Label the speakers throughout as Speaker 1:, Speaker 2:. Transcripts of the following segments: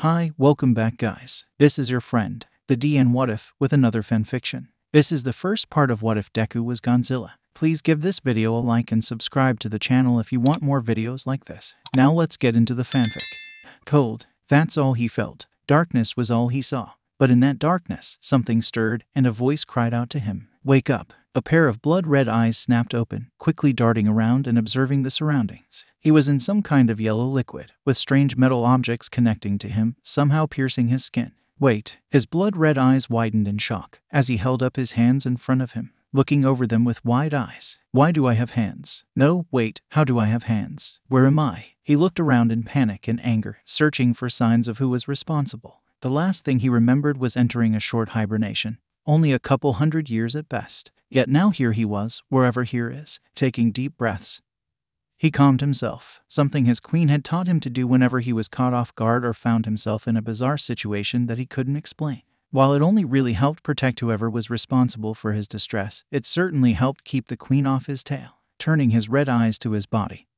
Speaker 1: Hi, welcome back, guys. This is your friend, the DN What If, with another fanfiction. This is the first part of What If Deku was Godzilla. Please give this video a like and subscribe to the channel if you want more videos like this. Now let's get into the fanfic. Cold, that's all he felt. Darkness was all he saw. But in that darkness, something stirred, and a voice cried out to him Wake up. A pair of blood red eyes snapped open, quickly darting around and observing the surroundings. He was in some kind of yellow liquid, with strange metal objects connecting to him, somehow piercing his skin. Wait, his blood red eyes widened in shock as he held up his hands in front of him, looking over them with wide eyes. Why do I have hands? No, wait, how do I have hands? Where am I? He looked around in panic and anger, searching for signs of who was responsible. The last thing he remembered was entering a short hibernation, only a couple hundred years at best. Yet now here he was, wherever here is, taking deep breaths. He calmed himself, something his queen had taught him to do whenever he was caught off guard or found himself in a bizarre situation that he couldn't explain. While it only really helped protect whoever was responsible for his distress, it certainly helped keep the queen off his tail, turning his red eyes to his body.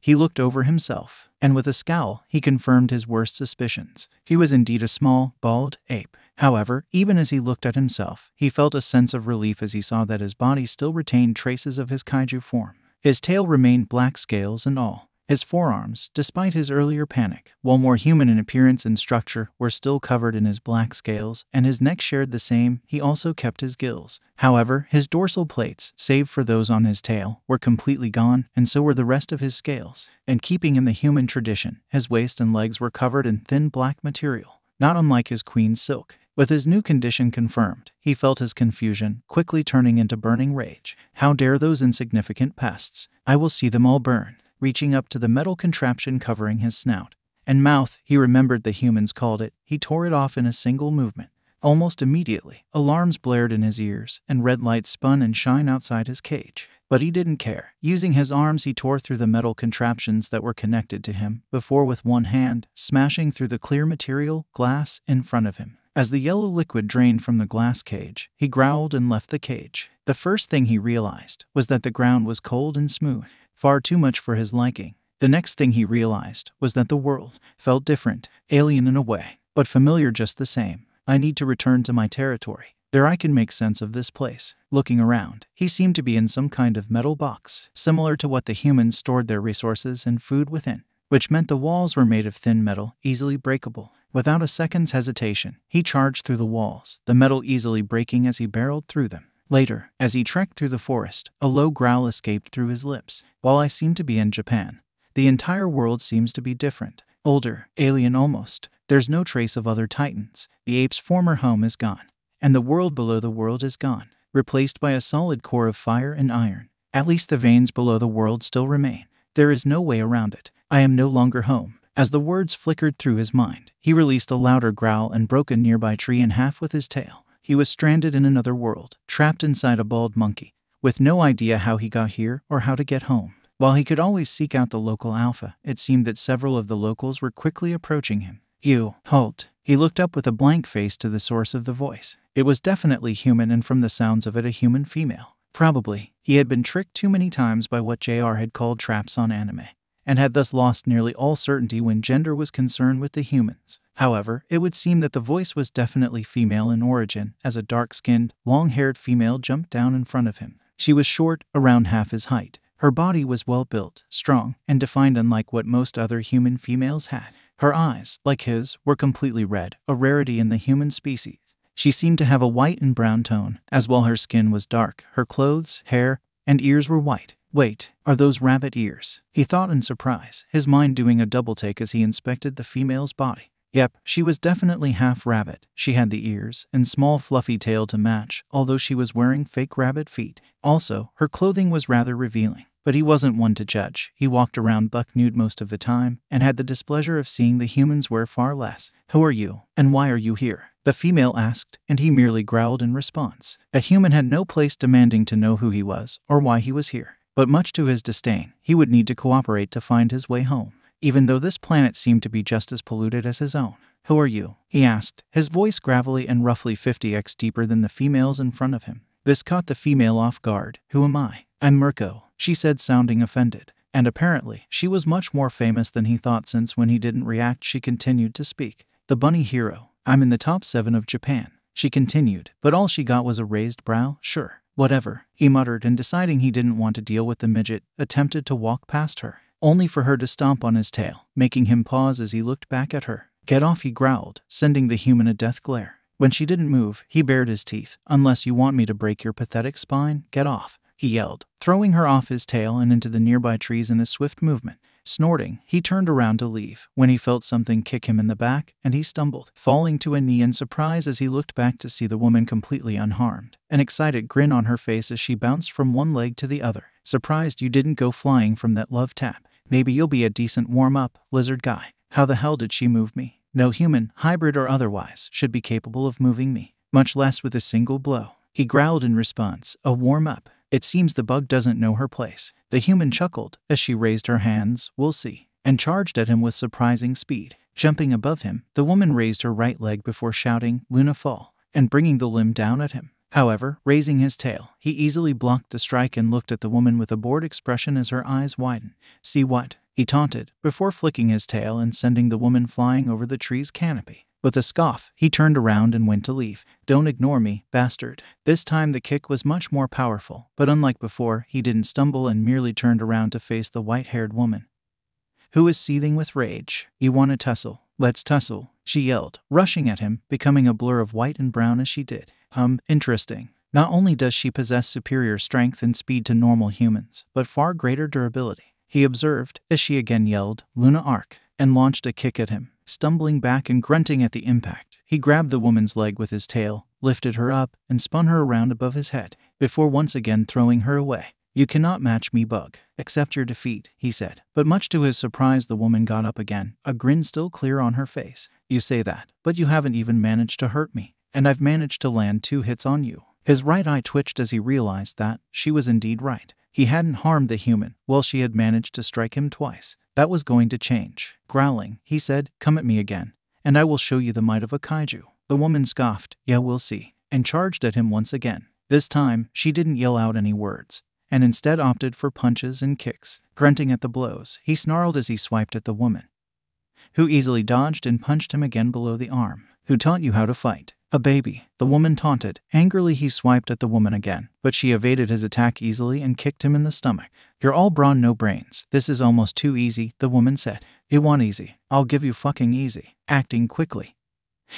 Speaker 1: He looked over himself, and with a scowl, he confirmed his worst suspicions. He was indeed a small, bald ape. However, even as he looked at himself, he felt a sense of relief as he saw that his body still retained traces of his kaiju form. His tail remained black scales and all, his forearms, despite his earlier panic, while more human in appearance and structure, were still covered in his black scales, and his neck shared the same, he also kept his gills. However, his dorsal plates, save for those on his tail, were completely gone, and so were the rest of his scales. And keeping in the human tradition, his waist and legs were covered in thin black material, not unlike his queen's silk. With his new condition confirmed, he felt his confusion quickly turning into burning rage. How dare those insignificant pests? I will see them all burn reaching up to the metal contraption covering his snout. And mouth, he remembered the humans called it, he tore it off in a single movement. Almost immediately, alarms blared in his ears, and red lights spun and shine outside his cage. But he didn't care. Using his arms, he tore through the metal contraptions that were connected to him, before with one hand, smashing through the clear material, glass, in front of him. As the yellow liquid drained from the glass cage, he growled and left the cage. The first thing he realized was that the ground was cold and smooth far too much for his liking. The next thing he realized was that the world felt different, alien in a way, but familiar just the same. I need to return to my territory. There I can make sense of this place. Looking around, he seemed to be in some kind of metal box, similar to what the humans stored their resources and food within, which meant the walls were made of thin metal, easily breakable. Without a second's hesitation, he charged through the walls, the metal easily breaking as he barreled through them. Later, as he trekked through the forest, a low growl escaped through his lips. While I seem to be in Japan, the entire world seems to be different. Older, alien almost. There's no trace of other titans. The ape's former home is gone, and the world below the world is gone, replaced by a solid core of fire and iron. At least the veins below the world still remain. There is no way around it. I am no longer home. As the words flickered through his mind, he released a louder growl and broke a nearby tree in half with his tail. He was stranded in another world, trapped inside a bald monkey, with no idea how he got here or how to get home. While he could always seek out the local alpha, it seemed that several of the locals were quickly approaching him. You, halt. He looked up with a blank face to the source of the voice. It was definitely human and from the sounds of it a human female. Probably, he had been tricked too many times by what JR had called traps on anime, and had thus lost nearly all certainty when gender was concerned with the humans. However, it would seem that the voice was definitely female in origin, as a dark skinned, long haired female jumped down in front of him. She was short, around half his height. Her body was well built, strong, and defined unlike what most other human females had. Her eyes, like his, were completely red, a rarity in the human species. She seemed to have a white and brown tone, as well her skin was dark, her clothes, hair, and ears were white. Wait, are those rabbit ears? He thought in surprise, his mind doing a double take as he inspected the female's body. Yep, she was definitely half rabbit. She had the ears and small fluffy tail to match, although she was wearing fake rabbit feet. Also, her clothing was rather revealing. But he wasn't one to judge. He walked around buck nude most of the time and had the displeasure of seeing the humans wear far less. Who are you, and why are you here? The female asked, and he merely growled in response. A human had no place demanding to know who he was or why he was here. But much to his disdain, he would need to cooperate to find his way home even though this planet seemed to be just as polluted as his own. Who are you? he asked, his voice gravelly and roughly 50x deeper than the female's in front of him. This caught the female off guard. Who am I? I'm Mirko, she said, sounding offended. And apparently, she was much more famous than he thought since when he didn't react, she continued to speak. The bunny hero. I'm in the top seven of Japan. She continued, but all she got was a raised brow. Sure, whatever, he muttered, and deciding he didn't want to deal with the midget, attempted to walk past her, only for her to stomp on his tail, making him pause as he looked back at her. Get off, he growled, sending the human a death glare. When she didn't move, he bared his teeth. Unless you want me to break your pathetic spine, get off, he yelled, throwing her off his tail and into the nearby trees in a swift movement. Snorting, he turned around to leave when he felt something kick him in the back and he stumbled, falling to a knee in surprise as he looked back to see the woman completely unharmed. An excited grin on her face as she bounced from one leg to the other. Surprised you didn't go flying from that love tap. Maybe you'll be a decent warm up, lizard guy. How the hell did she move me? No human, hybrid or otherwise, should be capable of moving me, much less with a single blow. He growled in response, a warm up. It seems the bug doesn't know her place. The human chuckled as she raised her hands, we'll see, and charged at him with surprising speed. Jumping above him, the woman raised her right leg before shouting, Luna fall, and bringing the limb down at him. However, raising his tail, he easily blocked the strike and looked at the woman with a bored expression as her eyes widened. See what? He taunted, before flicking his tail and sending the woman flying over the tree's canopy. With a scoff, he turned around and went to leave. Don't ignore me, bastard. This time the kick was much more powerful, but unlike before, he didn't stumble and merely turned around to face the white haired woman, who was seething with rage. You want to tussle? Let's tussle, she yelled, rushing at him, becoming a blur of white and brown as she did. Um, interesting. Not only does she possess superior strength and speed to normal humans, but far greater durability. He observed as she again yelled, Luna Arc, and launched a kick at him. Stumbling back and grunting at the impact, he grabbed the woman's leg with his tail, lifted her up, and spun her around above his head, before once again throwing her away. You cannot match me, Bug. Accept your defeat, he said. But much to his surprise, the woman got up again, a grin still clear on her face. You say that, but you haven't even managed to hurt me, and I've managed to land two hits on you. His right eye twitched as he realized that she was indeed right. He hadn't harmed the human, while she had managed to strike him twice. That was going to change. Growling, he said, Come at me again, and I will show you the might of a kaiju. The woman scoffed, Yeah, we'll see, and charged at him once again. This time, she didn't yell out any words, and instead opted for punches and kicks. Grunting at the blows, he snarled as he swiped at the woman, who easily dodged and punched him again below the arm. Who taught you how to fight? A baby, the woman taunted. Angrily, he swiped at the woman again, but she evaded his attack easily and kicked him in the stomach. You're all brawn, no brains. This is almost too easy, the woman said. It won't easy? I'll give you fucking easy. Acting quickly.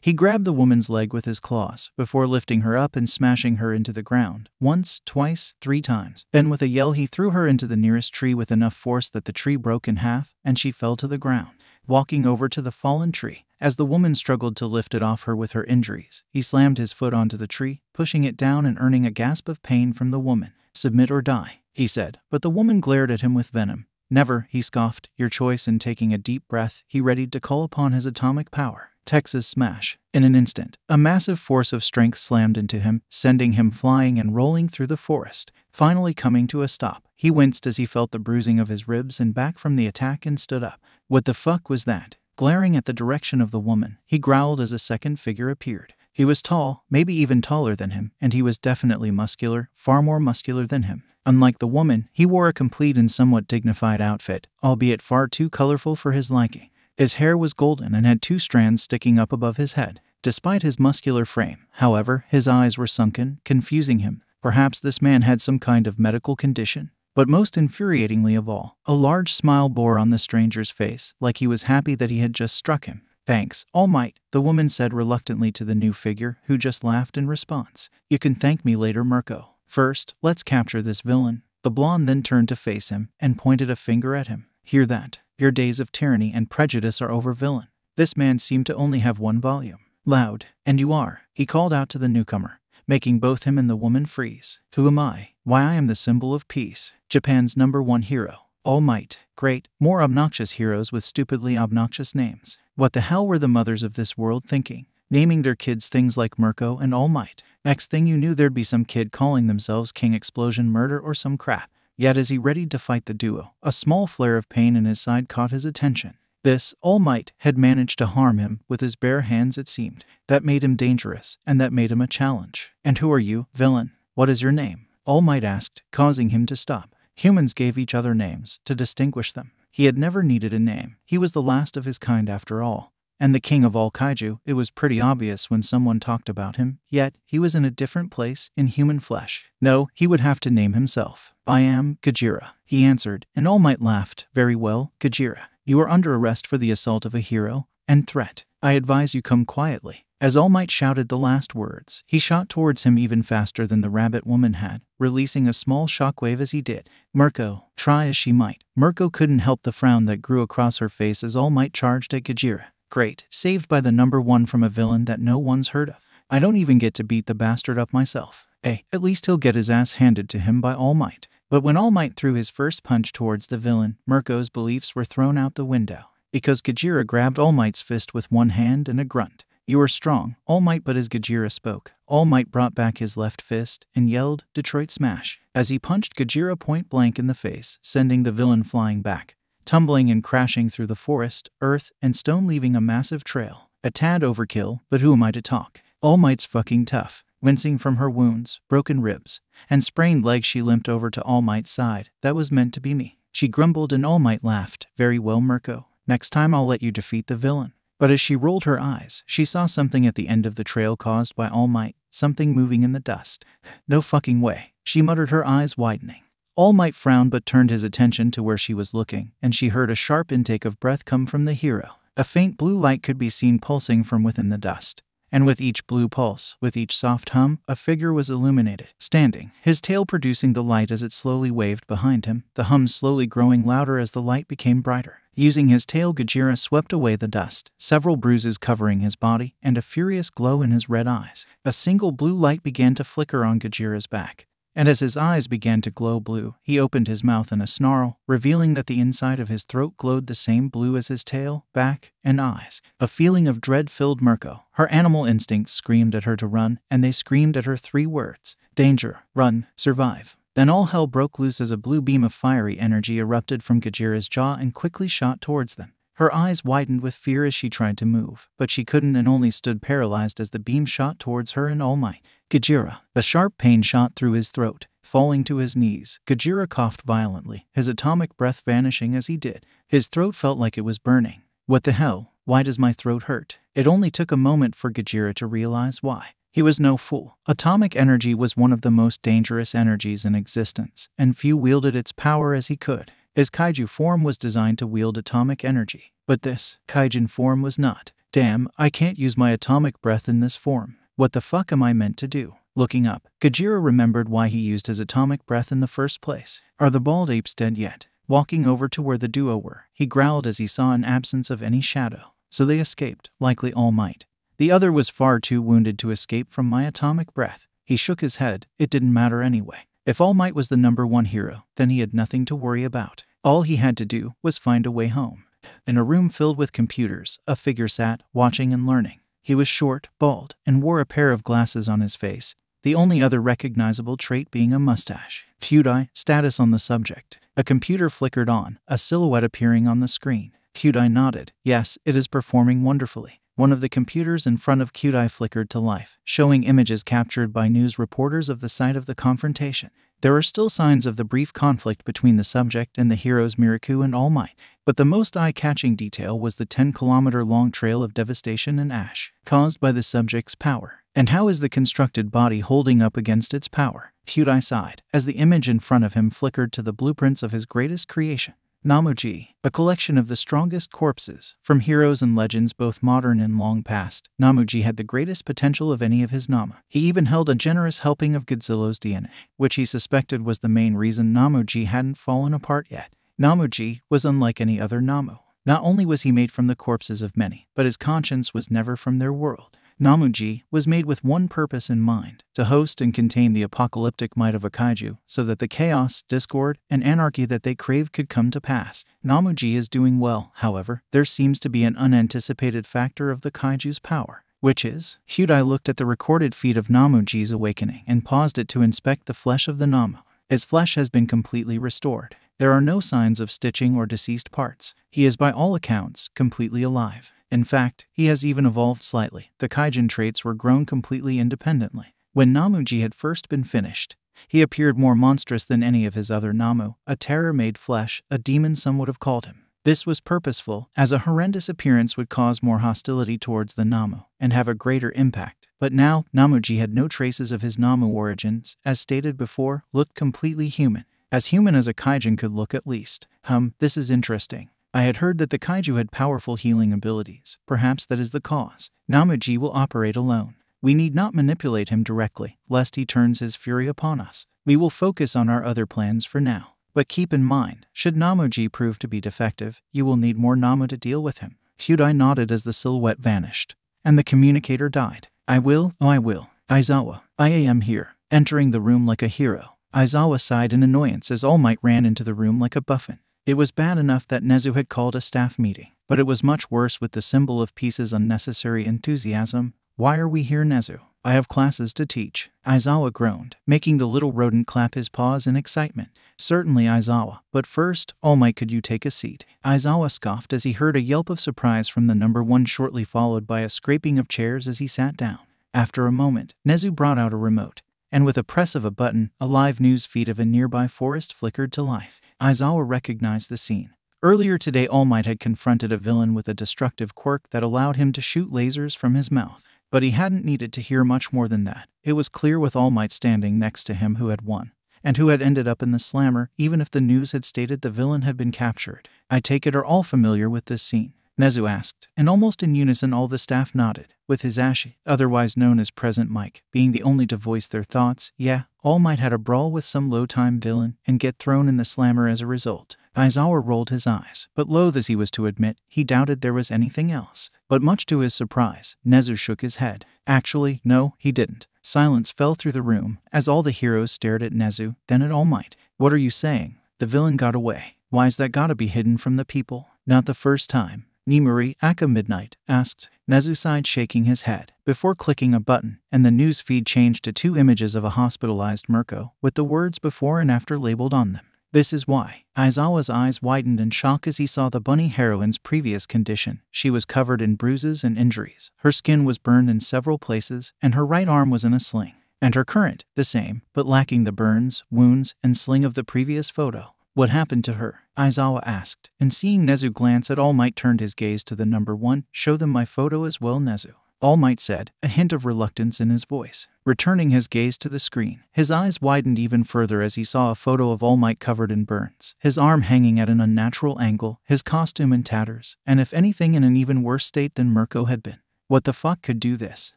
Speaker 1: He grabbed the woman's leg with his claws before lifting her up and smashing her into the ground. Once, twice, three times. Then, with a yell, he threw her into the nearest tree with enough force that the tree broke in half and she fell to the ground. Walking over to the fallen tree, as the woman struggled to lift it off her with her injuries, he slammed his foot onto the tree, pushing it down and earning a gasp of pain from the woman. Submit or die, he said, but the woman glared at him with venom. Never, he scoffed, your choice, and taking a deep breath, he readied to call upon his atomic power. Texas smash. In an instant, a massive force of strength slammed into him, sending him flying and rolling through the forest. Finally coming to a stop, he winced as he felt the bruising of his ribs and back from the attack and stood up. What the fuck was that? Glaring at the direction of the woman, he growled as a second figure appeared. He was tall, maybe even taller than him, and he was definitely muscular, far more muscular than him. Unlike the woman, he wore a complete and somewhat dignified outfit, albeit far too colorful for his liking. His hair was golden and had two strands sticking up above his head. Despite his muscular frame, however, his eyes were sunken, confusing him. Perhaps this man had some kind of medical condition. But most infuriatingly of all, a large smile bore on the stranger's face, like he was happy that he had just struck him. Thanks, All Might, the woman said reluctantly to the new figure, who just laughed in response. You can thank me later, Mirko. First, let's capture this villain. The blonde then turned to face him and pointed a finger at him. Hear that? Your days of tyranny and prejudice are over, villain. This man seemed to only have one volume. Loud. And you are, he called out to the newcomer, making both him and the woman freeze. Who am I? Why, I am the symbol of peace, Japan's number one hero. All Might. Great. More obnoxious heroes with stupidly obnoxious names. What the hell were the mothers of this world thinking? Naming their kids things like Mirko and All Might. Next thing you knew, there'd be some kid calling themselves King Explosion Murder or some crap. Yet as he readied to fight the duo, a small flare of pain in his side caught his attention. This, All Might, had managed to harm him with his bare hands, it seemed. That made him dangerous, and that made him a challenge. And who are you, villain? What is your name? All Might asked, causing him to stop. Humans gave each other names to distinguish them. He had never needed a name. He was the last of his kind after all. And the king of all kaiju, it was pretty obvious when someone talked about him, yet he was in a different place in human flesh. No, he would have to name himself. I am Gojira, he answered, and All Might laughed. Very well, Gojira. You are under arrest for the assault of a hero and threat. I advise you come quietly. As All Might shouted the last words, he shot towards him even faster than the rabbit woman had, releasing a small shockwave as he did. Mirko, try as she might. Mirko couldn't help the frown that grew across her face as All Might charged at Gojira. Great, saved by the number one from a villain that no one's heard of. I don't even get to beat the bastard up myself. Hey, at least he'll get his ass handed to him by All Might. But when All Might threw his first punch towards the villain, Mirko's beliefs were thrown out the window because Gajira grabbed All Might's fist with one hand and a grunt. You are strong, All Might, but as Gajira spoke, All Might brought back his left fist and yelled, Detroit Smash, as he punched Gajira point blank in the face, sending the villain flying back, tumbling and crashing through the forest, earth, and stone, leaving a massive trail. A tad overkill, but who am I to talk? All Might's fucking tough. Wincing from her wounds, broken ribs, and sprained legs, she limped over to All Might's side. That was meant to be me. She grumbled, and All Might laughed. Very well, Mirko. Next time I'll let you defeat the villain. But as she rolled her eyes, she saw something at the end of the trail caused by All Might, something moving in the dust. No fucking way, she muttered, her eyes widening. All Might frowned but turned his attention to where she was looking, and she heard a sharp intake of breath come from the hero. A faint blue light could be seen pulsing from within the dust. And with each blue pulse, with each soft hum, a figure was illuminated, standing, his tail producing the light as it slowly waved behind him, the hum slowly growing louder as the light became brighter. Using his tail, Gojira swept away the dust, several bruises covering his body, and a furious glow in his red eyes. A single blue light began to flicker on Gojira's back. And as his eyes began to glow blue, he opened his mouth in a snarl, revealing that the inside of his throat glowed the same blue as his tail, back, and eyes. A feeling of dread filled Mirko. Her animal instincts screamed at her to run, and they screamed at her three words danger, run, survive. Then all hell broke loose as a blue beam of fiery energy erupted from Gojira's jaw and quickly shot towards them. Her eyes widened with fear as she tried to move, but she couldn't and only stood paralyzed as the beam shot towards her in all might. Gojira. A sharp pain shot through his throat. Falling to his knees, Gojira coughed violently, his atomic breath vanishing as he did. His throat felt like it was burning. What the hell? Why does my throat hurt? It only took a moment for Gojira to realize why. He was no fool. Atomic energy was one of the most dangerous energies in existence, and few wielded its power as he could. His kaiju form was designed to wield atomic energy, but this kaijin form was not. Damn, I can't use my atomic breath in this form. What the fuck am I meant to do? Looking up, Gojira remembered why he used his atomic breath in the first place. Are the bald apes dead yet? Walking over to where the duo were, he growled as he saw an absence of any shadow. So they escaped, likely All Might. The other was far too wounded to escape from my atomic breath. He shook his head. It didn't matter anyway. If All Might was the number one hero, then he had nothing to worry about. All he had to do was find a way home. In a room filled with computers, a figure sat, watching and learning. He was short, bald, and wore a pair of glasses on his face, the only other recognizable trait being a mustache. Kyudai, status on the subject. A computer flickered on, a silhouette appearing on the screen. Kyudai nodded. Yes, it is performing wonderfully. One of the computers in front of Kyudai flickered to life, showing images captured by news reporters of the site of the confrontation. There are still signs of the brief conflict between the subject and the heroes Mirko and All Might, but the most eye catching detail was the 10 kilometer long trail of devastation and ash caused by the subject's power. And how is the constructed body holding up against its power? Kyudai sighed as the image in front of him flickered to the blueprints of his greatest creation. Namuji, a collection of the strongest corpses, from heroes and legends both modern and long past. Namuji had the greatest potential of any of his Nomu. He even held a generous helping of Godzilla's DNA, which he suspected was the main reason Namuji hadn't fallen apart yet. Namuji was unlike any other Nomu. Not only was he made from the corpses of many, but his conscience was never from their world. Namuji was made with one purpose in mind to host and contain the apocalyptic might of a kaiju so that the chaos, discord, and anarchy that they craved could come to pass. Namuji is doing well, however, there seems to be an unanticipated factor of the kaiju's power. Which is, Kyudai looked at the recorded feed of Namuji's awakening and paused it to inspect the flesh of the Nomu. His flesh has been completely restored. There are no signs of stitching or deceased parts. He is, by all accounts, completely alive. In fact, he has even evolved slightly. The Kaijin traits were grown completely independently. When Namuji had first been finished, He appeared more monstrous than any of his other Nomu, a terror made flesh, a demon some would have called him. This was purposeful, as a horrendous appearance would cause more hostility towards the Nomu and have a greater impact. But now, Namuji had no traces of his Nomu origins, as stated before, looked completely human. As human as a kaijin could look at least. Hum, this is interesting. I had heard that the kaiju had powerful healing abilities. Perhaps that is the cause. Namuji will operate alone. We need not manipulate him directly, lest he turns his fury upon us. We will focus on our other plans for now. But keep in mind, should Namuji prove to be defective, you will need more Nomu to deal with him. Kyudai nodded as the silhouette vanished. And the communicator died. I will, oh I will. Aizawa, I am here, entering the room like a hero. Aizawa sighed in annoyance as All Might ran into the room like a buffin. It was bad enough that Nezu had called a staff meeting, but it was much worse with the symbol of peace's unnecessary enthusiasm. Why are we here, Nezu? I have classes to teach. Aizawa groaned, making the little rodent clap his paws in excitement. Certainly, Aizawa, but first, oh All Might, could you take a seat? Aizawa scoffed as he heard a yelp of surprise from the number one, shortly followed by a scraping of chairs as he sat down. After a moment, Nezu brought out a remote, and with a press of a button, a live news feed of a nearby forest flickered to life. Aizawa recognized the scene. Earlier today, All Might had confronted a villain with a destructive quirk that allowed him to shoot lasers from his mouth. But he hadn't needed to hear much more than that. It was clear with All Might standing next to him who had won, and who had ended up in the slammer, even if the news had stated the villain had been captured. I take it are all familiar with this scene. Nezu asked, and almost in unison all the staff nodded, with his Hizashi, otherwise known as Present Mike, being the only to voice their thoughts. Yeah, All Might had a brawl with some low-time villain and get thrown in the slammer as a result. Aizawa rolled his eyes, but loath as he was to admit, he doubted there was anything else. But much to his surprise, Nezu shook his head. Actually, no, he didn't. Silence fell through the room as all the heroes stared at Nezu, then at All Might. What are you saying? The villain got away. Why's that gotta be hidden from the people? Not the first time. Nemuri, Aka Midnight, asked. Nezu sighed, shaking his head, before clicking a button, and the news feed changed to two images of a hospitalized Mirko, with the words before and after labeled on them. This is why. Aizawa's eyes widened in shock as he saw the bunny heroine's previous condition. She was covered in bruises and injuries. Her skin was burned in several places, and her right arm was in a sling. And her current, the same, but lacking the burns, wounds, and sling of the previous photo. What happened to her? Aizawa asked, and seeing Nezu glance at All Might turned his gaze to the number one. Show them my photo as well, Nezu. All Might said, a hint of reluctance in his voice. Returning his gaze to the screen, his eyes widened even further as he saw a photo of All Might covered in burns, his arm hanging at an unnatural angle, his costume in tatters, and if anything in an even worse state than Mirko had been. What the fuck could do this?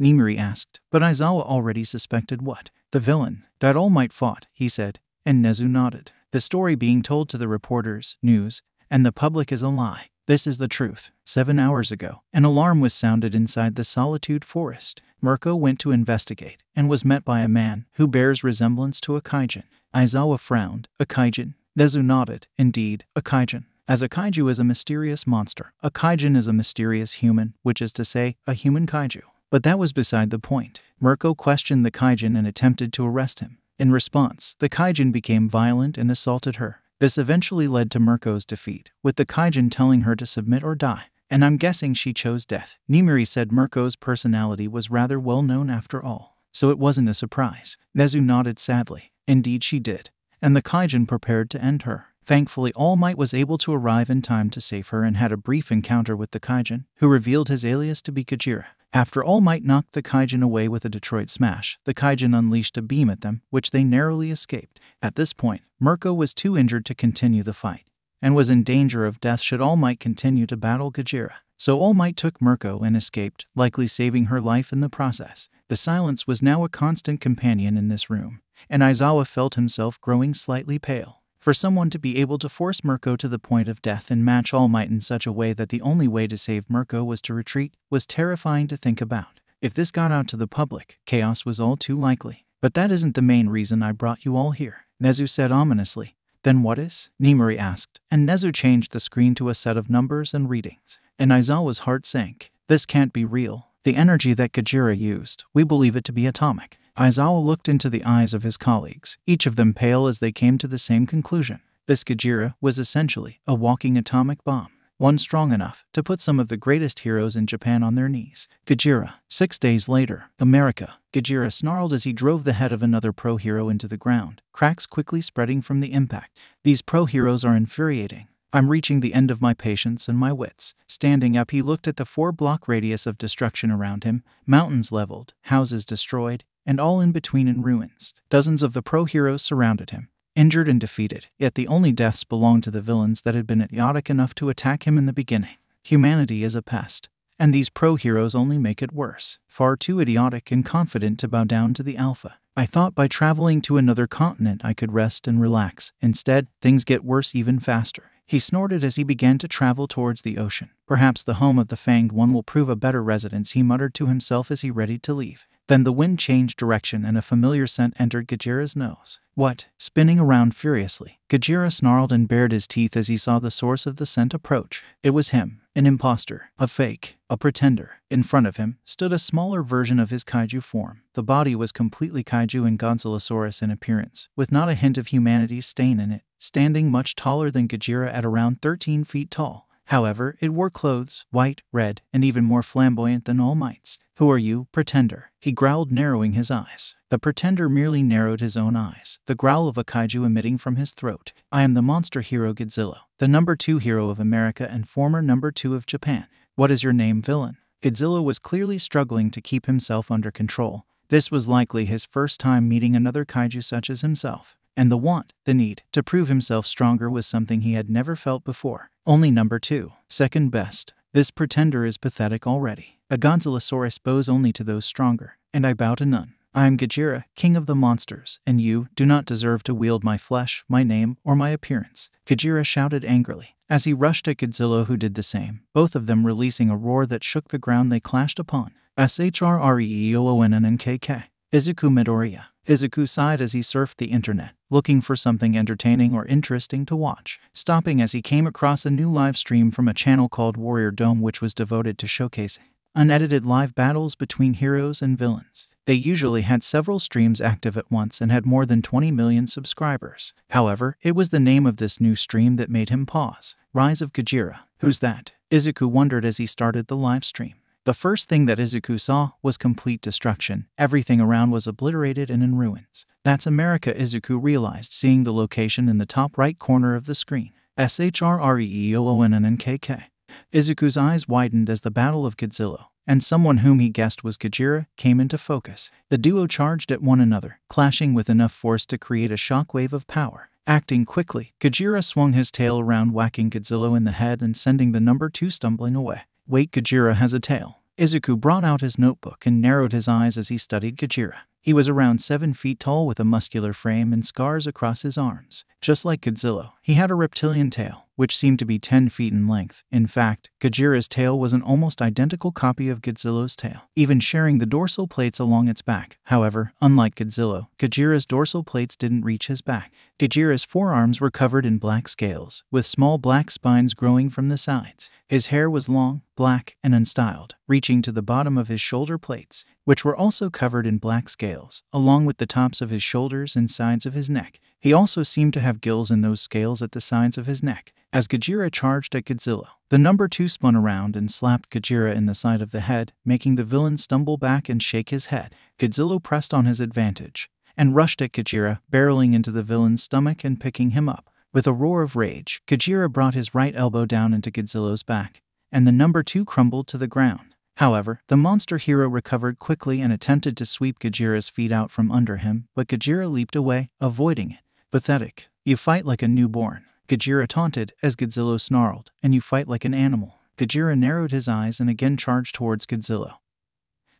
Speaker 1: Nemuri asked, but Aizawa already suspected what? The villain. That All Might fought, he said, and Nezu nodded. The story being told to the reporters, news, and the public is a lie. This is the truth. Seven hours ago, an alarm was sounded inside the Solitude Forest. Mirko went to investigate and was met by a man who bears resemblance to a kaijin. Aizawa frowned. A kaijin? Nezu nodded. Indeed, a kaijin. As a kaiju is a mysterious monster, a kaijin is a mysterious human, which is to say, a human kaiju. But that was beside the point. Mirko questioned the kaijin and attempted to arrest him. In response, the kaijin became violent and assaulted her. This eventually led to Mirko's defeat, with the kaijin telling her to submit or die. And I'm guessing she chose death. Nemuri said Mirko's personality was rather well known after all, so it wasn't a surprise. Nezu nodded sadly. Indeed, she did. And the kaijin prepared to end her. Thankfully, All Might was able to arrive in time to save her and had a brief encounter with the kaijin, who revealed his alias to be Kajira. After All Might knocked the Kaijin away with a Detroit smash, the Kaijin unleashed a beam at them, which they narrowly escaped. At this point, Mirko was too injured to continue the fight, and was in danger of death should All Might continue to battle Gajira. So All Might took Mirko and escaped, likely saving her life in the process. The silence was now a constant companion in this room, and Aizawa felt himself growing slightly pale. For someone to be able to force Mirko to the point of death and match All Might in such a way that the only way to save Mirko was to retreat was terrifying to think about. If this got out to the public, chaos was all too likely. But that isn't the main reason I brought you all here, Nezu said ominously. Then what is? Nemuri asked, and Nezu changed the screen to a set of numbers and readings. And Aizawa's heart sank. This can't be real. The energy that Kajira used, we believe it to be atomic. Aizawa looked into the eyes of his colleagues, each of them pale as they came to the same conclusion. This Kajira was essentially a walking atomic bomb. one strong enough to put some of the greatest heroes in Japan on their knees. Gajira. Six days later, America. Gajira snarled as he drove the head of another pro hero into the ground, cracks quickly spreading from the impact. These pro heroes are infuriating. I'm reaching the end of my patience and my wits. Standing up, he looked at the four block radius of destruction around him mountains leveled, houses destroyed, and all in between in ruins. Dozens of the pro heroes surrounded him, injured and defeated, yet the only deaths belonged to the villains that had been idiotic enough to attack him in the beginning. Humanity is a pest, and these pro heroes only make it worse. Far too idiotic and confident to bow down to the Alpha. I thought by traveling to another continent I could rest and relax. Instead, things get worse even faster. He snorted as he began to travel towards the ocean. Perhaps the home of the Fanged One will prove a better residence, he muttered to himself as he readied to leave. Then the wind changed direction and a familiar scent entered Gajira's nose. What? Spinning around furiously, Gajira snarled and bared his teeth as he saw the source of the scent approach. It was him, an impostor, a fake, a pretender. In front of him stood a smaller version of his kaiju form. The body was completely kaiju and Godzillasaurus in appearance, with not a hint of humanity's stain in it, standing much taller than Gajira at around 13 feet tall. However, it wore clothes, white, red, and even more flamboyant than All Might's. Who are you, pretender? He growled, narrowing his eyes. The pretender merely narrowed his own eyes, the growl of a kaiju emitting from his throat. I am the monster hero Godzilla, the number two hero of America and former number two of Japan. What is your name, villain? Godzilla was clearly struggling to keep himself under control. This was likely his first time meeting another kaiju such as himself and the want, the need, to prove himself stronger was something he had never felt before. Only number two, second best. This pretender is pathetic already. A Godzillasaurus bows only to those stronger, and I bow to none. I am Gajira, king of the monsters, and you do not deserve to wield my flesh, my name, or my appearance. Gajira shouted angrily. As he rushed at Godzilla, who did the same, both of them releasing a roar that shook the ground they clashed upon. S H R R E E O O N N N K K. Izuku Midoriya. Izuku sighed as he surfed the internet, looking for something entertaining or interesting to watch, stopping as he came across a new live stream from a channel called Warrior Dome, which was devoted to showcasing unedited live battles between heroes and villains. They usually had several streams active at once and had more than 20 million subscribers. However, it was the name of this new stream that made him pause. Rise of Gajira. Who's that? Izuku wondered as he started the live stream. The first thing that Izuku saw was complete destruction. Everything around was obliterated and in ruins. That's America, Izuku realized, seeing the location in the top right corner of the screen. S H R R E E O O N N N K K. Izuku's eyes widened as the Battle of Godzilla, and someone whom he guessed was Gajira, came into focus. The duo charged at one another, clashing with enough force to create a shockwave of power. Acting quickly, Gajira swung his tail around, whacking Godzilla in the head and sending the number two stumbling away. Wait, Gajira has a tail. Izuku brought out his notebook and narrowed his eyes as he studied Gajira. He was around seven feet tall with a muscular frame and scars across his arms. Just like Godzilla, he had a reptilian tail, which seemed to be 10 feet in length. In fact, Gajira's tail was an almost identical copy of Godzilla's tail, even sharing the dorsal plates along its back. However, unlike Godzilla, Gajira's dorsal plates didn't reach his back. Gajira's forearms were covered in black scales, with small black spines growing from the sides. His hair was long, black, and unstyled, reaching to the bottom of his shoulder plates, which were also covered in black scales, along with the tops of his shoulders and sides of his neck. He also seemed to have gills in those scales at the sides of his neck. As Gajira charged at Godzilla, the number two spun around and slapped Gajira in the side of the head, making the villain stumble back and shake his head. Godzilla pressed on his advantage and rushed at Gajira, barreling into the villain's stomach and picking him up. With a roar of rage, Gajira brought his right elbow down into Godzilla's back, and the number two crumbled to the ground. However, the monster hero recovered quickly and attempted to sweep Gajira's feet out from under him, but Gajira leaped away, avoiding it. Pathetic. You fight like a newborn. Gajira taunted as Godzilla snarled, and you fight like an animal. Gajira narrowed his eyes and again charged towards Godzilla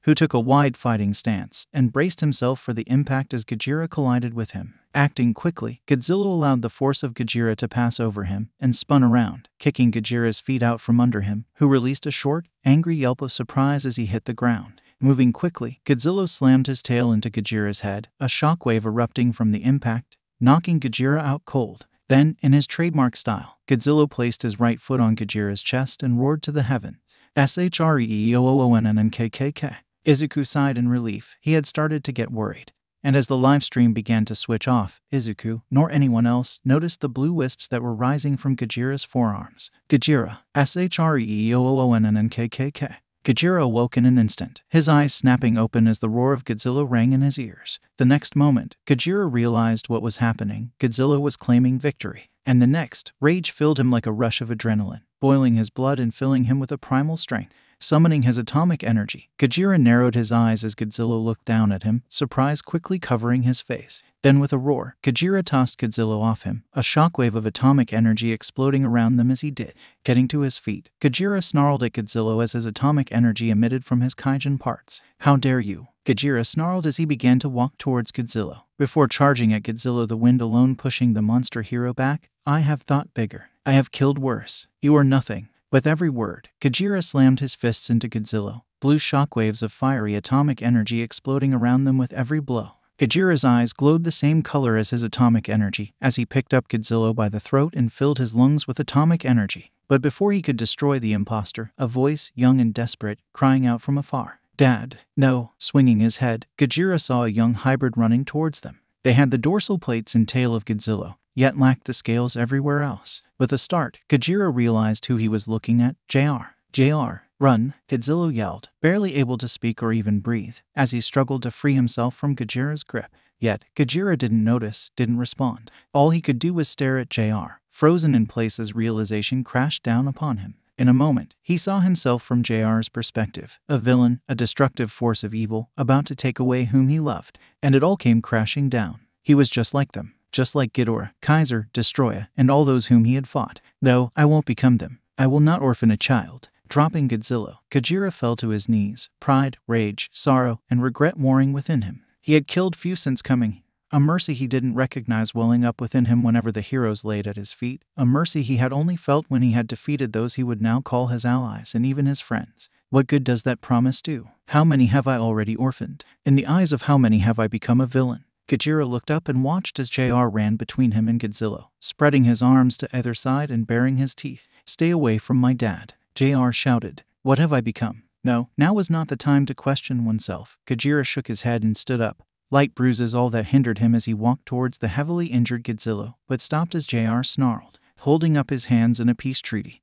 Speaker 1: who took a wide fighting stance and braced himself for the impact as Gajira collided with him. Acting quickly, Godzilla allowed the force of Gajira to pass over him and spun around, kicking Gajira's feet out from under him, who released a short, angry yelp of surprise as he hit the ground. Moving quickly, Godzilla slammed his tail into Gajira's head, a shockwave erupting from the impact, knocking Gajira out cold. Then, in his trademark style, Godzilla placed his right foot on Gajira's chest and roared to the heavens. S H R E E O O N N N K K K. Izuku sighed in relief. He had started to get worried. And as the live stream began to switch off, Izuku, nor anyone else, noticed the blue wisps that were rising from Gajira's forearms. Gajira, S-H-R-E-O-O-N-N-K-K-K. Gajira awoke in an instant, his eyes snapping open as the roar of Godzilla rang in his ears. The next moment, Gajira realized what was happening. Godzilla was claiming victory. And the next, rage filled him like a rush of adrenaline, boiling his blood and filling him with a primal strength. Summoning his atomic energy, Gajira narrowed his eyes as Godzilla looked down at him, surprise quickly covering his face. Then, with a roar, Gajira tossed Godzilla off him, a shockwave of atomic energy exploding around them as he did. Getting to his feet, Gajira snarled at Godzilla as his atomic energy emitted from his kaijin parts. How dare you! Gajira snarled as he began to walk towards Godzilla. Before charging at Godzilla, the wind alone pushing the monster hero back, I have thought bigger. I have killed worse. You are nothing. With every word, Gajira slammed his fists into Godzilla, blue shockwaves of fiery atomic energy exploding around them with every blow. Gajira's eyes glowed the same color as his atomic energy as he picked up Godzilla by the throat and filled his lungs with atomic energy. But before he could destroy the impostor, a voice, young and desperate, crying out from afar, Dad, no. Swinging his head, Gajira saw a young hybrid running towards them. They had the dorsal plates and tail of Godzilla, yet lacked the scales everywhere else. With a start, Gajira realized who he was looking at JR. JR, run, Godzilla yelled, barely able to speak or even breathe, as he struggled to free himself from Gajira's grip. Yet, Gajira didn't notice, didn't respond. All he could do was stare at JR, frozen in place as realization crashed down upon him. In a moment, he saw himself from JR's perspective a villain, a destructive force of evil, about to take away whom he loved, and it all came crashing down. He was just like them just like Ghidorah, Kaiser, Destroyer, and all those whom he had fought. No, I won't become them. I will not orphan a child. Dropping Godzilla, Gajira fell to his knees, pride, rage, sorrow, and regret warring within him. He had killed few since coming, a mercy he didn't recognize welling up within him whenever the heroes laid at his feet, a mercy he had only felt when he had defeated those he would now call his allies and even his friends. What good does that promise do? How many have I already orphaned? In the eyes of how many have I become a villain? Gajira looked up and watched as JR ran between him and Godzilla, spreading his arms to either side and baring his teeth. Stay away from my dad, JR shouted. What have I become? No, now was not the time to question oneself. Gajira shook his head and stood up. Light bruises all that hindered him as he walked towards the heavily injured Godzilla, but stopped as JR snarled, holding up his hands in a peace treaty.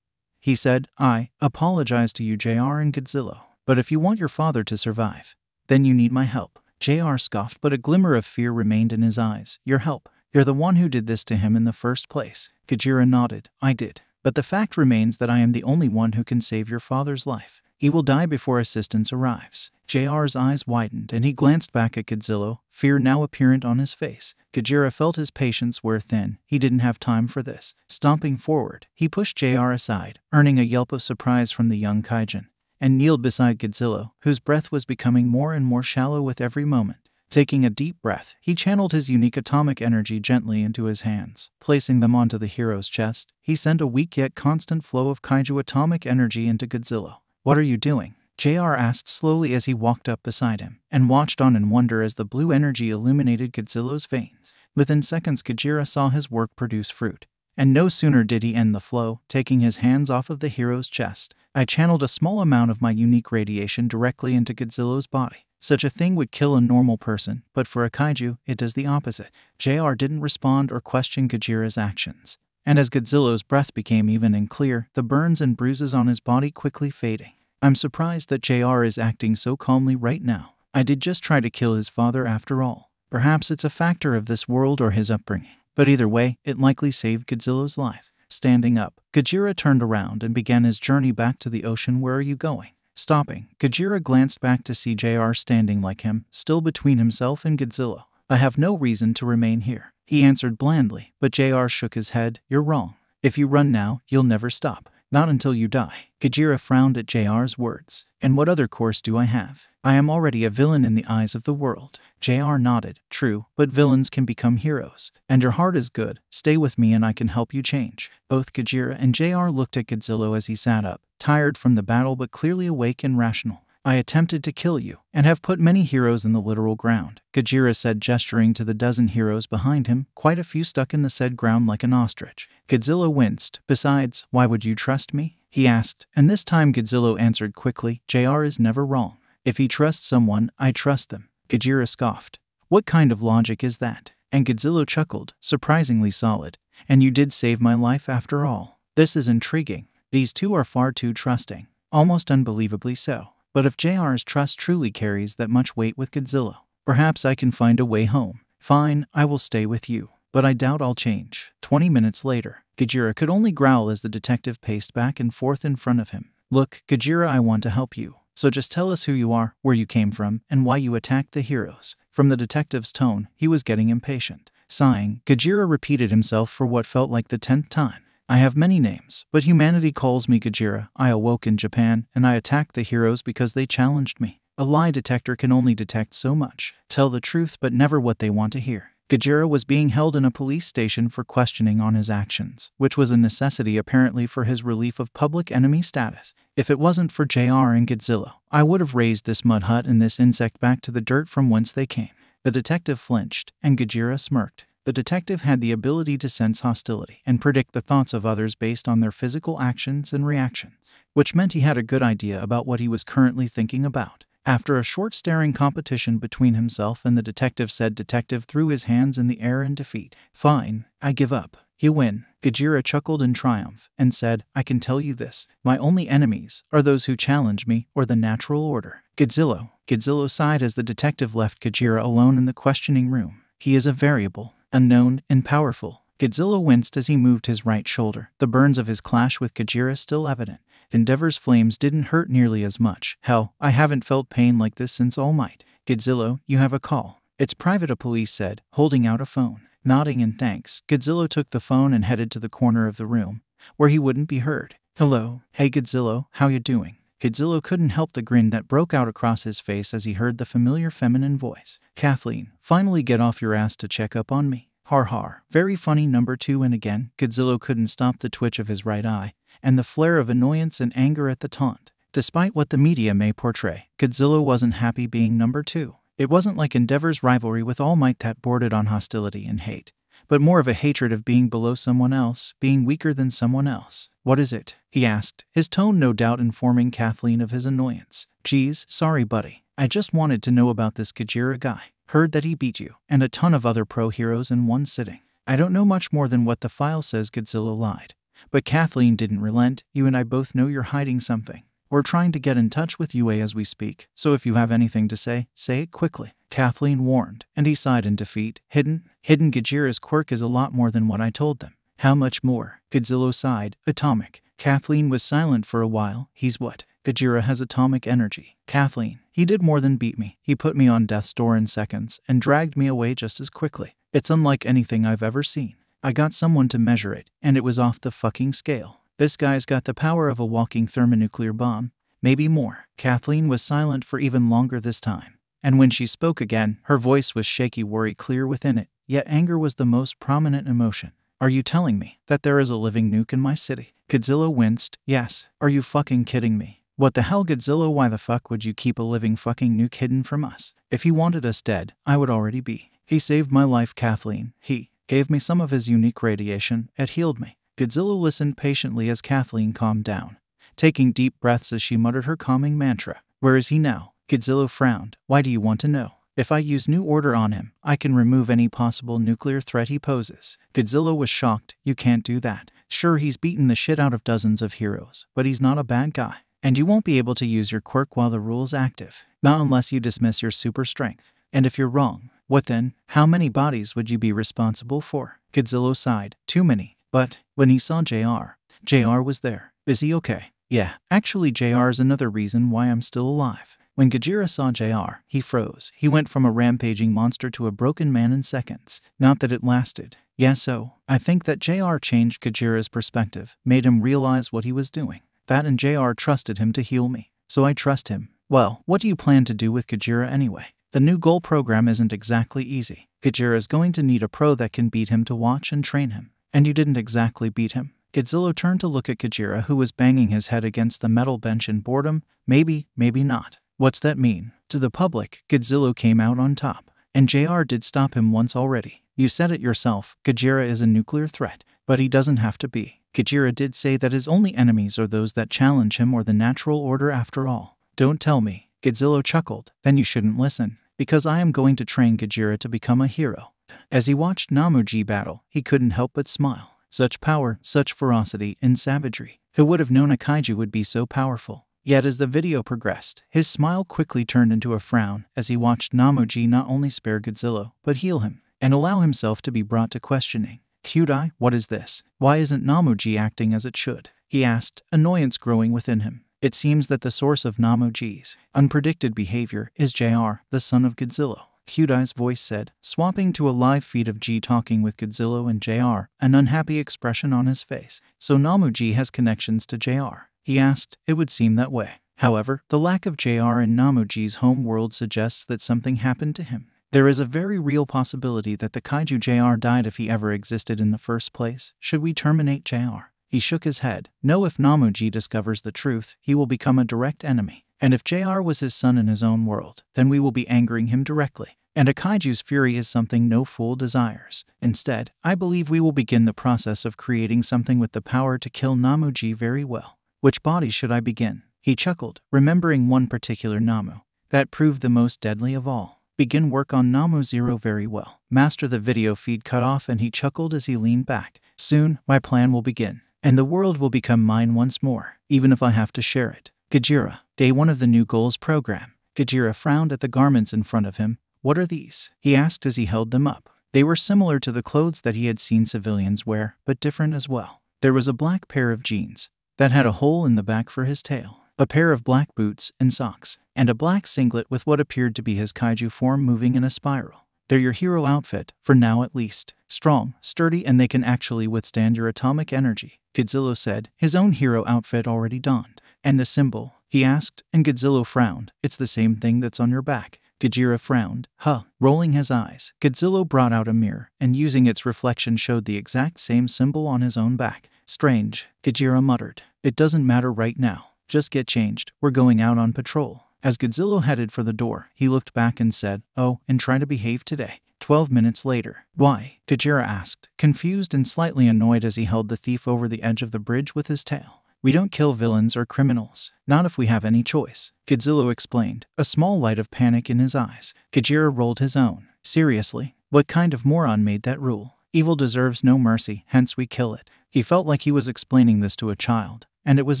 Speaker 1: He said, I apologize to you, JR and Godzilla, but if you want your father to survive, then you need my help. JR scoffed, but a glimmer of fear remained in his eyes. Your help. You're the one who did this to him in the first place. Kajira nodded. I did. But the fact remains that I am the only one who can save your father's life. He will die before assistance arrives. JR's eyes widened and he glanced back at Godzilla, fear now apparent on his face. Kajira felt his patience wear thin. He didn't have time for this. Stomping forward, he pushed JR aside, earning a yelp of surprise from the young Kaijin and kneeled beside Godzilla, whose breath was becoming more and more shallow with every moment. Taking a deep breath, he channeled his unique atomic energy gently into his hands. Placing them onto the hero's chest, he sent a weak yet constant flow of kaiju atomic energy into Godzilla. What are you doing? JR asked slowly as he walked up beside him, and watched on in wonder as the blue energy illuminated Godzilla's veins. Within seconds, Gajira saw his work produce fruit. And no sooner did he end the flow, taking his hands off of the hero's chest, I channeled a small amount of my unique radiation directly into Godzilla's body. Such a thing would kill a normal person, but for a kaiju, it does the opposite. JR didn't respond or question Gajira's actions. And as Godzilla's breath became even and clear, the burns and bruises on his body quickly fading. I'm surprised that JR is acting so calmly right now. I did just try to kill his father after all. Perhaps it's a factor of this world or his upbringing. But either way, it likely saved Godzilla's life. Standing up, Gajira turned around and began his journey back to the ocean. Where are you going? Stopping, Gajira glanced back to see JR standing like him, still between himself and Godzilla. I have no reason to remain here. He answered blandly, but JR shook his head. You're wrong. If you run now, you'll never stop. Not until you die. Gajira frowned at JR's words. And what other course do I have? I am already a villain in the eyes of the world. JR nodded. True, but villains can become heroes. And your heart is good. Stay with me and I can help you change. Both Gajira and JR looked at Godzilla as he sat up, tired from the battle but clearly awake and rational. I attempted to kill you, and have put many heroes in the literal ground, Gajira said, gesturing to the dozen heroes behind him, quite a few stuck in the said ground like an ostrich. Godzilla winced. Besides, why would you trust me? He asked, and this time Godzilla answered quickly, JR is never wrong. If he trusts someone, I trust them. Gajira scoffed. What kind of logic is that? And Godzilla chuckled, surprisingly solid. And you did save my life after all. This is intriguing. These two are far too trusting. Almost unbelievably so. But if JR's trust truly carries that much weight with Godzilla, perhaps I can find a way home. Fine, I will stay with you. But I doubt I'll change. Twenty minutes later, Gajira could only growl as the detective paced back and forth in front of him. Look, Gajira, I want to help you. So just tell us who you are, where you came from, and why you attacked the heroes. From the detective's tone, he was getting impatient. Sighing, Gajira repeated himself for what felt like the tenth time. I have many names, but humanity calls me Gajira. I awoke in Japan, and I attacked the heroes because they challenged me. A lie detector can only detect so much. Tell the truth, but never what they want to hear. Gajira was being held in a police station for questioning on his actions, which was a necessity apparently for his relief of public enemy status. If it wasn't for JR and Godzilla, I would have razed this mud hut and this insect back to the dirt from whence they came. The detective flinched, and Gajira smirked. The detective had the ability to sense hostility and predict the thoughts of others based on their physical actions and reactions, which meant he had a good idea about what he was currently thinking about. After a short staring competition between himself and the detective, said detective threw his hands in the air in defeat. Fine, I give up. You win. Gajira chuckled in triumph and said, I can tell you this. My only enemies are those who challenge me or the natural order. Godzilla. Godzilla sighed as the detective left Gajira alone in the questioning room. He is a variable, unknown, and powerful. Godzilla winced as he moved his right shoulder, the burns of his clash with Gajira still evident. Endeavor's flames didn't hurt nearly as much. Hell, I haven't felt pain like this since All Might. Godzilla, you have a call. It's private, a police said, holding out a phone. Nodding in thanks, Godzilla took the phone and headed to the corner of the room, where he wouldn't be heard. Hello, hey Godzilla, how you doing? Godzilla couldn't help the grin that broke out across his face as he heard the familiar feminine voice. Cathleen, finally get off your ass to check up on me. Har har. Very funny number two and again, Godzilla couldn't stop the twitch of his right eye, and the flare of annoyance and anger at the taunt. Despite what the media may portray, Godzilla wasn't happy being number two. It wasn't like Endeavor's rivalry with All Might that bordered on hostility and hate, but more of a hatred of being below someone else, being weaker than someone else. What is it? he asked, his tone no doubt informing Cathleen of his annoyance. Geez, sorry, buddy. I just wanted to know about this Gajira guy. Heard that he beat you, and a ton of other pro heroes in one sitting. I don't know much more than what the file says Godzilla lied. But Cathleen didn't relent. You and I both know you're hiding something. We're trying to get in touch with UA as we speak, so if you have anything to say, say it quickly. Cathleen warned, and he sighed in defeat. Hidden? Hidden Gajira's quirk is a lot more than what I told them. How much more? Godzilla sighed. Atomic. Cathleen was silent for a while. He's what? Gajira has atomic energy. Cathleen, he did more than beat me. He put me on death's door in seconds and dragged me away just as quickly. It's unlike anything I've ever seen. I got someone to measure it, and it was off the fucking scale. This guy's got the power of a walking thermonuclear bomb. Maybe more. Cathleen was silent for even longer this time. And when she spoke again, her voice was shaky worry clear within it, yet anger was the most prominent emotion. Are you telling me that there is a living nuke in my city? Godzilla winced. Yes. Are you fucking kidding me? What the hell, Godzilla? Why the fuck would you keep a living fucking nuke hidden from us? If he wanted us dead, I would already be. He saved my life, Cathleen. He gave me some of his unique radiation. It healed me. Godzilla listened patiently as Cathleen calmed down, taking deep breaths as she muttered her calming mantra. Where is he now? Godzilla frowned. Why do you want to know? If I use New Order on him, I can remove any possible nuclear threat he poses. Godzilla was shocked. You can't do that. Sure, he's beaten the shit out of dozens of heroes, but he's not a bad guy. And you won't be able to use your quirk while the rule's active. Not unless you dismiss your super strength. And if you're wrong, what then? How many bodies would you be responsible for? Godzilla sighed. Too many. But when he saw JR, JR was there. Is he okay? Yeah, actually, JR is another reason why I'm still alive. When Gajira saw JR, he froze. He went from a rampaging monster to a broken man in seconds. Not that it lasted. Yeah, so, I think that JR changed Gajira's perspective, made him realize what he was doing. That and JR trusted him to heal me. So I trust him. Well, what do you plan to do with Gajira anyway? The new goal program isn't exactly easy. Gajira is going to need a pro that can beat him to watch and train him. And you didn't exactly beat him. Godzilla turned to look at Gajira, who was banging his head against the metal bench in boredom. Maybe, maybe not. What's that mean? To the public, Godzilla came out on top, and JR did stop him once already. You said it yourself, Gajira is a nuclear threat, but he doesn't have to be. Gajira did say that his only enemies are those that challenge him or the natural order after all. Don't tell me. Godzilla chuckled. Then you shouldn't listen. because I am going to train Gajira to become a hero. As he watched Namuji battle, he couldn't help but smile. Such power, such ferocity, and savagery. Who would have known a kaiju would be so powerful? Yet as the video progressed, his smile quickly turned into a frown as he watched Namuji not only spare Godzilla, but heal him, and allow himself to be brought to questioning. Kyudai, what is this? Why isn't Namuji acting as it should? He asked, annoyance growing within him. It seems that the source of Namuji's unpredicted behavior is JR, the son of Godzilla. Kyudai's voice said, swapping to a live feed of G talking with Godzilla and JR, an unhappy expression on his face. So Namuji has connections to JR. He asked, it would seem that way. However, the lack of JR in Namuji's home world suggests that something happened to him. There is a very real possibility that the kaiju JR died if he ever existed in the first place. Should we terminate JR? He shook his head. No, if Namuji discovers the truth, he will become a direct enemy. And if JR was his son in his own world, then we will be angering him directly. And a kaiju's fury is something no fool desires. Instead, I believe we will begin the process of creating something with the power to kill Namuji very well. Which body should I begin? He chuckled, remembering one particular Nomu. That proved the most deadly of all. Begin work on Nomu Zero very well. Master the video feed cut off and he chuckled as he leaned back. Soon, my plan will begin. And the world will become mine once more, even if I have to share it. Gajira, day one of the new goals program. Gajira frowned at the garments in front of him, what are these? He asked as he held them up. They were similar to the clothes that he had seen civilians wear, but different as well. There was a black pair of jeans that had a hole in the back for his tail, a pair of black boots and socks, and a black singlet with what appeared to be his kaiju form moving in a spiral. They're your hero outfit, for now at least. Strong, sturdy, and they can actually withstand your atomic energy, Godzilla said, his own hero outfit already donned. And the symbol? He asked, and Godzilla frowned. It's the same thing that's on your back. Gajira frowned. Huh. Rolling his eyes, Godzilla brought out a mirror and using its reflection showed the exact same symbol on his own back. Strange, Gajira muttered. It doesn't matter right now. Just get changed. We're going out on patrol. As Godzilla headed for the door, he looked back and said, Oh, and try to behave today. Twelve minutes later. Why? Gajira asked, confused and slightly annoyed as he held the thief over the edge of the bridge with his tail. We don't kill villains or criminals, not if we have any choice, Godzilla explained, a small light of panic in his eyes. Gajira rolled his own. Seriously? What kind of moron made that rule? Evil deserves no mercy, hence we kill it. He felt like he was explaining this to a child, and it was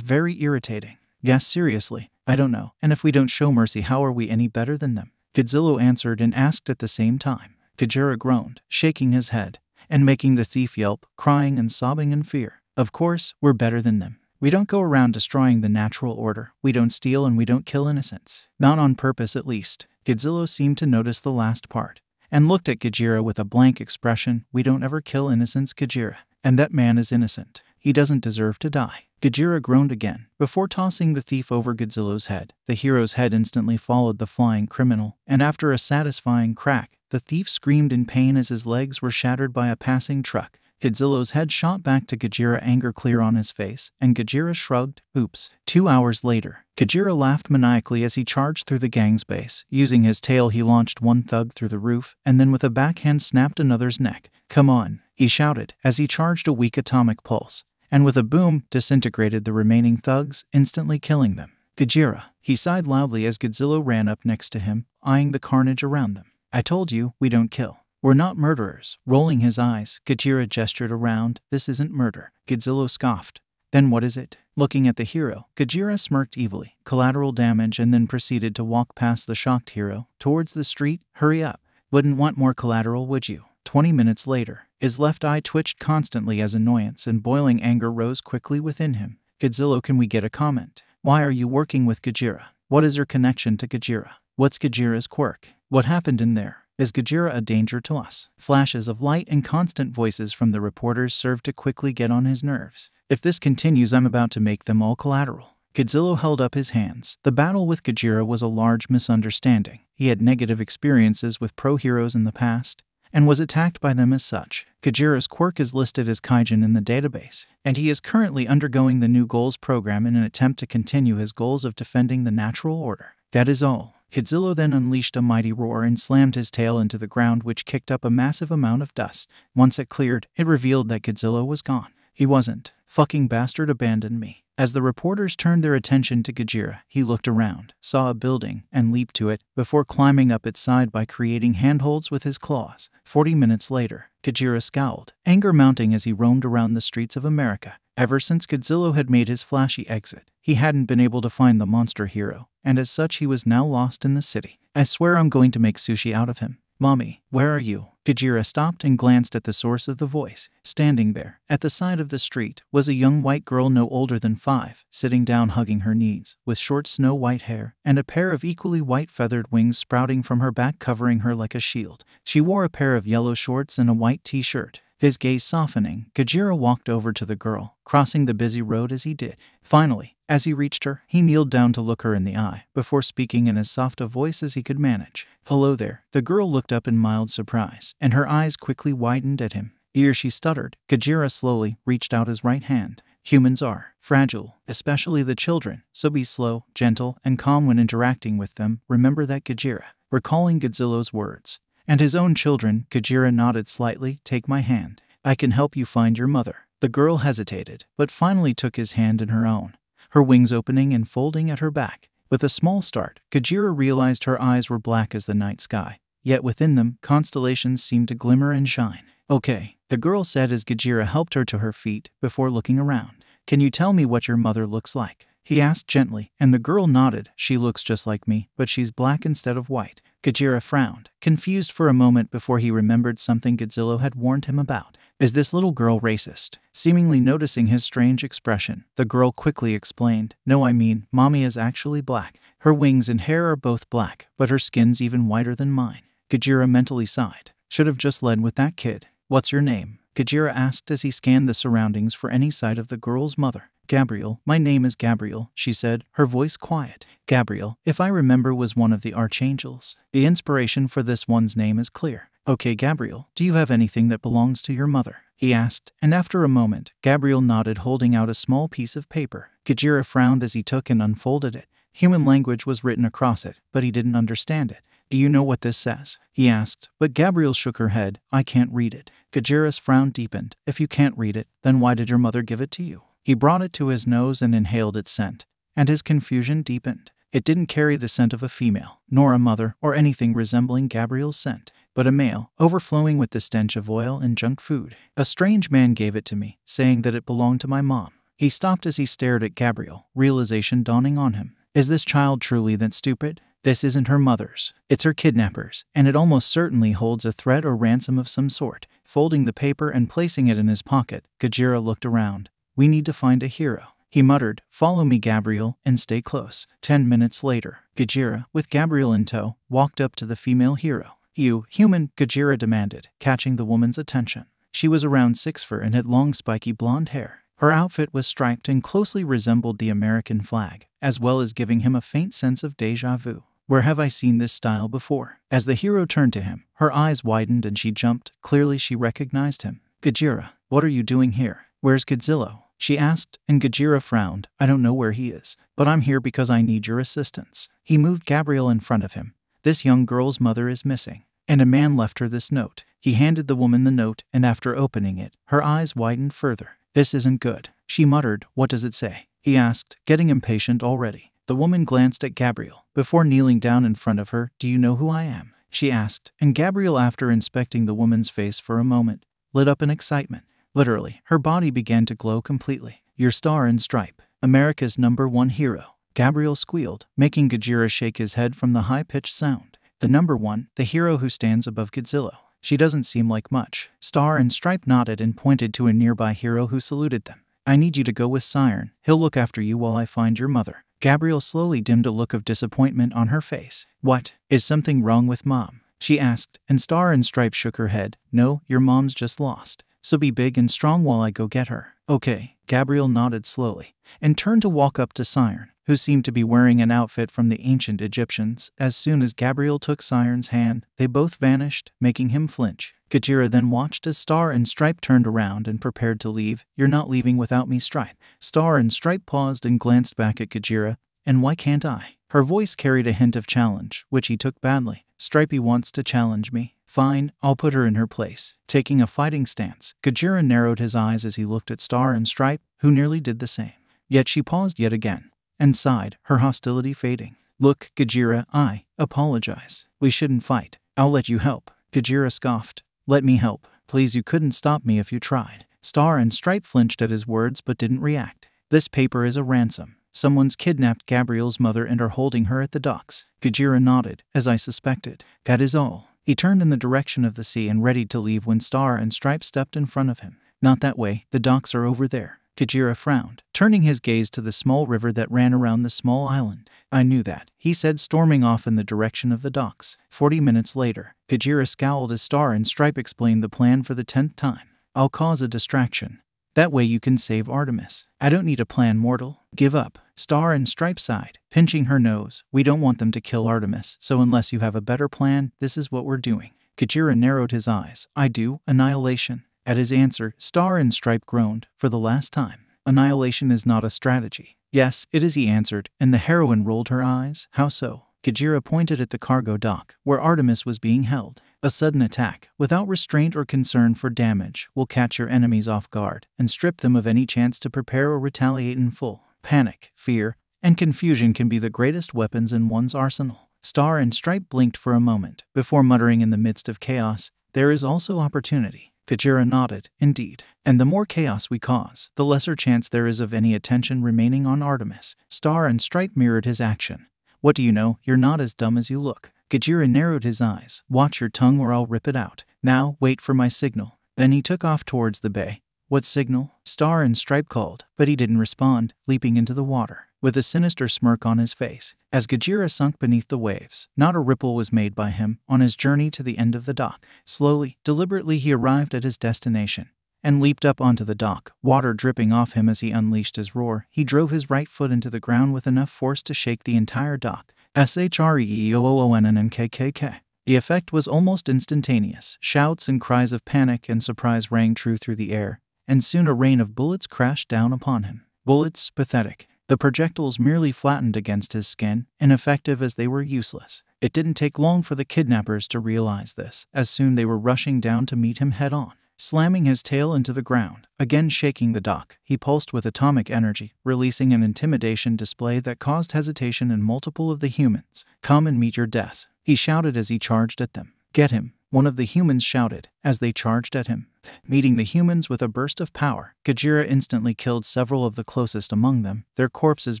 Speaker 1: very irritating. Yes, seriously, I don't know. And if we don't show mercy, how are we any better than them? Godzilla answered and asked at the same time. Gajira groaned, shaking his head, and making the thief yelp, crying and sobbing in fear. Of course, we're better than them. We don't go around destroying the natural order. We don't steal and we don't kill innocents. Not on purpose, at least. Godzilla seemed to notice the last part and looked at Gajira with a blank expression. We don't ever kill innocents, Gajira. And that man is innocent. He doesn't deserve to die. Gajira groaned again. Before tossing the thief over Godzilla's head, the hero's head instantly followed the flying criminal, and after a satisfying crack, the thief screamed in pain as his legs were shattered by a passing truck. Godzilla's head shot back to Gajira, anger clear on his face, and Gajira shrugged. Oops. Two hours later, Gajira laughed maniacally as he charged through the gang's base. Using his tail, he launched one thug through the roof, and then with a backhand snapped another's neck. Come on, he shouted as he charged a weak atomic pulse, and with a boom, disintegrated the remaining thugs, instantly killing them. Gajira, he sighed loudly as Godzilla ran up next to him, eyeing the carnage around them. I told you, we don't kill. We're not murderers. Rolling his eyes, Gajira gestured around. This isn't murder. Godzilla scoffed. Then what is it? Looking at the hero, Gajira smirked evilly, collateral damage, and then proceeded to walk past the shocked hero, towards the street. Hurry up. Wouldn't want more collateral, would you? Twenty minutes later, his left eye twitched constantly as annoyance and boiling anger rose quickly within him. Godzilla, can we get a comment? Why are you working with Gajira? What is your connection to Gajira? What's Gajira's quirk? What happened in there? Is Gajira a danger to us? Flashes of light and constant voices from the reporters serve to quickly get on his nerves. If this continues, I'm about to make them all collateral. Godzilla held up his hands. The battle with Gajira was a large misunderstanding. He had negative experiences with pro heroes in the past and was attacked by them as such. Gajira's quirk is listed as Kaijin in the database, and he is currently undergoing the new goals program in an attempt to continue his goals of defending the natural order. That is all. Godzilla then unleashed a mighty roar and slammed his tail into the ground, which kicked up a massive amount of dust. Once it cleared, it revealed that Godzilla was gone. He wasn't. Fucking bastard abandoned me. As the reporters turned their attention to Gajira, he looked around, saw a building, and leaped to it before climbing up its side by creating handholds with his claws. Forty minutes later, Gajira scowled, anger mounting as he roamed around the streets of America. Ever since Godzilla had made his flashy exit, he hadn't been able to find the monster hero, and as such, he was now lost in the city. I swear I'm going to make sushi out of him. Mommy, where are you? Gajira stopped and glanced at the source of the voice. Standing there, at the side of the street, was a young white girl no older than five, sitting down hugging her knees, with short snow white hair, and a pair of equally white feathered wings sprouting from her back covering her like a shield. She wore a pair of yellow shorts and a white t shirt. His gaze softening, Gajira walked over to the girl, crossing the busy road as he did. Finally, as he reached her, he kneeled down to look her in the eye, before speaking in as soft a voice as he could manage. Hello there. The girl looked up in mild surprise, and her eyes quickly widened at him. Ere she stuttered, Gajira slowly reached out his right hand. Humans are fragile, especially the children, so be slow, gentle, and calm when interacting with them. Remember that Gajira. Recalling Godzilla's words, and his own children, Gajira nodded slightly. Take my hand. I can help you find your mother. The girl hesitated, but finally took his hand in her own, her wings opening and folding at her back. With a small start, Gajira realized her eyes were black as the night sky, yet within them, constellations seemed to glimmer and shine. Okay, the girl said as Gajira helped her to her feet before looking around. Can you tell me what your mother looks like? He asked gently, and the girl nodded. She looks just like me, but she's black instead of white. Gajira frowned, confused for a moment before he remembered something Godzilla had warned him about. Is this little girl racist? Seemingly noticing his strange expression, the girl quickly explained, No, I mean, Mommy is actually black. Her wings and hair are both black, but her skin's even whiter than mine. Gajira mentally sighed. Should have just led with that kid. What's your name? Gajira asked as he scanned the surroundings for any sight of the girl's mother. Gabriel, my name is Gabriel, she said, her voice quiet. Gabriel, if I remember, was one of the archangels. The inspiration for this one's name is clear. Okay, Gabriel, do you have anything that belongs to your mother? He asked, and after a moment, Gabriel nodded, holding out a small piece of paper. Gajira frowned as he took and unfolded it. Human language was written across it, but he didn't understand it. Do you know what this says? He asked, but Gabriel shook her head. I can't read it. Gajira's frown deepened. If you can't read it, then why did your mother give it to you? He brought it to his nose and inhaled its scent, and his confusion deepened. It didn't carry the scent of a female, nor a mother, or anything resembling Gabriel's scent, but a male, overflowing with the stench of oil and junk food. A strange man gave it to me, saying that it belonged to my mom. He stopped as he stared at Gabriel, realization dawning on him. Is this child truly that stupid? This isn't her mother's, it's her kidnapper's, and it almost certainly holds a threat or ransom of some sort. Folding the paper and placing it in his pocket, Gajira looked around. We need to find a hero. He muttered, Follow me, Gabriel, and stay close. Ten minutes later, Gajira, with Gabriel in tow, walked up to the female hero. You, human, Gajira demanded, catching the woman's attention. She was around six foot and had long, spiky blonde hair. Her outfit was striped and closely resembled the American flag, as well as giving him a faint sense of deja vu. Where have I seen this style before? As the hero turned to him, her eyes widened and she jumped. Clearly, she recognized him. Gajira, what are you doing here? Where's Godzilla? She asked, and Gajira frowned. I don't know where he is, but I'm here because I need your assistance. He moved Gabriel in front of him. This young girl's mother is missing, and a man left her this note. He handed the woman the note, and after opening it, her eyes widened further. This isn't good. She muttered, What does it say? He asked, getting impatient already. The woman glanced at Gabriel. Before kneeling down in front of her, Do you know who I am? She asked, and Gabriel, after inspecting the woman's face for a moment, lit up in excitement. Literally, her body began to glow completely. Your star and stripe, America's number one hero. Gabriel squealed, making Gajira shake his head from the high pitched sound. The number one, the hero who stands above Godzilla. She doesn't seem like much. Star and Stripe nodded and pointed to a nearby hero who saluted them. I need you to go with Siren. He'll look after you while I find your mother. Gabriel slowly dimmed a look of disappointment on her face. What? Is something wrong with mom? She asked, and Star and Stripe shook her head. No, your mom's just lost so be big and strong while I go get her. Okay. Gabriel nodded slowly and turned to walk up to Siren, who seemed to be wearing an outfit from the ancient Egyptians. As soon as Gabriel took Siren's hand, they both vanished, making him flinch. Gajira then watched as Star and Stripe turned around and prepared to leave. You're not leaving without me, Stripe. Star and Stripe paused and glanced back at Gajira. And why can't I? Her voice carried a hint of challenge, which he took badly. Stripey wants to challenge me. Fine, I'll put her in her place. Taking a fighting stance, Gajira narrowed his eyes as he looked at Star and Stripe, who nearly did the same. Yet she paused yet again and sighed, her hostility fading. Look, Gajira, I apologize. We shouldn't fight. I'll let you help. Gajira scoffed. Let me help. Please, you couldn't stop me if you tried. Star and Stripe flinched at his words but didn't react. This paper is a ransom. Someone's kidnapped Gabriel's mother and are holding her at the docks. Gajira nodded, as I suspected. That is all. He turned in the direction of the sea and readied to leave when Star and Stripe stepped in front of him. Not that way, the docks are over there. Gajira frowned, turning his gaze to the small river that ran around the small island. I knew that, he said, storming off in the direction of the docks. Forty minutes later, Gajira scowled as Star and Stripe explained the plan for the tenth time. I'll cause a distraction. That way you can save Artemis. I don't need a plan, mortal. Give up. Star and Stripe sighed, pinching her nose. We don't want them to kill Artemis, so unless you have a better plan, this is what we're doing. Gajira narrowed his eyes. I do. Annihilation. At his answer, Star and Stripe groaned, for the last time. Annihilation is not a strategy. Yes, it is, he answered, and the heroine rolled her eyes. How so? Gajira pointed at the cargo dock, where Artemis was being held. A sudden attack, without restraint or concern for damage, will catch your enemies off guard and strip them of any chance to prepare or retaliate in full. Panic, fear, and confusion can be the greatest weapons in one's arsenal. Star and Stripe blinked for a moment before muttering in the midst of chaos, There is also opportunity. Gajira nodded, indeed. And the more chaos we cause, the lesser chance there is of any attention remaining on Artemis. Star and Stripe mirrored his action. What do you know? You're not as dumb as you look. Gajira narrowed his eyes. Watch your tongue or I'll rip it out. Now, wait for my signal. Then he took off towards the bay. What signal? Star and Stripe called, but he didn't respond, leaping into the water with a sinister smirk on his face. As Gajira sunk beneath the waves, not a ripple was made by him on his journey to the end of the dock. Slowly, deliberately, he arrived at his destination and leaped up onto the dock, water dripping off him as he unleashed his roar. He drove his right foot into the ground with enough force to shake the entire dock. S H R E E O O N N N K K K. The effect was almost instantaneous. Shouts and cries of panic and surprise rang true through the air, and soon a rain of bullets crashed down upon him. Bullets, pathetic. The projectiles merely flattened against his skin, ineffective as they were useless. It didn't take long for the kidnappers to realize this, as soon they were rushing down to meet him head on. Slamming his tail into the ground, again shaking the dock, he pulsed with atomic energy, releasing an intimidation display that caused hesitation in multiple of the humans. Come and meet your death, he shouted as he charged at them. Get him, one of the humans shouted as they charged at him. Meeting the humans with a burst of power, Gajira instantly killed several of the closest among them, their corpses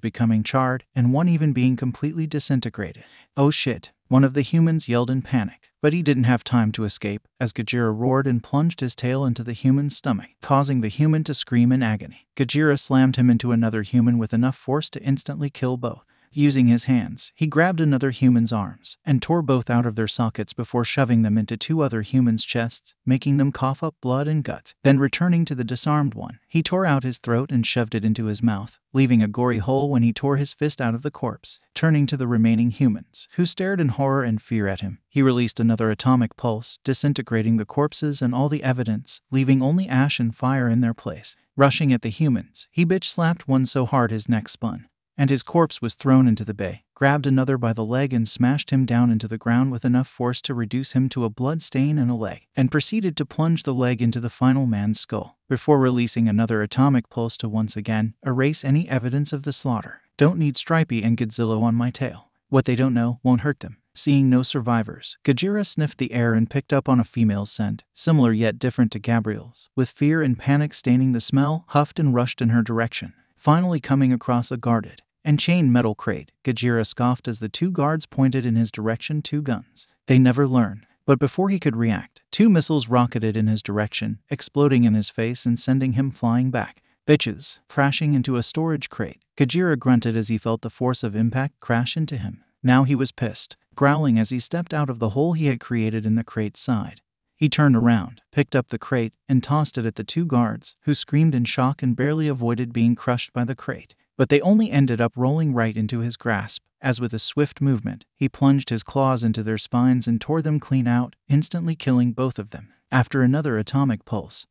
Speaker 1: becoming charred and one even being completely disintegrated. Oh shit, one of the humans yelled in panic, but he didn't have time to escape as Gajira roared and plunged his tail into the human's stomach, causing the human to scream in agony. Gajira slammed him into another human with enough force to instantly kill both. Using his hands, he grabbed another human's arms and tore both out of their sockets before shoving them into two other humans' chests, making them cough up blood and guts. Then, returning to the disarmed one, he tore out his throat and shoved it into his mouth, leaving a gory hole when he tore his fist out of the corpse. Turning to the remaining humans, who stared in horror and fear at him, he released another atomic pulse, disintegrating the corpses and all the evidence, leaving only ash and fire in their place. Rushing at the humans, he bitch slapped one so hard his neck spun and his corpse was thrown into the bay, grabbed another by the leg and smashed him down into the ground with enough force to reduce him to a blood stain and a leg, and proceeded to plunge the leg into the final man's skull, before releasing another atomic pulse to once again erase any evidence of the slaughter. Don't need Stripey and Godzilla on my tail. What they don't know won't hurt them. Seeing no survivors, Gajira sniffed the air and picked up on a female scent, similar yet different to Gabriel's. With fear and panic staining the smell, huffed and rushed in her direction, finally coming across a guarded, and chain metal crate, Gajira scoffed as the two guards pointed in his direction two guns. They never learn. But before he could react, two missiles rocketed in his direction, exploding in his face and sending him flying back. Bitches, crashing into a storage crate. Gajira grunted as he felt the force of impact crash into him. Now he was pissed, growling as he stepped out of the hole he had created in the crate's side. He turned around, picked up the crate, and tossed it at the two guards, who screamed in shock and barely avoided being crushed by the crate but they only ended up rolling right into his grasp, as with a swift movement, he plunged his claws into their spines and tore them clean out, instantly killing both of them. After another atomic pulse,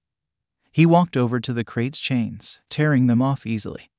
Speaker 1: he walked over to the crate's chains, tearing them off easily.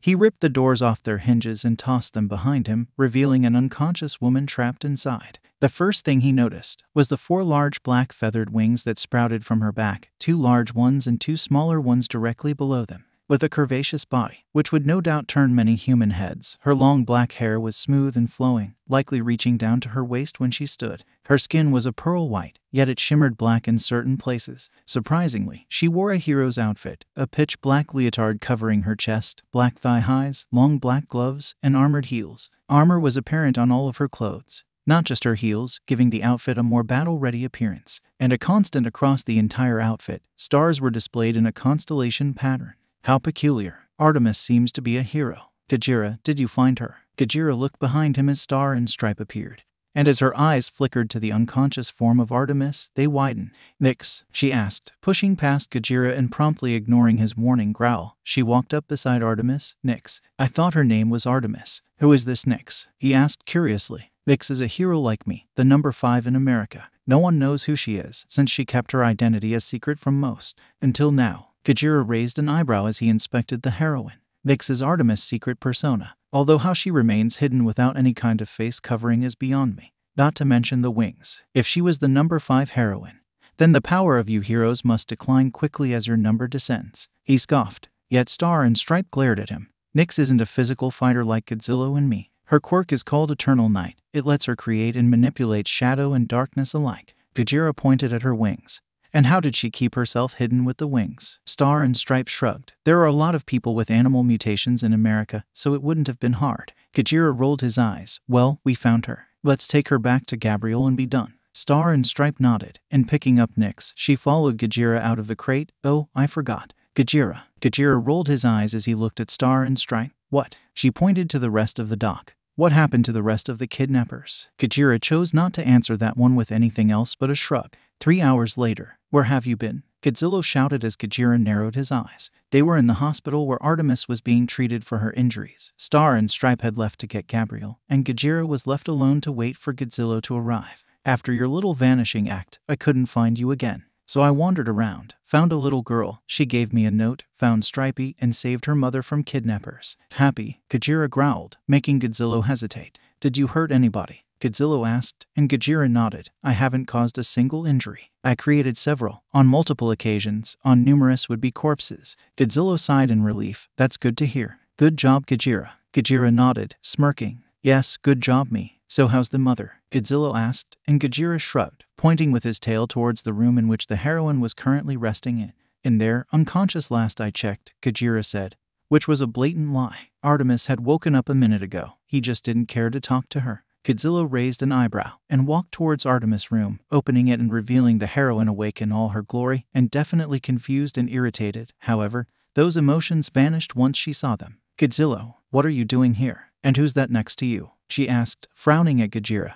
Speaker 1: He ripped the doors off their hinges and tossed them behind him, revealing an unconscious woman trapped inside. The first thing he noticed was the four large black feathered wings that sprouted from her back, two large ones and two smaller ones directly below them. With a curvaceous body, which would no doubt turn many human heads, her long black hair was smooth and flowing, likely reaching down to her waist when she stood. Her skin was a pearl white, yet it shimmered black in certain places. Surprisingly, she wore a hero's outfit, a pitch black leotard covering her chest, black thigh highs, long black gloves, and armored heels. Armor was apparent on all of her clothes, not just her heels, giving the outfit a more battle ready appearance. And a constant across the entire outfit, stars were displayed in a constellation pattern. How peculiar. Artemis seems to be a hero. Gajira, did you find her? Gajira looked behind him as Star and Stripe appeared. And as her eyes flickered to the unconscious form of Artemis, they widened. Nyx, she asked, pushing past Gajira and promptly ignoring his warning growl. She walked up beside Artemis. Nyx, I thought her name was Artemis. Who is this Nyx? He asked curiously. Nyx is a hero like me, the number five in America. No one knows who she is, since she kept her identity a secret from most. Until now. Gajira raised an eyebrow as he inspected the heroine. Is Artemis' secret persona, although how she remains hidden without any kind of face covering is beyond me. Not to mention the wings. If she was the number 5 heroine, then the power of you heroes must decline quickly as your number descends. He scoffed, yet Star and Stripe glared at him. Nyx isn't a physical fighter like Godzilla and me. Her quirk is called Eternal Night. It lets her create and manipulate shadow and darkness alike. Gajira pointed at her wings. And how did she keep herself hidden with the wings? Star and Stripe shrugged. There are a lot of people with animal mutations in America, so it wouldn't have been hard. Gajira rolled his eyes. Well, we found her. Let's take her back to Gabriel and be done. Star and Stripe nodded, and picking up Nyx, she followed Gajira out of the crate. Oh, I forgot. Gajira. Gajira rolled his eyes as he looked at Star and Stripe. What? She pointed to the rest of the dock. What happened to the rest of the kidnappers? Gajira chose not to answer that one with anything else but a shrug. Three hours later, where have you been? Godzilla shouted as Gajira narrowed his eyes. They were in the hospital where Artemis was being treated for her injuries. Star and Stripe had left to get Gabriel, and Gajira was left alone to wait for Godzilla to arrive. After your little vanishing act, I couldn't find you again. So I wandered around, found a little girl. She gave me a note, found Stripey, and saved her mother from kidnappers. Happy, Gajira growled, making Godzilla hesitate. Did you hurt anybody? Godzilla asked, and Gajira nodded. I haven't caused a single injury. I created several, on multiple occasions, on numerous would be corpses. Godzilla sighed in relief. That's good to hear. Good job, Gajira. Gajira nodded, smirking. Yes, good job, me. So how's the mother? Godzilla asked, and Gajira shrugged, pointing with his tail towards the room in which the heroine was currently resting in. In there, unconscious last I checked, Gajira said, which was a blatant lie. Artemis had woken up a minute ago. He just didn't care to talk to her. Godzilla raised an eyebrow and walked towards Artemis' room, opening it and revealing the heroine awake in all her glory and definitely confused and irritated. However, those emotions vanished once she saw them. Godzilla, what are you doing here? And who's that next to you? She asked, frowning at Gajira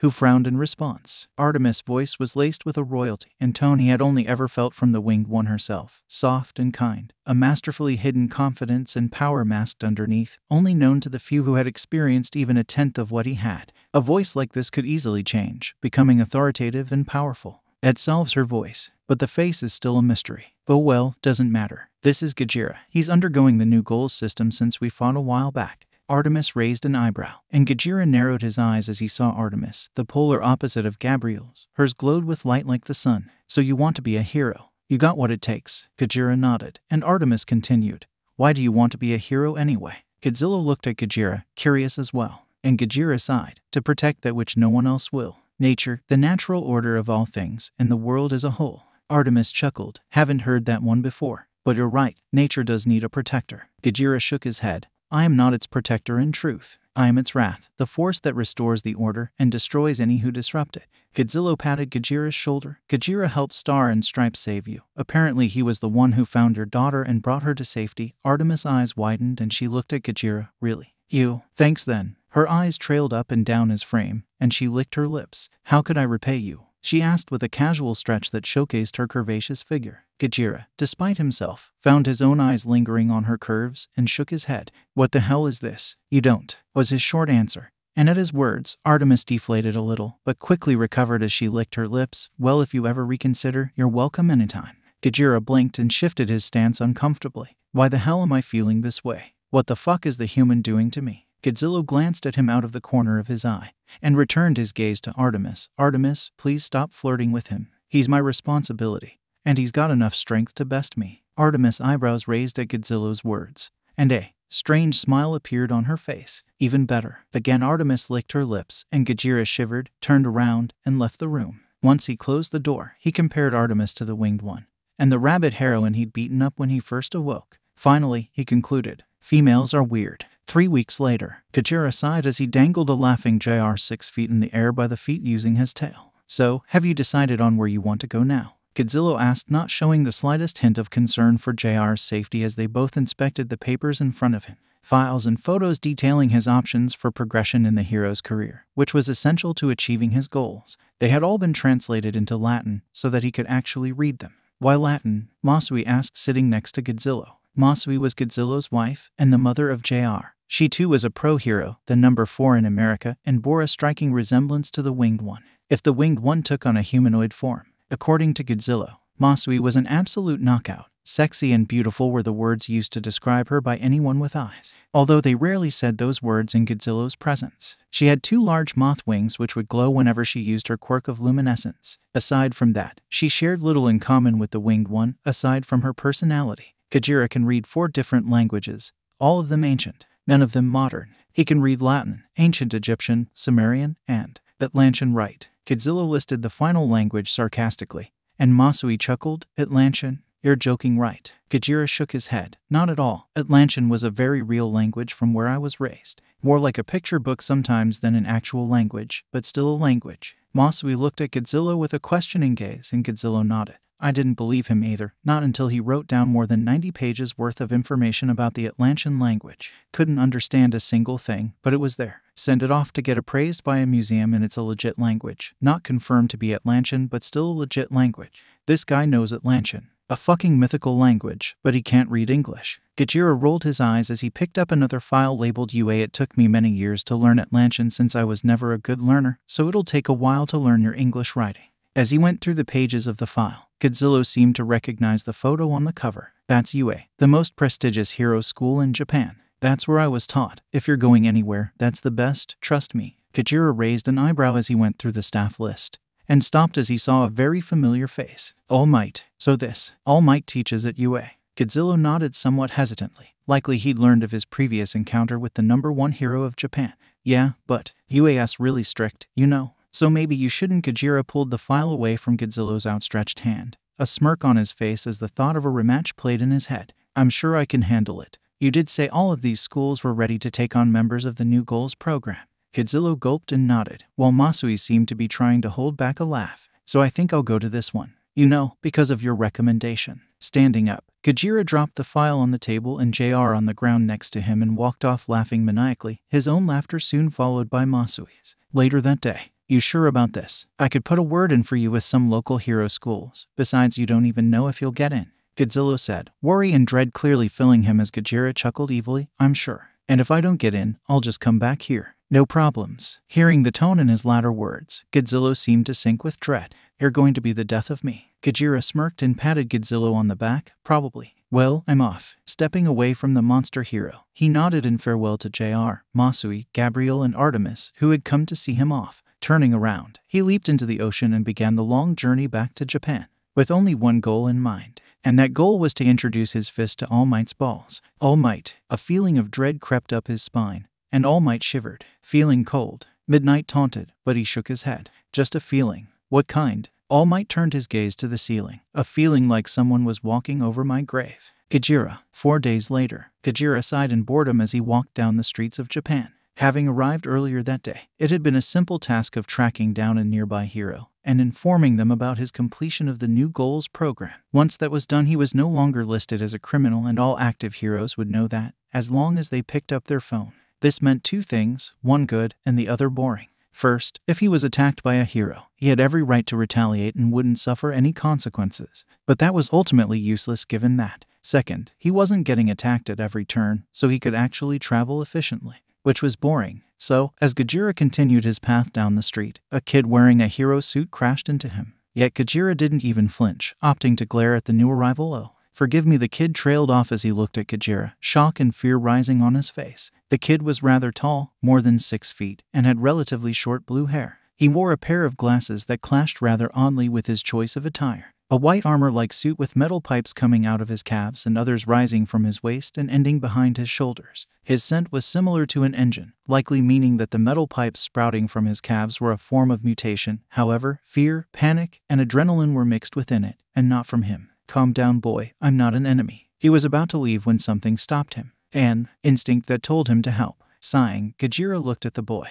Speaker 1: who frowned in response. Artemis' voice was laced with a royalty and tone he had only ever felt from the winged one herself, soft and kind, a masterfully hidden confidence and power masked underneath, only known to the few who had experienced even a tenth of what he had. A voice like this could easily change, becoming authoritative and powerful. It solves her voice, but the face is still a mystery. Oh well, doesn't matter. This is Gajira. He's undergoing the new goals system since we fought a while back. Artemis raised an eyebrow, and Gajira narrowed his eyes as he saw Artemis, the polar opposite of Gabriel's. Hers glowed with light like the sun. So you want to be a hero. You got what it takes. Gajira nodded, and Artemis continued. Why do you want to be a hero anyway? Godzilla looked at Gajira, curious as well, and Gajira sighed, to protect that which no one else will. Nature, the natural order of all things, and the world as a whole. Artemis chuckled. Haven't heard that one before. But you're right, nature does need a protector. Gajira shook his head. I am not its protector in truth. I am its wrath, the force that restores the order and destroys any who disrupt it. Godzilla patted Gajira's shoulder. Gajira helped Star and Stripe save you. Apparently, he was the one who found your daughter and brought her to safety. Artemis' eyes widened and she looked at Gajira. Really? You? Thanks then. Her eyes trailed up and down his frame, and she licked her lips. How could I repay you? She asked with a casual stretch that showcased her curvaceous figure. Gajira, despite himself, found his own eyes lingering on her curves and shook his head. What the hell is this? You don't, was his short answer. And at his words, Artemis deflated a little, but quickly recovered as she licked her lips. Well, if you ever reconsider, you're welcome anytime. Gajira blinked and shifted his stance uncomfortably. Why the hell am I feeling this way? What the fuck is the human doing to me? Godzilla glanced at him out of the corner of his eye and returned his gaze to Artemis. Artemis, please stop flirting with him. He's my responsibility, and he's got enough strength to best me. Artemis' eyebrows raised at Godzilla's words, and a strange smile appeared on her face. Even better. Again, Artemis licked her lips, and Gajira shivered, turned around, and left the room. Once he closed the door, he compared Artemis to the winged one, and the rabbit heroine he'd beaten up when he first awoke. Finally, he concluded, females are weird. Three weeks later, Gajira sighed as he dangled a laughing JR six feet in the air by the feet using his tail. So, have you decided on where you want to go now? Godzilla asked, not showing the slightest hint of concern for JR's safety as they both inspected the papers in front of him. Files and photos detailing his options for progression in the hero's career, which was essential to achieving his goals. They had all been translated into Latin so that he could actually read them. Why Latin? Masui asked, sitting next to Godzilla. Masui was Godzilla's wife and the mother of JR. She too was a pro hero, the number four in America, and bore a striking resemblance to the Winged One. If the Winged One took on a humanoid form, According to Godzilla, Masui was an absolute knockout. Sexy and beautiful were the words used to describe her by anyone with eyes, although they rarely said those words in Godzilla's presence. She had two large moth wings which would glow whenever she used her quirk of luminescence. Aside from that, she shared little in common with the winged one, aside from her personality. Gajira can read four different languages, all of them ancient, none of them modern. He can read Latin, ancient Egyptian, Sumerian, and Atlantean Rite. Godzilla listed the final language sarcastically, and Masui chuckled, Atlantean, you're joking right. Gajira shook his head. Not at all. Atlantean was a very real language from where I was raised. More like a picture book sometimes than an actual language, but still a language. Masui looked at Godzilla with a questioning gaze, and Godzilla nodded. I didn't believe him either, not until he wrote down more than 90 pages worth of information about the Atlantean language. Couldn't understand a single thing, but it was there. Send it off to get appraised by a museum and it's a legit language. Not confirmed to be Atlantean, but still a legit language. This guy knows Atlantean. A fucking mythical language, but he can't read English. Gajira rolled his eyes as he picked up another file labeled UA. It took me many years to learn Atlantean since I was never a good learner, so it'll take a while to learn your English writing. As he went through the pages of the file, Godzilla seemed to recognize the photo on the cover. That's UA, the most prestigious hero school in Japan. That's where I was taught. If you're going anywhere, that's the best, trust me. Gajira raised an eyebrow as he went through the staff list, and stopped as he saw a very familiar face. All Might. So this, All Might teaches at UA. Godzilla nodded somewhat hesitantly. Likely he'd learned of his previous encounter with the number one hero of Japan. Yeah, but UAS really strict, you know. So maybe you shouldn't. Gajira pulled the file away from Godzilla's outstretched hand, a smirk on his face as the thought of a rematch played in his head. I'm sure I can handle it. You did say all of these schools were ready to take on members of the New Goals program. Godzilla gulped and nodded, while Masui seemed to be trying to hold back a laugh. So I think I'll go to this one. You know, because of your recommendation. Standing up, Gajira dropped the file on the table and JR on the ground next to him and walked off laughing maniacally, his own laughter soon followed by Masui's. Later that day, you sure about this? I could put a word in for you with some local hero schools. Besides, you don't even know if you'll get in. Godzilla said, worry and dread clearly filling him as Gajira chuckled evilly. I'm sure. And if I don't get in, I'll just come back here. No problems. Hearing the tone in his latter words, Godzilla seemed to sink with dread. You're going to be the death of me. Gajira smirked and patted Godzilla on the back. Probably. Well, I'm off. Stepping away from the monster hero, he nodded in farewell to JR, Masui, Gabriel, and Artemis, who had come to see him off. Turning around, he leaped into the ocean and began the long journey back to Japan, with only one goal in mind. And that goal was to introduce his fist to All Might's balls. All Might, a feeling of dread crept up his spine, and All Might shivered, feeling cold. Midnight taunted, but he shook his head. Just a feeling. What kind? All Might turned his gaze to the ceiling. A feeling like someone was walking over my grave. Gajira. Four days later, Gajira sighed in boredom as he walked down the streets of Japan. Having arrived earlier that day, it had been a simple task of tracking down a nearby hero and informing them about his completion of the New Goals program. Once that was done, he was no longer listed as a criminal, and all active heroes would know that, as long as they picked up their phone. This meant two things one good and the other boring. First, if he was attacked by a hero, he had every right to retaliate and wouldn't suffer any consequences. But that was ultimately useless given that. Second, he wasn't getting attacked at every turn, so he could actually travel efficiently which was boring. So, as Gajira continued his path down the street, a kid wearing a hero suit crashed into him. Yet Gajira didn't even flinch, opting to glare at the new arrival. Oh, Forgive me. The kid trailed off as he looked at Gajira, shock and fear rising on his face. The kid was rather tall, more than six feet, and had relatively short blue hair. He wore a pair of glasses that clashed rather oddly with his choice of attire. A white armor like suit with metal pipes coming out of his calves and others rising from his waist and ending behind his shoulders. His scent was similar to an engine, likely meaning that the metal pipes sprouting from his calves were a form of mutation. However, fear, panic, and adrenaline were mixed within it, and not from him. Calm down, boy, I'm not an enemy. He was about to leave when something stopped him. An instinct that told him to help. Sighing, Gajira looked at the boy,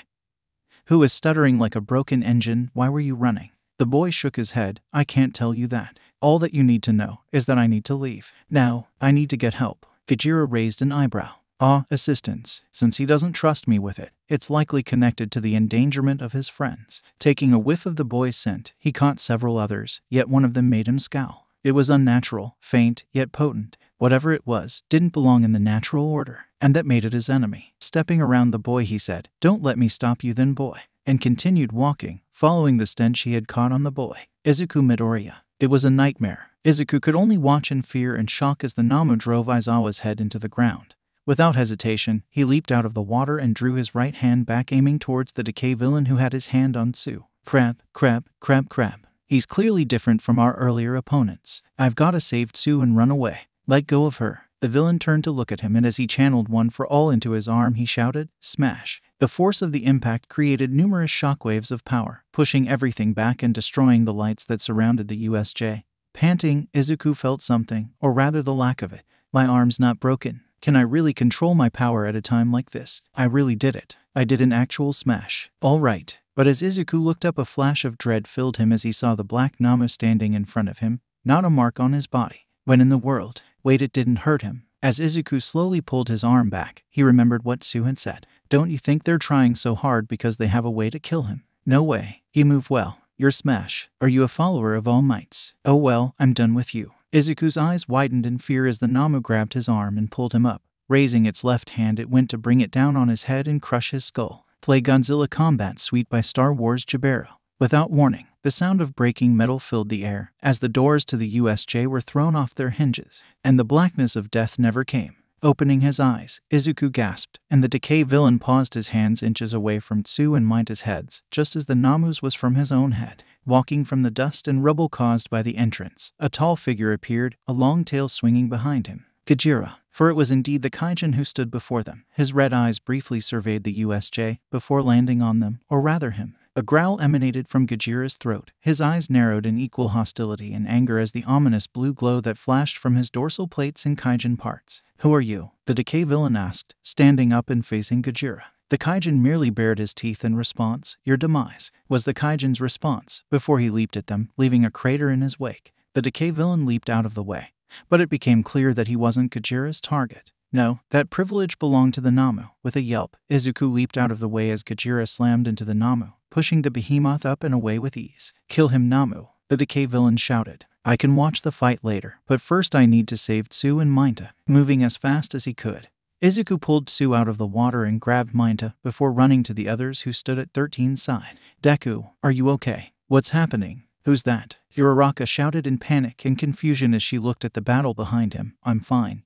Speaker 1: who was stuttering like a broken engine. Why were you running? The boy shook his head. I can't tell you that. All that you need to know is that I need to leave. Now, I need to get help. Gajira raised an eyebrow. Ah, assistance. Since he doesn't trust me with it, it's likely connected to the endangerment of his friends. Taking a whiff of the boy's scent, he caught several others, yet one of them made him scowl. It was unnatural, faint, yet potent. Whatever it was, didn't belong in the natural order, and that made it his enemy. Stepping around the boy, he said, Don't let me stop you then, boy, and continued walking, following the stench he had caught on the boy. Izuku Midoriya. It was a nightmare. Izuku could only watch in fear and shock as the Nomu drove Aizawa's head into the ground. Without hesitation, he leaped out of the water and drew his right hand back aiming towards the decay villain who had his hand on Tsu. Crab, crab, crab, crab. He's clearly different from our earlier opponents. I've gotta save Tsu and run away. Let go of her. The villain turned to look at him, and as he channeled one for all into his arm, he shouted, Smash! The force of the impact created numerous shockwaves of power, pushing everything back and destroying the lights that surrounded the USJ. Panting, Izuku felt something, or rather the lack of it. My arm's not broken. Can I really control my power at a time like this? I really did it. I did an actual smash. All right. But as Izuku looked up, a flash of dread filled him as he saw the black Nomu standing in front of him, not a mark on his body. When in the world, wait, it didn't hurt him. As Izuku slowly pulled his arm back, he remembered what Tsu had said. Don't you think they're trying so hard because they have a way to kill him? No way. You move well. You're Smash. Are you a follower of All Mights? Oh well, I'm done with you. Izuku's eyes widened in fear as the Nomu grabbed his arm and pulled him up. Raising its left hand, it went to bring it down on his head and crush his skull. Play Godzilla Combat Suite by Star Wars Jabaro. Without warning, the sound of breaking metal filled the air as the doors to the USJ were thrown off their hinges, and the blackness of death never came. Opening his eyes, Izuku gasped, and the decay villain paused his hands inches away from Tsu and Mineta's heads, just as the Nomu's was from his own head. Walking from the dust and rubble caused by the entrance, a tall figure appeared, a long tail swinging behind him. Gajira, for it was indeed the Kaijin who stood before them. His red eyes briefly surveyed the USJ before landing on them, or rather him. A growl emanated from Gajira's throat. His eyes narrowed in equal hostility and anger as the ominous blue glow that flashed from his dorsal plates and Kaijin parts. Who are you? The decay villain asked, standing up and facing Gajira. The Kaijin merely bared his teeth in response. Your demise, was the Kaijin's response, before he leaped at them, leaving a crater in his wake. The decay villain leaped out of the way, but it became clear that he wasn't Gajira's target. No, that privilege belonged to the Nomu. With a yelp, Izuku leaped out of the way as Gajira slammed into the Nomu, pushing the behemoth up and away with ease. Kill him, Namu, the decay villain shouted. I can watch the fight later, but first I need to save Tsu and Mineta, moving as fast as he could. Izuku pulled Tsu out of the water and grabbed Mineta before running to the others who stood at 13's side. Deku, are you okay? What's happening? Who's that? Uraraka shouted in panic and confusion as she looked at the battle behind him. I'm fine.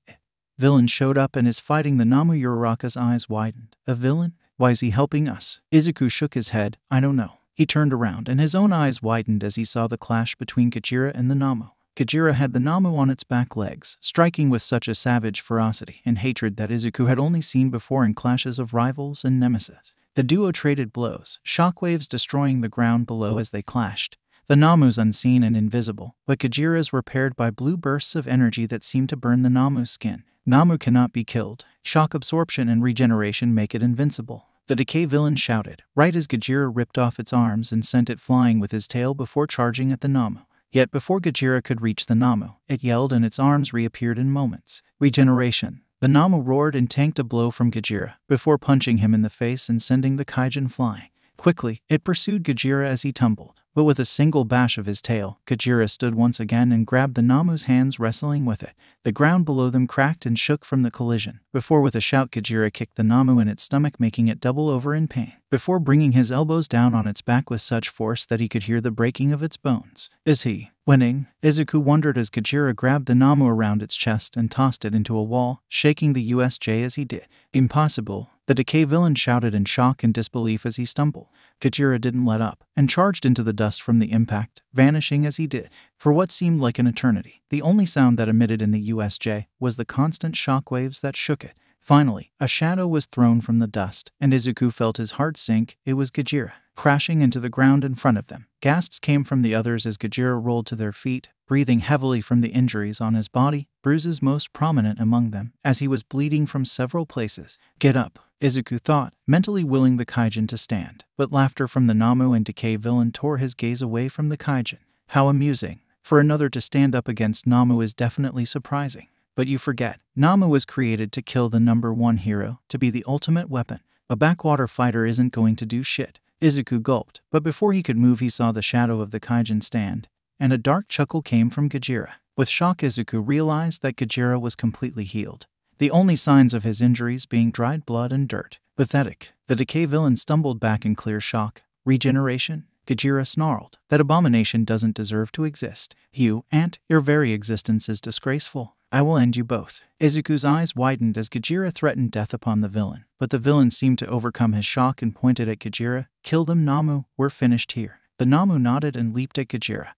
Speaker 1: Villain showed up and is fighting the Nomu Uraraka's eyes widened. A villain? Why is he helping us? Izuku shook his head. I don't know. He turned around and his own eyes widened as he saw the clash between Gajira and the Nomu. Gajira had the Nomu on its back legs, striking with such a savage ferocity and hatred that Izuku had only seen before in clashes of rivals and nemesis. The duo traded blows, shockwaves destroying the ground below as they clashed. The Nomu's unseen and invisible, but Gajira's were paired by blue bursts of energy that seemed to burn the Nomu's skin. Nomu cannot be killed. Shock absorption and regeneration make it invincible. The decay villain shouted, right as Gajira ripped off its arms and sent it flying with his tail before charging at the Nomu. Yet before Gajira could reach the Nomu, it yelled and its arms reappeared in moments. Regeneration. The Nomu roared and tanked a blow from Gajira, before punching him in the face and sending the Kaijin flying. Quickly, it pursued Gajira as he tumbled, but with a single bash of his tail, Gajira stood once again and grabbed the Nomu's hands, wrestling with it. The ground below them cracked and shook from the collision. Before, with a shout, Gajira kicked the Nomu in its stomach, making it double over in pain, before bringing his elbows down on its back with such force that he could hear the breaking of its bones. Is he winning? Izuku wondered as Gajira grabbed the Nomu around its chest and tossed it into a wall, shaking the USJ as he did. Impossible. The decay villain shouted in shock and disbelief as he stumbled. Gajira didn't let up and charged into the dust from the impact, vanishing as he did for what seemed like an eternity. The only sound that emitted in the USJ was the constant shock waves that shook it. Finally, a shadow was thrown from the dust, and Izuku felt his heart sink. It was Gajira, crashing into the ground in front of them. Gasps came from the others as Gajira rolled to their feet, breathing heavily from the injuries on his body, bruises most prominent among them, as he was bleeding from several places. Get up, Izuku thought, mentally willing the kaijin to stand. But laughter from the Nomu and Decay villain tore his gaze away from the kaijin. How amusing. For another to stand up against Nomu is definitely surprising. But you forget, Nomu was created to kill the number one hero, to be the ultimate weapon. A backwater fighter isn't going to do shit. Izuku gulped, but before he could move, he saw the shadow of the kaijin stand, and a dark chuckle came from Gajira. With shock, Izuku realized that Gajira was completely healed, the only signs of his injuries being dried blood and dirt. Pathetic. The decay villain stumbled back in clear shock. Regeneration? Gajira snarled. That abomination doesn't deserve to exist. You, Ant, your very existence is disgraceful. I will end you both. Izuku's eyes widened as Gajira threatened death upon the villain, but the villain seemed to overcome his shock and pointed at Gajira. Kill them, Nomu. We're finished here. The Nomu nodded and leaped at Gajira,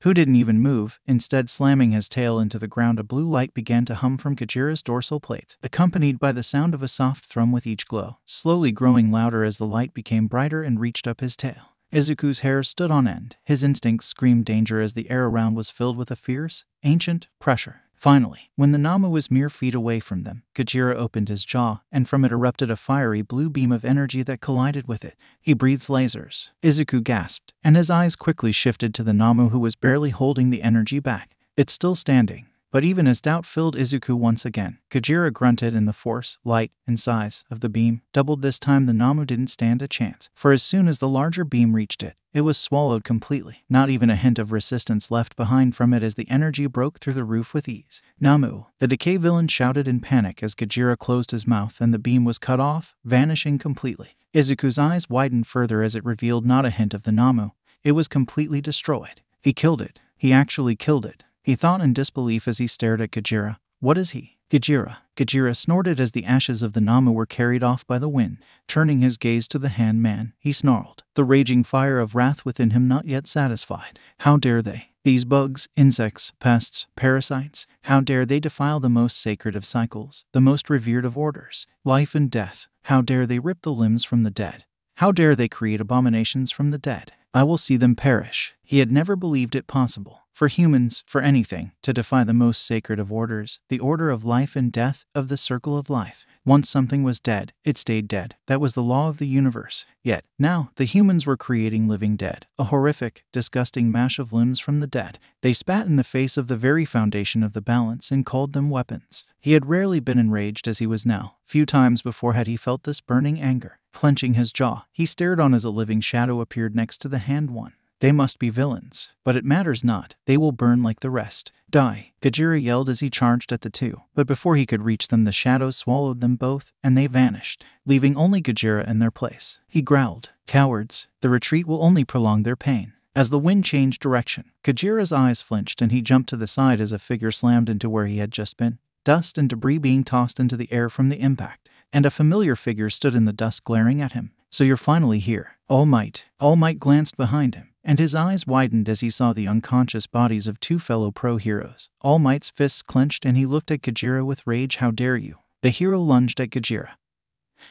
Speaker 1: who didn't even move, instead slamming his tail into the ground. A blue light began to hum from Gajira's dorsal plate, accompanied by the sound of a soft thrum with each glow, slowly growing louder as the light became brighter and reached up his tail. Izuku's hair stood on end. His instincts screamed danger as the air around was filled with a fierce, ancient pressure. Finally, when the Nomu was mere feet away from them, Gajira opened his jaw, and from it erupted a fiery blue beam of energy that collided with it. He breathes lasers. Izuku gasped, and his eyes quickly shifted to the Nomu who was barely holding the energy back. It's still standing, but even as doubt filled Izuku once again, Gajira grunted and the force, light, and size of the beam doubled this time the Nomu didn't stand a chance, for as soon as the larger beam reached it, it was swallowed completely, not even a hint of resistance left behind from it as the energy broke through the roof with ease. Nomu, the decay villain shouted in panic as Gajira closed his mouth and the beam was cut off, vanishing completely. Izuku's eyes widened further as it revealed not a hint of the Nomu. It was completely destroyed. He killed it. He actually killed it. He thought in disbelief as he stared at Gajira. What is he? Gajira. Gajira snorted as the ashes of the Nomu were carried off by the wind. Turning his gaze to the hand man, he snarled, the raging fire of wrath within him not yet satisfied. How dare they? These bugs, insects, pests, parasites, how dare they defile the most sacred of cycles, the most revered of orders, life and death? How dare they rip the limbs from the dead? How dare they create abominations from the dead? I will see them perish. He had never believed it possible for humans, for anything, to defy the most sacred of orders, the order of life and death, of the circle of life. Once something was dead, it stayed dead. That was the law of the universe. Yet, now, the humans were creating living dead, a horrific, disgusting mash of limbs from the dead. They spat in the face of the very foundation of the balance and called them weapons. He had rarely been enraged as he was now. Few times before had he felt this burning anger. Clenching his jaw, he stared on as a living shadow appeared next to the hand one. They must be villains, but it matters not. They will burn like the rest. Die. Gajira yelled as he charged at the two, but before he could reach them, the shadows swallowed them both, and they vanished, leaving only Gajira in their place. He growled, Cowards, the retreat will only prolong their pain. As the wind changed direction, Gajira's eyes flinched and he jumped to the side as a figure slammed into where he had just been, dust and debris being tossed into the air from the impact, and a familiar figure stood in the dust glaring at him. So you're finally here. All Might. All Might glanced behind him and his eyes widened as he saw the unconscious bodies of two fellow pro heroes. All Might's fists clenched and he looked at Gajira with rage. How dare you? The hero lunged at Gajira,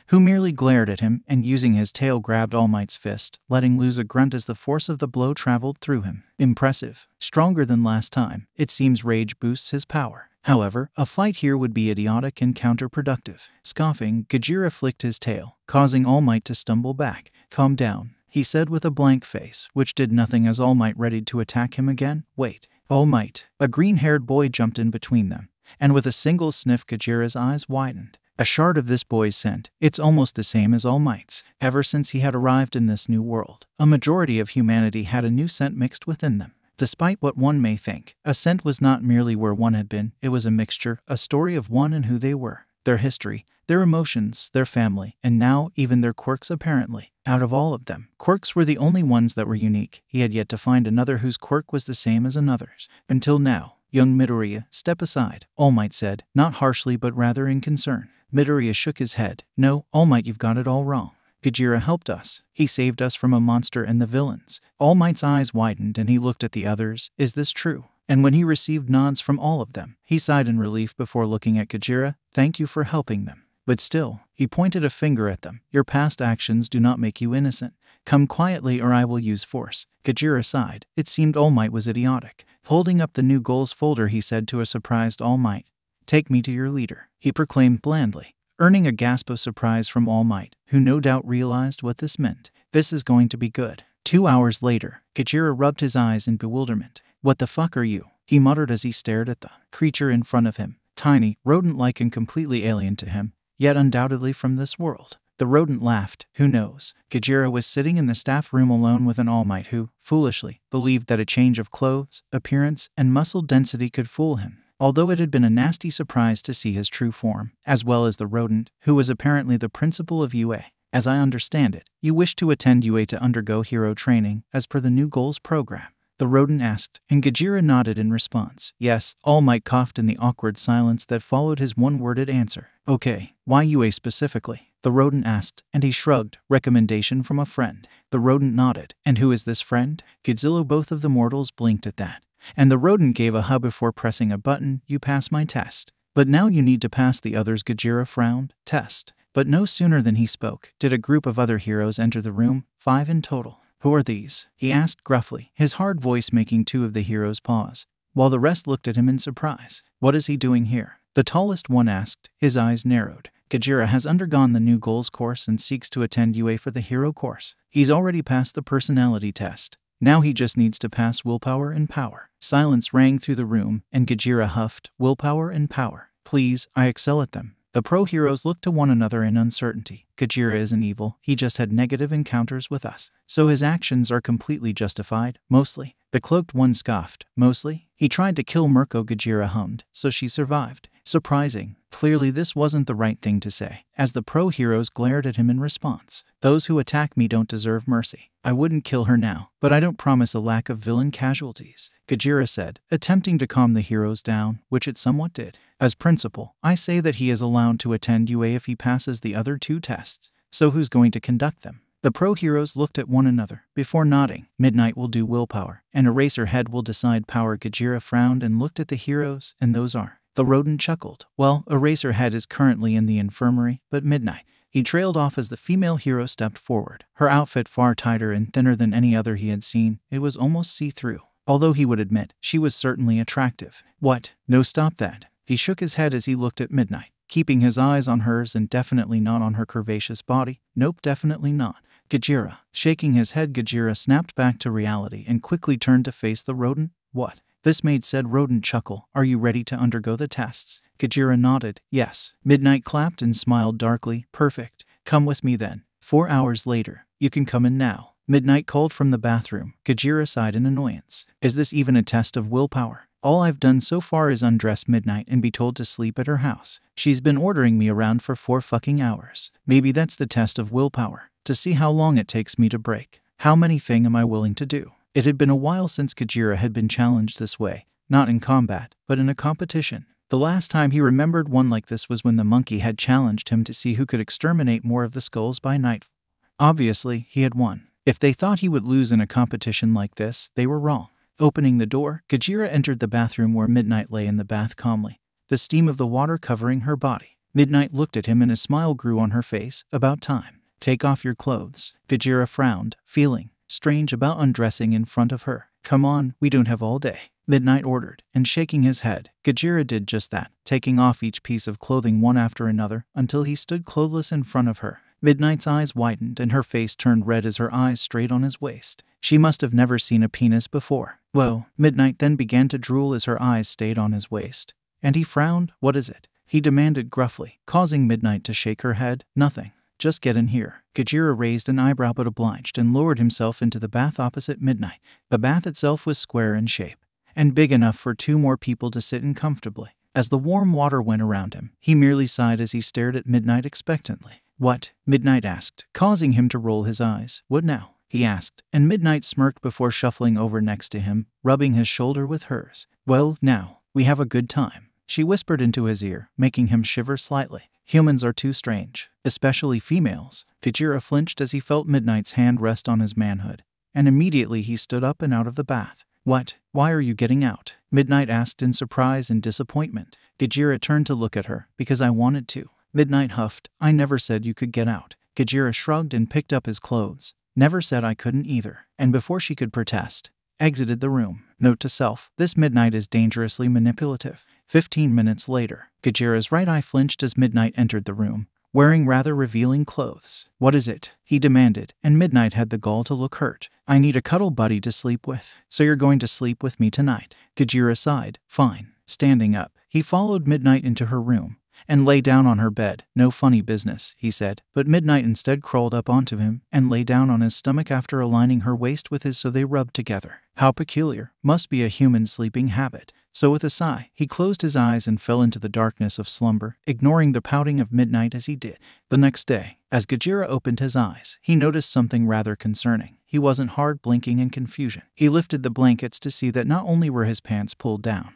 Speaker 1: who merely glared at him and using his tail grabbed All Might's fist, letting loose a grunt as the force of the blow traveled through him. Impressive. Stronger than last time. It seems rage boosts his power. However, a fight here would be idiotic and counterproductive. Scoffing, Gajira flicked his tail, causing All Might to stumble back. Calm down he said with a blank face, which did nothing as All Might readied to attack him again. Wait, All Might. A green haired boy jumped in between them, and with a single sniff, Gajira's eyes widened. A shard of this boy's scent. It's almost the same as All Might's. Ever since he had arrived in this new world, a majority of humanity had a new scent mixed within them. Despite what one may think, a scent was not merely where one had been, it was a mixture, a story of one and who they were, their history, their emotions, their family, and now even their quirks apparently. Out of all of them, quirks were the only ones that were unique. He had yet to find another whose quirk was the same as another's. Until now, young Midoriya, step aside, All Might said, not harshly but rather in concern. Midoriya shook his head. No, All Might, you've got it all wrong. Gajira helped us. He saved us from a monster and the villains. All Might's eyes widened and he looked at the others. Is this true? And when he received nods from all of them, he sighed in relief before looking at Gajira, Thank you for helping them. But still, he pointed a finger at them. Your past actions do not make you innocent. Come quietly or I will use force. Gajira sighed. It seemed All Might was idiotic. Holding up the new goals folder, he said to a surprised All Might, Take me to your leader, he proclaimed blandly, earning a gasp of surprise from All Might, who no doubt realized what this meant. This is going to be good. Two hours later, Gajira rubbed his eyes in bewilderment. What the fuck are you? He muttered as he stared at the creature in front of him. Tiny, rodent like, and completely alien to him yet undoubtedly from this world. The rodent laughed. Who knows? Gajira was sitting in the staff room alone with an All Might who, foolishly, believed that a change of clothes, appearance, and muscle density could fool him. Although it had been a nasty surprise to see his true form, as well as the rodent, who was apparently the principal of UA. As I understand it, you wish to attend UA to undergo hero training, as per the new goals program. The rodent asked, and Gajira nodded in response. Yes, All Might coughed in the awkward silence that followed his one worded answer. Okay, why UA specifically? The rodent asked, and he shrugged. Recommendation from a friend. The rodent nodded. And who is this friend? Godzilla, both of the mortals blinked at that. And the rodent gave a hub before pressing a button. You pass my test. But now you need to pass the others. Gajira frowned. Test. But no sooner than he spoke did a group of other heroes enter the room, five in total. Who are these? he asked gruffly, his hard voice making two of the heroes pause, while the rest looked at him in surprise. What is he doing here? The tallest one asked, his eyes narrowed. Gajira has undergone the new goals course and seeks to attend UA for the hero course. He's already passed the personality test. Now he just needs to pass willpower and power. Silence rang through the room, and Gajira huffed, Willpower and power. Please, I excel at them. The pro heroes looked to one another in uncertainty. Gajira isn't evil, he just had negative encounters with us. So his actions are completely justified, mostly. The cloaked one scoffed, mostly. He tried to kill Mirko, Gajira hummed, so she survived. Surprising. Clearly, this wasn't the right thing to say, as the pro heroes glared at him in response. Those who attack me don't deserve mercy. I wouldn't kill her now, but I don't promise a lack of villain casualties, Gajira said, attempting to calm the heroes down, which it somewhat did. As principal, I say that he is allowed to attend UA if he passes the other two tests. So who's going to conduct them? The pro heroes looked at one another before nodding. Midnight will do willpower, and Eraserhead will decide power. Gajira frowned and looked at the heroes, and those are. The rodent chuckled. Well, Eraserhead is currently in the infirmary, but Midnight. He trailed off as the female hero stepped forward, her outfit far tighter and thinner than any other he had seen. It was almost see through. Although he would admit, she was certainly attractive. What? No, stop that. He shook his head as he looked at Midnight, keeping his eyes on hers and definitely not on her curvaceous body. Nope, definitely not. Gajira. Shaking his head, Gajira snapped back to reality and quickly turned to face the rodent. What? This made said rodent chuckle. Are you ready to undergo the tests? Gajira nodded. Yes. Midnight clapped and smiled darkly. Perfect. Come with me then. Four hours later. You can come in now. Midnight called from the bathroom. Gajira sighed in annoyance. Is this even a test of willpower? All I've done so far is undress Midnight and be told to sleep at her house. She's been ordering me around for four fucking hours. Maybe that's the test of willpower, to see how long it takes me to break. How many thing am I willing to do? It had been a while since Gajira had been challenged this way, not in combat, but in a competition. The last time he remembered one like this was when the monkey had challenged him to see who could exterminate more of the skulls by night. Obviously, he had won. If they thought he would lose in a competition like this, they were wrong. Opening the door, Gajira entered the bathroom where Midnight lay in the bath calmly, the steam of the water covering her body. Midnight looked at him and a smile grew on her face. About time. Take off your clothes. Gajira frowned, feeling strange about undressing in front of her. Come on, we don't have all day. Midnight ordered, and shaking his head, Gajira did just that, taking off each piece of clothing one after another until he stood clothless in front of her. Midnight's eyes widened and her face turned red as her eyes strayed on his waist. She must have never seen a penis before. Whoa. Midnight then began to drool as her eyes stayed on his waist. And he frowned. What is it? He demanded gruffly, causing Midnight to shake her head. Nothing. Just get in here. Gajira raised an eyebrow but obliged and lowered himself into the bath opposite Midnight. The bath itself was square in shape and big enough for two more people to sit in comfortably. As the warm water went around him, he merely sighed as he stared at Midnight expectantly. What? Midnight asked, causing him to roll his eyes. What now? he asked, and Midnight smirked before shuffling over next to him, rubbing his shoulder with hers. Well, now, we have a good time. She whispered into his ear, making him shiver slightly. Humans are too strange, especially females. Gajira flinched as he felt Midnight's hand rest on his manhood, and immediately he stood up and out of the bath. What? Why are you getting out? Midnight asked in surprise and disappointment. Gajira turned to look at her, because I wanted to. Midnight huffed, I never said you could get out. Gajira shrugged and picked up his clothes. Never said I couldn't either. And before she could protest, exited the room. Note to self, this Midnight is dangerously manipulative. Fifteen minutes later, Gajira's right eye flinched as Midnight entered the room, wearing rather revealing clothes. What is it? He demanded, and Midnight had the gall to look hurt. I need a cuddle buddy to sleep with. So you're going to sleep with me tonight. Gajira sighed. Fine. Standing up, he followed Midnight into her room and lay down on her bed. No funny business, he said, but Midnight instead crawled up onto him and lay down on his stomach after aligning her waist with his so they rubbed together. How peculiar. Must be a human sleeping habit. So, with a sigh, he closed his eyes and fell into the darkness of slumber, ignoring the pouting of midnight as he did. The next day, as Gajira opened his eyes, he noticed something rather concerning. He wasn't hard blinking in confusion. He lifted the blankets to see that not only were his pants pulled down,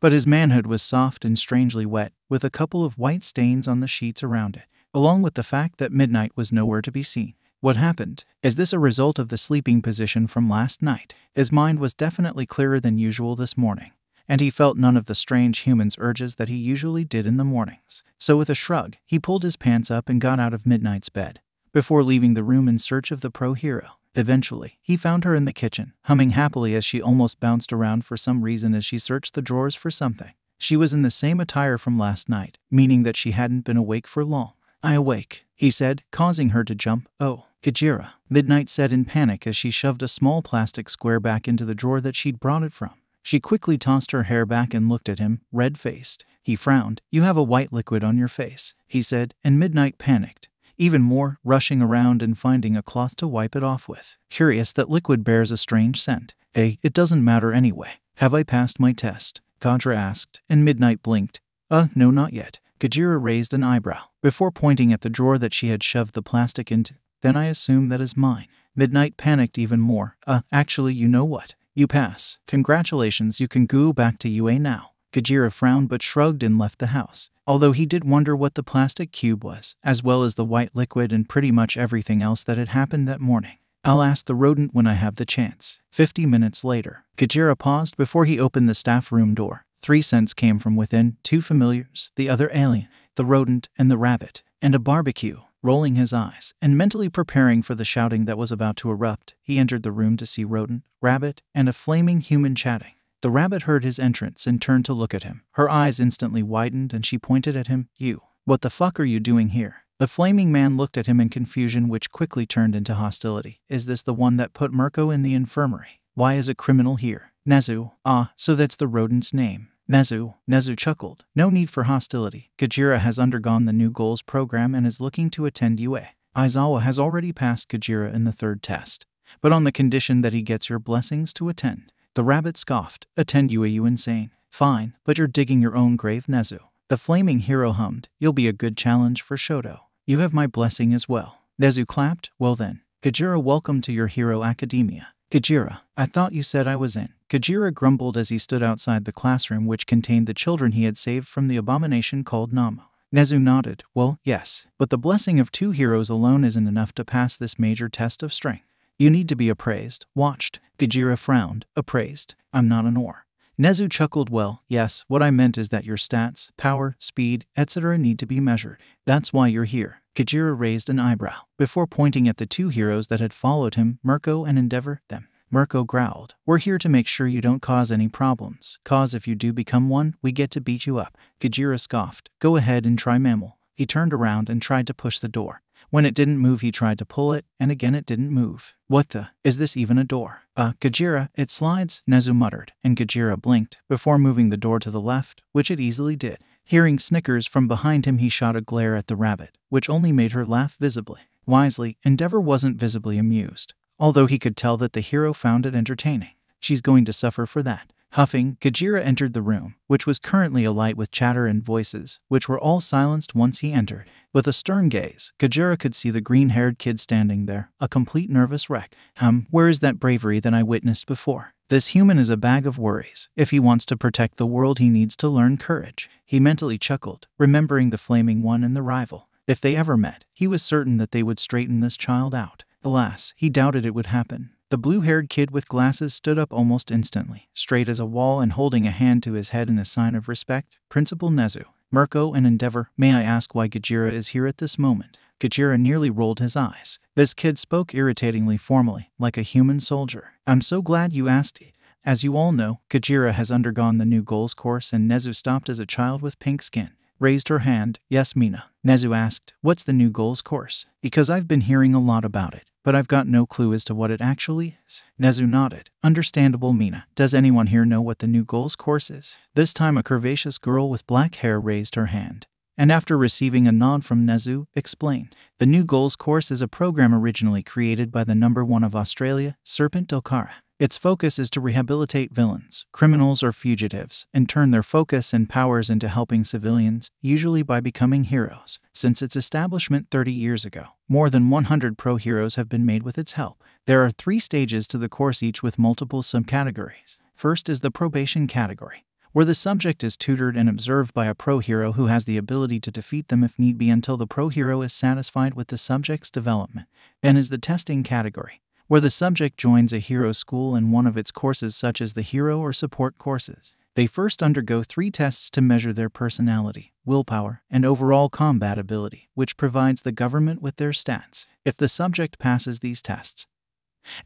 Speaker 1: but his manhood was soft and strangely wet, with a couple of white stains on the sheets around it, along with the fact that midnight was nowhere to be seen. What happened? Is this a result of the sleeping position from last night? His mind was definitely clearer than usual this morning, and he felt none of the strange human's urges that he usually did in the mornings. So, with a shrug, he pulled his pants up and got out of Midnight's bed, before leaving the room in search of the pro hero. Eventually, he found her in the kitchen, humming happily as she almost bounced around for some reason as she searched the drawers for something. She was in the same attire from last night, meaning that she hadn't been awake for long. I awake, he said, causing her to jump. Oh, Gajira, Midnight said in panic as she shoved a small plastic square back into the drawer that she'd brought it from. She quickly tossed her hair back and looked at him, red faced. He frowned. You have a white liquid on your face, he said, and Midnight panicked even more, rushing around and finding a cloth to wipe it off with. Curious that liquid bears a strange scent. Hey, it doesn't matter anyway. Have I passed my test? Gajira asked, and Midnight blinked. Uh, no, not yet. Gajira raised an eyebrow, before pointing at the drawer that she had shoved the plastic into. Then I assume that is mine. Midnight panicked even more. Uh, actually, you know what? You pass. Congratulations, you can go back to UA now. Gajira frowned but shrugged and left the house, although he did wonder what the plastic cube was, as well as the white liquid and pretty much everything else that had happened that morning. I'll ask the rodent when I have the chance. Fifty minutes later, Gajira paused before he opened the staff room door. Three scents came from within two familiars, the other alien, the rodent, and the rabbit, and a barbecue. Rolling his eyes and mentally preparing for the shouting that was about to erupt, he entered the room to see rodent, rabbit, and a flaming human chatting. The rabbit heard his entrance and turned to look at him. Her eyes instantly widened and she pointed at him. You. What the fuck are you doing here? The flaming man looked at him in confusion, which quickly turned into hostility. Is this the one that put Mirko in the infirmary? Why is a criminal here? Nezu. Ah, so that's the rodent's name. Nezu. Nezu chuckled. No need for hostility. Gajira has undergone the new goals program and is looking to attend UA. Aizawa has already passed Gajira in the third test, but on the condition that he gets your blessings to attend. The rabbit scoffed. Attend are you insane? Fine, but you're digging your own grave, Nezu. The flaming hero hummed. You'll be a good challenge for Shoto. You have my blessing as well. Nezu clapped. Well then. Gajira, welcome to your hero academia. Gajira, I thought you said I was in. Gajira grumbled as he stood outside the classroom which contained the children he had saved from the abomination called Nomu. Nezu nodded. Well, yes, but the blessing of two heroes alone isn't enough to pass this major test of strength. You need to be appraised, watched. Gajira frowned. Appraised. I'm not an ore. Nezu chuckled. Well, yes, what I meant is that your stats, power, speed, etc. need to be measured. That's why you're here. Gajira raised an eyebrow, before pointing at the two heroes that had followed him, Mirko and Endeavor, them. Mirko growled, We're here to make sure you don't cause any problems, cause if you do become one, we get to beat you up. Gajira scoffed, Go ahead and try mammal. He turned around and tried to push the door. When it didn't move, he tried to pull it, and again it didn't move. What the? Is this even a door? Uh, Gajira, it slides, Nezu muttered, and Gajira blinked before moving the door to the left, which it easily did. Hearing snickers from behind him, he shot a glare at the rabbit, which only made her laugh visibly. Wisely, Endeavor wasn't visibly amused, although he could tell that the hero found it entertaining. She's going to suffer for that. Huffing, Gajira entered the room, which was currently alight with chatter and voices, which were all silenced once he entered. With a stern gaze, Gajira could see the green haired kid standing there, a complete nervous wreck. Um, where is that bravery that I witnessed before? This human is a bag of worries. If he wants to protect the world, he needs to learn courage. He mentally chuckled, remembering the flaming one and the rival. If they ever met, he was certain that they would straighten this child out. Alas, he doubted it would happen. The blue haired kid with glasses stood up almost instantly, straight as a wall and holding a hand to his head in a sign of respect. Principal Nezu, Mirko, and Endeavor, may I ask why Gajira is here at this moment? Gajira nearly rolled his eyes. This kid spoke irritatingly formally, like a human soldier. I'm so glad you asked. As you all know, Gajira has undergone the new goals course and Nezu stopped as a child with pink skin. Raised her hand, yes, Mina. Nezu asked, What's the new goals course? Because I've been hearing a lot about it but I've got no clue as to what it actually is. Nezu nodded. Understandable, Mina. Does anyone here know what the new goals course is? This time, a curvaceous girl with black hair raised her hand. And after receiving a nod from Nezu, explained. The new goals course is a program originally created by the number one of Australia, Serpent Dokara. Its focus is to rehabilitate villains, criminals, or fugitives, and turn their focus and powers into helping civilians, usually by becoming heroes. Since its establishment 30 years ago, more than 100 pro heroes have been made with its help. There are three stages to the course, each with multiple subcategories. First is the probation category, where the subject is tutored and observed by a pro hero who has the ability to defeat them if need be until the pro hero is satisfied with the subject's development. and is the testing category, where the subject joins a hero school in one of its courses, such as the hero or support courses. They first undergo three tests to measure their personality, willpower, and overall combat ability, which provides the government with their stats. If the subject passes these tests,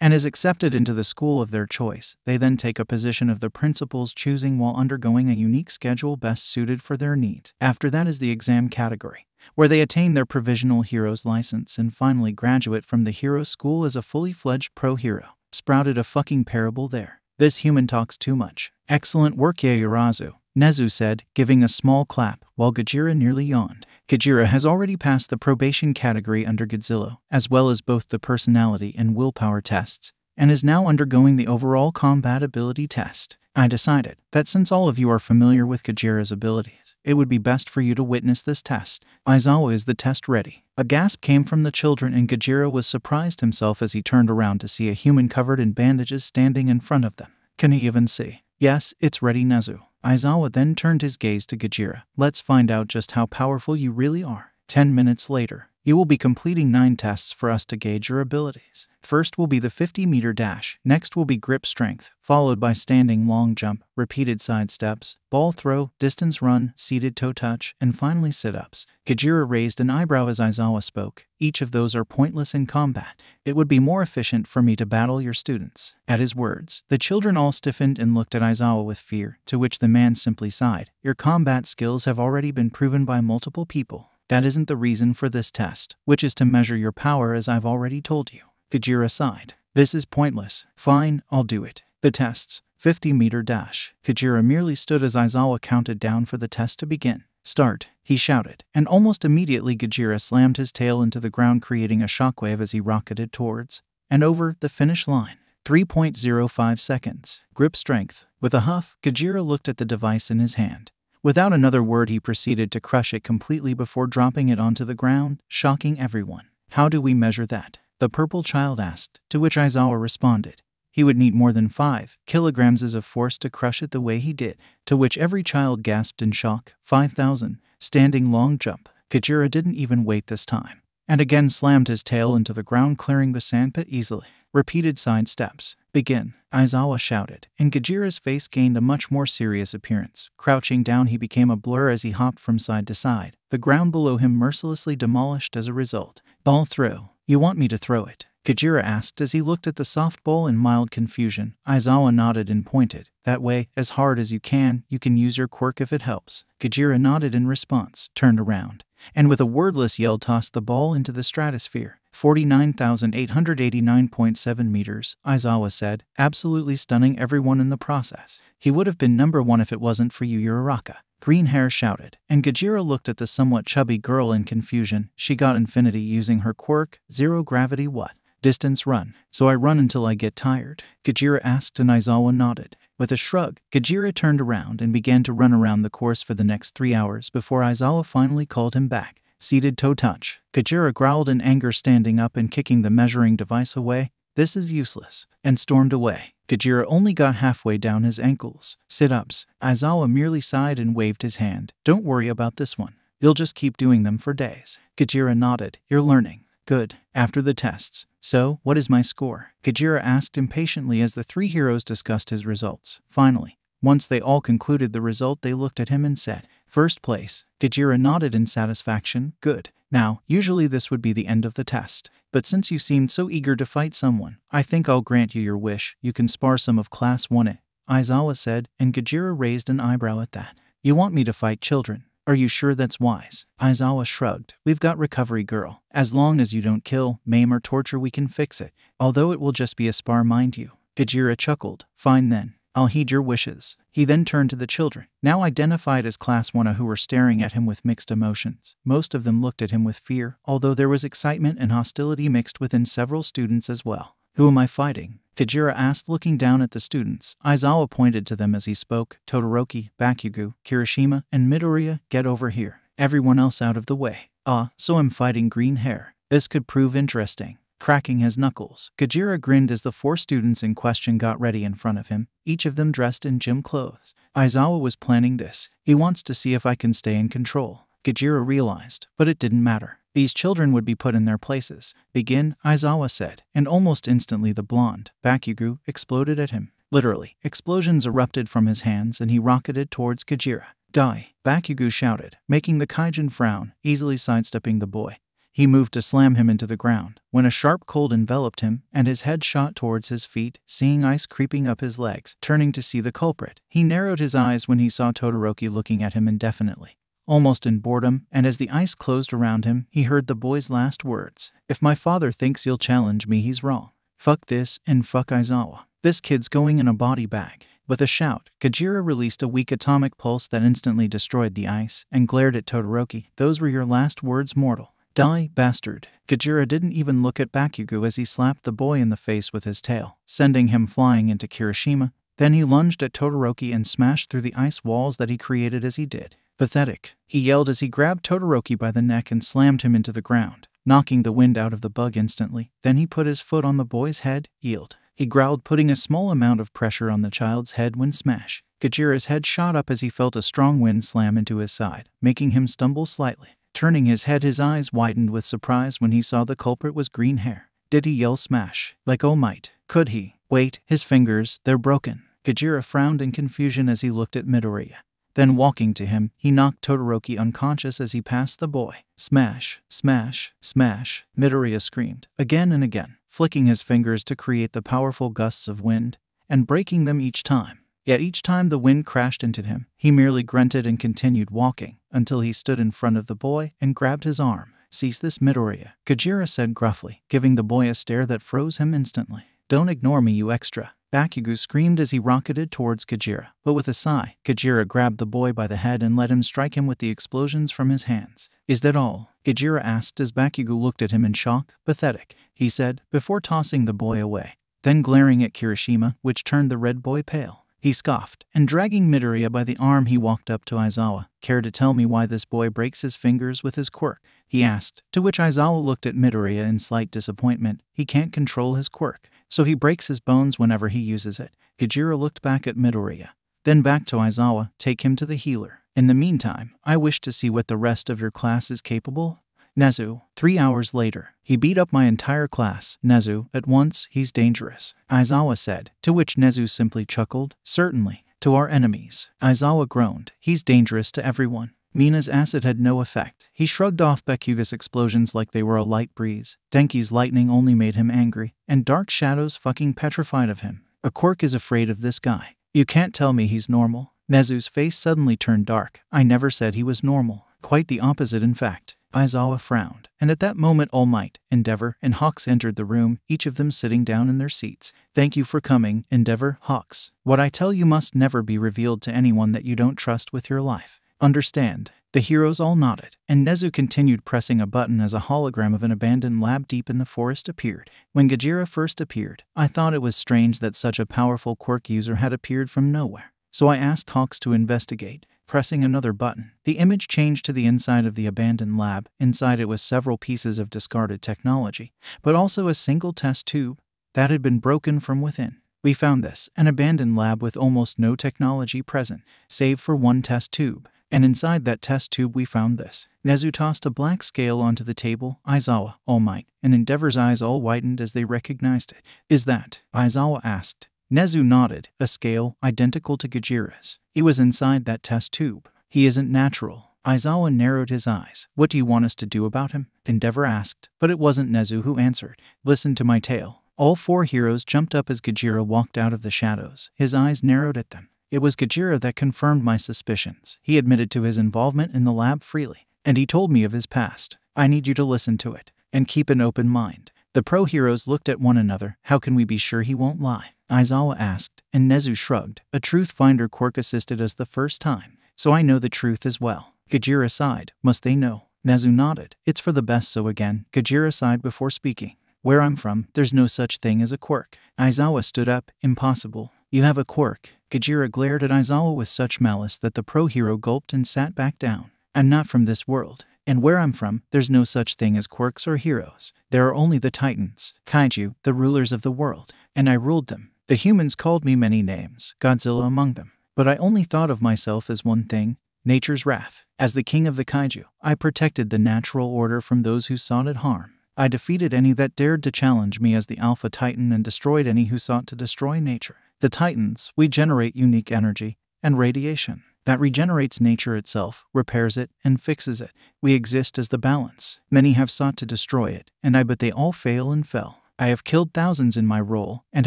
Speaker 1: and is accepted into the school of their choice. They then take a position of the principal's choosing while undergoing a unique schedule best suited for their needs. After that is the exam category, where they attain their provisional hero's license and finally graduate from the hero school as a fully fledged pro hero. Sprouted a fucking parable there. This human talks too much. Excellent work, Yaoyorozu. Nezu said, giving a small clap, while Gajira nearly yawned. Gajira has already passed the probation category under Godzilla, as well as both the personality and willpower tests, and is now undergoing the overall combat ability test. I decided that since all of you are familiar with Gajira's abilities, it would be best for you to witness this test. Aizawa is the test ready. A gasp came from the children, and Gajira was surprised himself as he turned around to see a human covered in bandages standing in front of them. Can he even see? Yes, it's ready, Nezu. Aizawa then turned his gaze to Gajira. Let's find out just how powerful you really are. Ten minutes later, you will be completing nine tests for us to gauge your abilities. First will be the 50 meter dash, next will be grip strength, followed by standing long jump, repeated side steps, ball throw, distance run, seated toe touch, and finally sit ups. Gajira raised an eyebrow as Aizawa spoke. Each of those are pointless in combat. It would be more efficient for me to battle your students. At his words, the children all stiffened and looked at Aizawa with fear, to which the man simply sighed. Your combat skills have already been proven by multiple people. That isn't the reason for this test, which is to measure your power as I've already told you. Gajira sighed. This is pointless. Fine, I'll do it. The tests 50 meter dash. Gajira merely stood as Aizawa counted down for the test to begin. Start, he shouted, and almost immediately Gajira slammed his tail into the ground, creating a shockwave as he rocketed towards and over the finish line. 3.05 seconds. Grip strength. With a huff, Gajira looked at the device in his hand. Without another word, he proceeded to crush it completely before dropping it onto the ground, shocking everyone. How do we measure that? The purple child asked, to which Aizawa responded. He would need more than five kilograms of force to crush it the way he did, to which every child gasped in shock. 5,000. Standing long jump. Gajira didn't even wait this time, and again slammed his tail into the ground, clearing the sandpit easily. Repeated side steps. Begin, Aizawa shouted, and Gajira's face gained a much more serious appearance. Crouching down, he became a blur as he hopped from side to side, the ground below him mercilessly demolished as a result. Ball throw. You want me to throw it? Gajira asked as he looked at the soft ball in mild confusion. Aizawa nodded and pointed. That way, as hard as you can, you can use your quirk if it helps. Gajira nodded in response, turned around, and with a wordless yell tossed the ball into the stratosphere. 49,889.7 meters, Aizawa said, absolutely stunning everyone in the process. He would have been number one if it wasn't for you, Uraraka. Green Hair shouted, and Gajira looked at the somewhat chubby girl in confusion. She got infinity using her quirk, zero gravity what? Distance run. So I run until I get tired. Gajira asked and Aizawa nodded. With a shrug, Gajira turned around and began to run around the course for the next three hours before Aizawa finally called him back. Seated toe touch. Gajira growled in anger, standing up and kicking the measuring device away. This is useless, and stormed away. Gajira only got halfway down his ankles. Sit ups. Aizawa merely sighed and waved his hand. Don't worry about this one. You'll just keep doing them for days. Gajira nodded. You're learning. Good. After the tests. So, what is my score? Gajira asked impatiently as the three heroes discussed his results. Finally, once they all concluded the result, they looked at him and said, First place. Gajira nodded in satisfaction. Good. Now, usually this would be the end of the test, but since you seemed so eager to fight someone, I think I'll grant you your wish. You can spar some of Class 1A. Aizawa said, and Gajira raised an eyebrow at that. You want me to fight children? Are you sure that's wise? Aizawa shrugged. We've got Recovery Girl. As long as you don't kill, maim, or torture, we can fix it. Although it will just be a spar, mind you. Gajira chuckled. Fine then. I'll heed your wishes. He then turned to the children, now identified as Class 1 who were staring at him with mixed emotions. Most of them looked at him with fear, although there was excitement and hostility mixed within several students as well. Who am I fighting? Gajira asked, looking down at the students. Aizawa pointed to them as he spoke Todoroki, Bakugo, Kirishima, and Midoriya, get over here. Everyone else out of the way. Ah, so I'm fighting green hair. This could prove interesting cracking his knuckles. Gajira grinned as the four students in question got ready in front of him, each of them dressed in gym clothes. Aizawa was planning this. He wants to see if I can stay in control. Gajira realized, but it didn't matter. These children would be put in their places. Begin, Aizawa said, and almost instantly the blonde, Bakugo, exploded at him. Literally, explosions erupted from his hands and he rocketed towards Gajira. Die, Bakugo shouted, making the Kaijin frown, easily sidestepping the boy. He moved to slam him into the ground when a sharp cold enveloped him and his head shot towards his feet, seeing ice creeping up his legs. Turning to see the culprit, he narrowed his eyes when he saw Todoroki looking at him indefinitely. Almost in boredom, and as the ice closed around him, he heard the boy's last words If my father thinks you'll challenge me, he's wrong. Fuck this and fuck Aizawa. This kid's going in a body bag. With a shout, Gajira released a weak atomic pulse that instantly destroyed the ice and glared at Todoroki. Those were your last words, mortal. Die, bastard. Gajira didn't even look at Bakugo as he slapped the boy in the face with his tail, sending him flying into Kirishima. Then he lunged at Todoroki and smashed through the ice walls that he created as he did. Pathetic. He yelled as he grabbed Todoroki by the neck and slammed him into the ground, knocking the wind out of the bug instantly. Then he put his foot on the boy's head, yield. He growled, putting a small amount of pressure on the child's head when smash. Gajira's head shot up as he felt a strong wind slam into his side, making him stumble slightly. Turning his head, his eyes widened with surprise when he saw the culprit was green hair. Did he yell smash? Like oh might. Could he? Wait, his fingers, they're broken. Gajira frowned in confusion as he looked at Midoriya. Then, walking to him, he knocked Todoroki unconscious as he passed the boy. Smash, smash, smash, Midoriya screamed, again and again, flicking his fingers to create the powerful gusts of wind, and breaking them each time. Yet each time the wind crashed into him, he merely grunted and continued walking until he stood in front of the boy and grabbed his arm. Cease this, Midoriya, Gajira said gruffly, giving the boy a stare that froze him instantly. Don't ignore me, you extra. Bakugo screamed as he rocketed towards Gajira, but with a sigh, Gajira grabbed the boy by the head and let him strike him with the explosions from his hands. Is that all? Gajira asked as Bakugo looked at him in shock. Pathetic, he said, before tossing the boy away. Then glaring at Kirishima, which turned the red boy pale. He scoffed, and dragging Midoriya by the arm, he walked up to Aizawa. Care to tell me why this boy breaks his fingers with his quirk? He asked, to which Aizawa looked at Midoriya in slight disappointment. He can't control his quirk, so he breaks his bones whenever he uses it. Gajira looked back at Midoriya, then back to Aizawa. Take him to the healer. In the meantime, I wish to see what the rest of your class is capable Nezu. Three hours later, he beat up my entire class. Nezu, at once, he's dangerous. Aizawa said, to which Nezu simply chuckled, Certainly. To our enemies. Aizawa groaned, He's dangerous to everyone. Mina's acid had no effect. He shrugged off Bakugo's explosions like they were a light breeze. Denki's lightning only made him angry, and Dark Shadow's fucking petrified of him. A quirk is afraid of this guy. You can't tell me he's normal. Nezu's face suddenly turned dark. I never said he was normal. Quite the opposite, in fact. Aizawa frowned, and at that moment All Might, Endeavor, and Hawks entered the room, each of them sitting down in their seats. Thank you for coming, Endeavor, Hawks. What I tell you must never be revealed to anyone that you don't trust with your life. Understand. The heroes all nodded, and Nezu continued pressing a button as a hologram of an abandoned lab deep in the forest appeared. When Gajira first appeared, I thought it was strange that such a powerful quirk user had appeared from nowhere. So I asked Hawks to investigate. Pressing another button, the image changed to the inside of the abandoned lab. Inside it was several pieces of discarded technology, but also a single test tube that had been broken from within. We found this, an abandoned lab with almost no technology present, save for one test tube. And inside that test tube, we found this. Nezu tossed a black scale onto the table. Aizawa, All Might, and Endeavor's eyes all whitened as they recognized it. Is that? Aizawa asked. Nezu nodded, a scale identical to Gajira's. He was inside that test tube. He isn't natural. Aizawa narrowed his eyes. What do you want us to do about him? Endeavor asked. But it wasn't Nezu who answered. Listen to my tale. All four heroes jumped up as Gajira walked out of the shadows. His eyes narrowed at them. It was Gajira that confirmed my suspicions. He admitted to his involvement in the lab freely, and he told me of his past. I need you to listen to it and keep an open mind. The pro heroes looked at one another. How can we be sure he won't lie? Aizawa asked, and Nezu shrugged. A truth finder quirk assisted us the first time, so I know the truth as well. Gajira sighed. Must they know? Nezu nodded. It's for the best, so again, Gajira sighed before speaking. Where I'm from, there's no such thing as a quirk. Aizawa stood up. Impossible. You have a quirk. Gajira glared at Aizawa with such malice that the pro hero gulped and sat back down. I'm not from this world. And where I'm from, there's no such thing as quirks or heroes. There are only the Titans, Kaiju, the rulers of the world, and I ruled them. The humans called me many names, Godzilla among them. But I only thought of myself as one thing nature's wrath. As the king of the kaiju, I protected the natural order from those who sought it harm. I defeated any that dared to challenge me as the Alpha Titan and destroyed any who sought to destroy nature. The Titans, we generate unique energy and radiation that regenerates nature itself, repairs it, and fixes it. We exist as the balance. Many have sought to destroy it, and I but they all fail and fell. I have killed thousands in my role and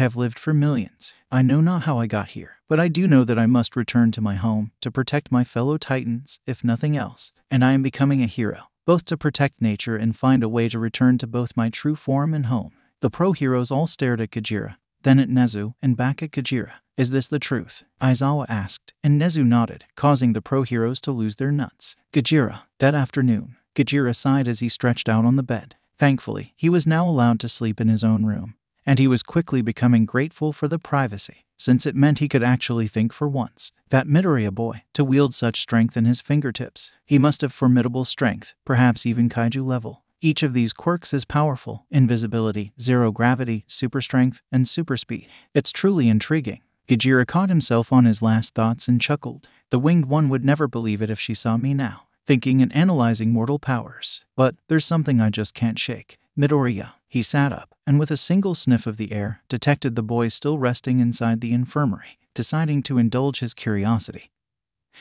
Speaker 1: have lived for millions. I know not how I got here, but I do know that I must return to my home to protect my fellow Titans, if nothing else. And I am becoming a hero, both to protect nature and find a way to return to both my true form and home. The pro heroes all stared at Gajira, then at Nezu, and back at Gajira. Is this the truth? Aizawa asked, and Nezu nodded, causing the pro heroes to lose their nuts. Gajira. That afternoon, Gajira sighed as he stretched out on the bed. Thankfully, he was now allowed to sleep in his own room, and he was quickly becoming grateful for the privacy, since it meant he could actually think for once. That Midoriya boy, to wield such strength in his fingertips. He must have formidable strength, perhaps even kaiju level. Each of these quirks is powerful invisibility, zero gravity, super strength, and super speed. It's truly intriguing. Gajira caught himself on his last thoughts and chuckled. The winged one would never believe it if she saw me now thinking and analyzing mortal powers. But there's something I just can't shake. Midoriya. He sat up, and with a single sniff of the air, detected the boy still resting inside the infirmary, deciding to indulge his curiosity.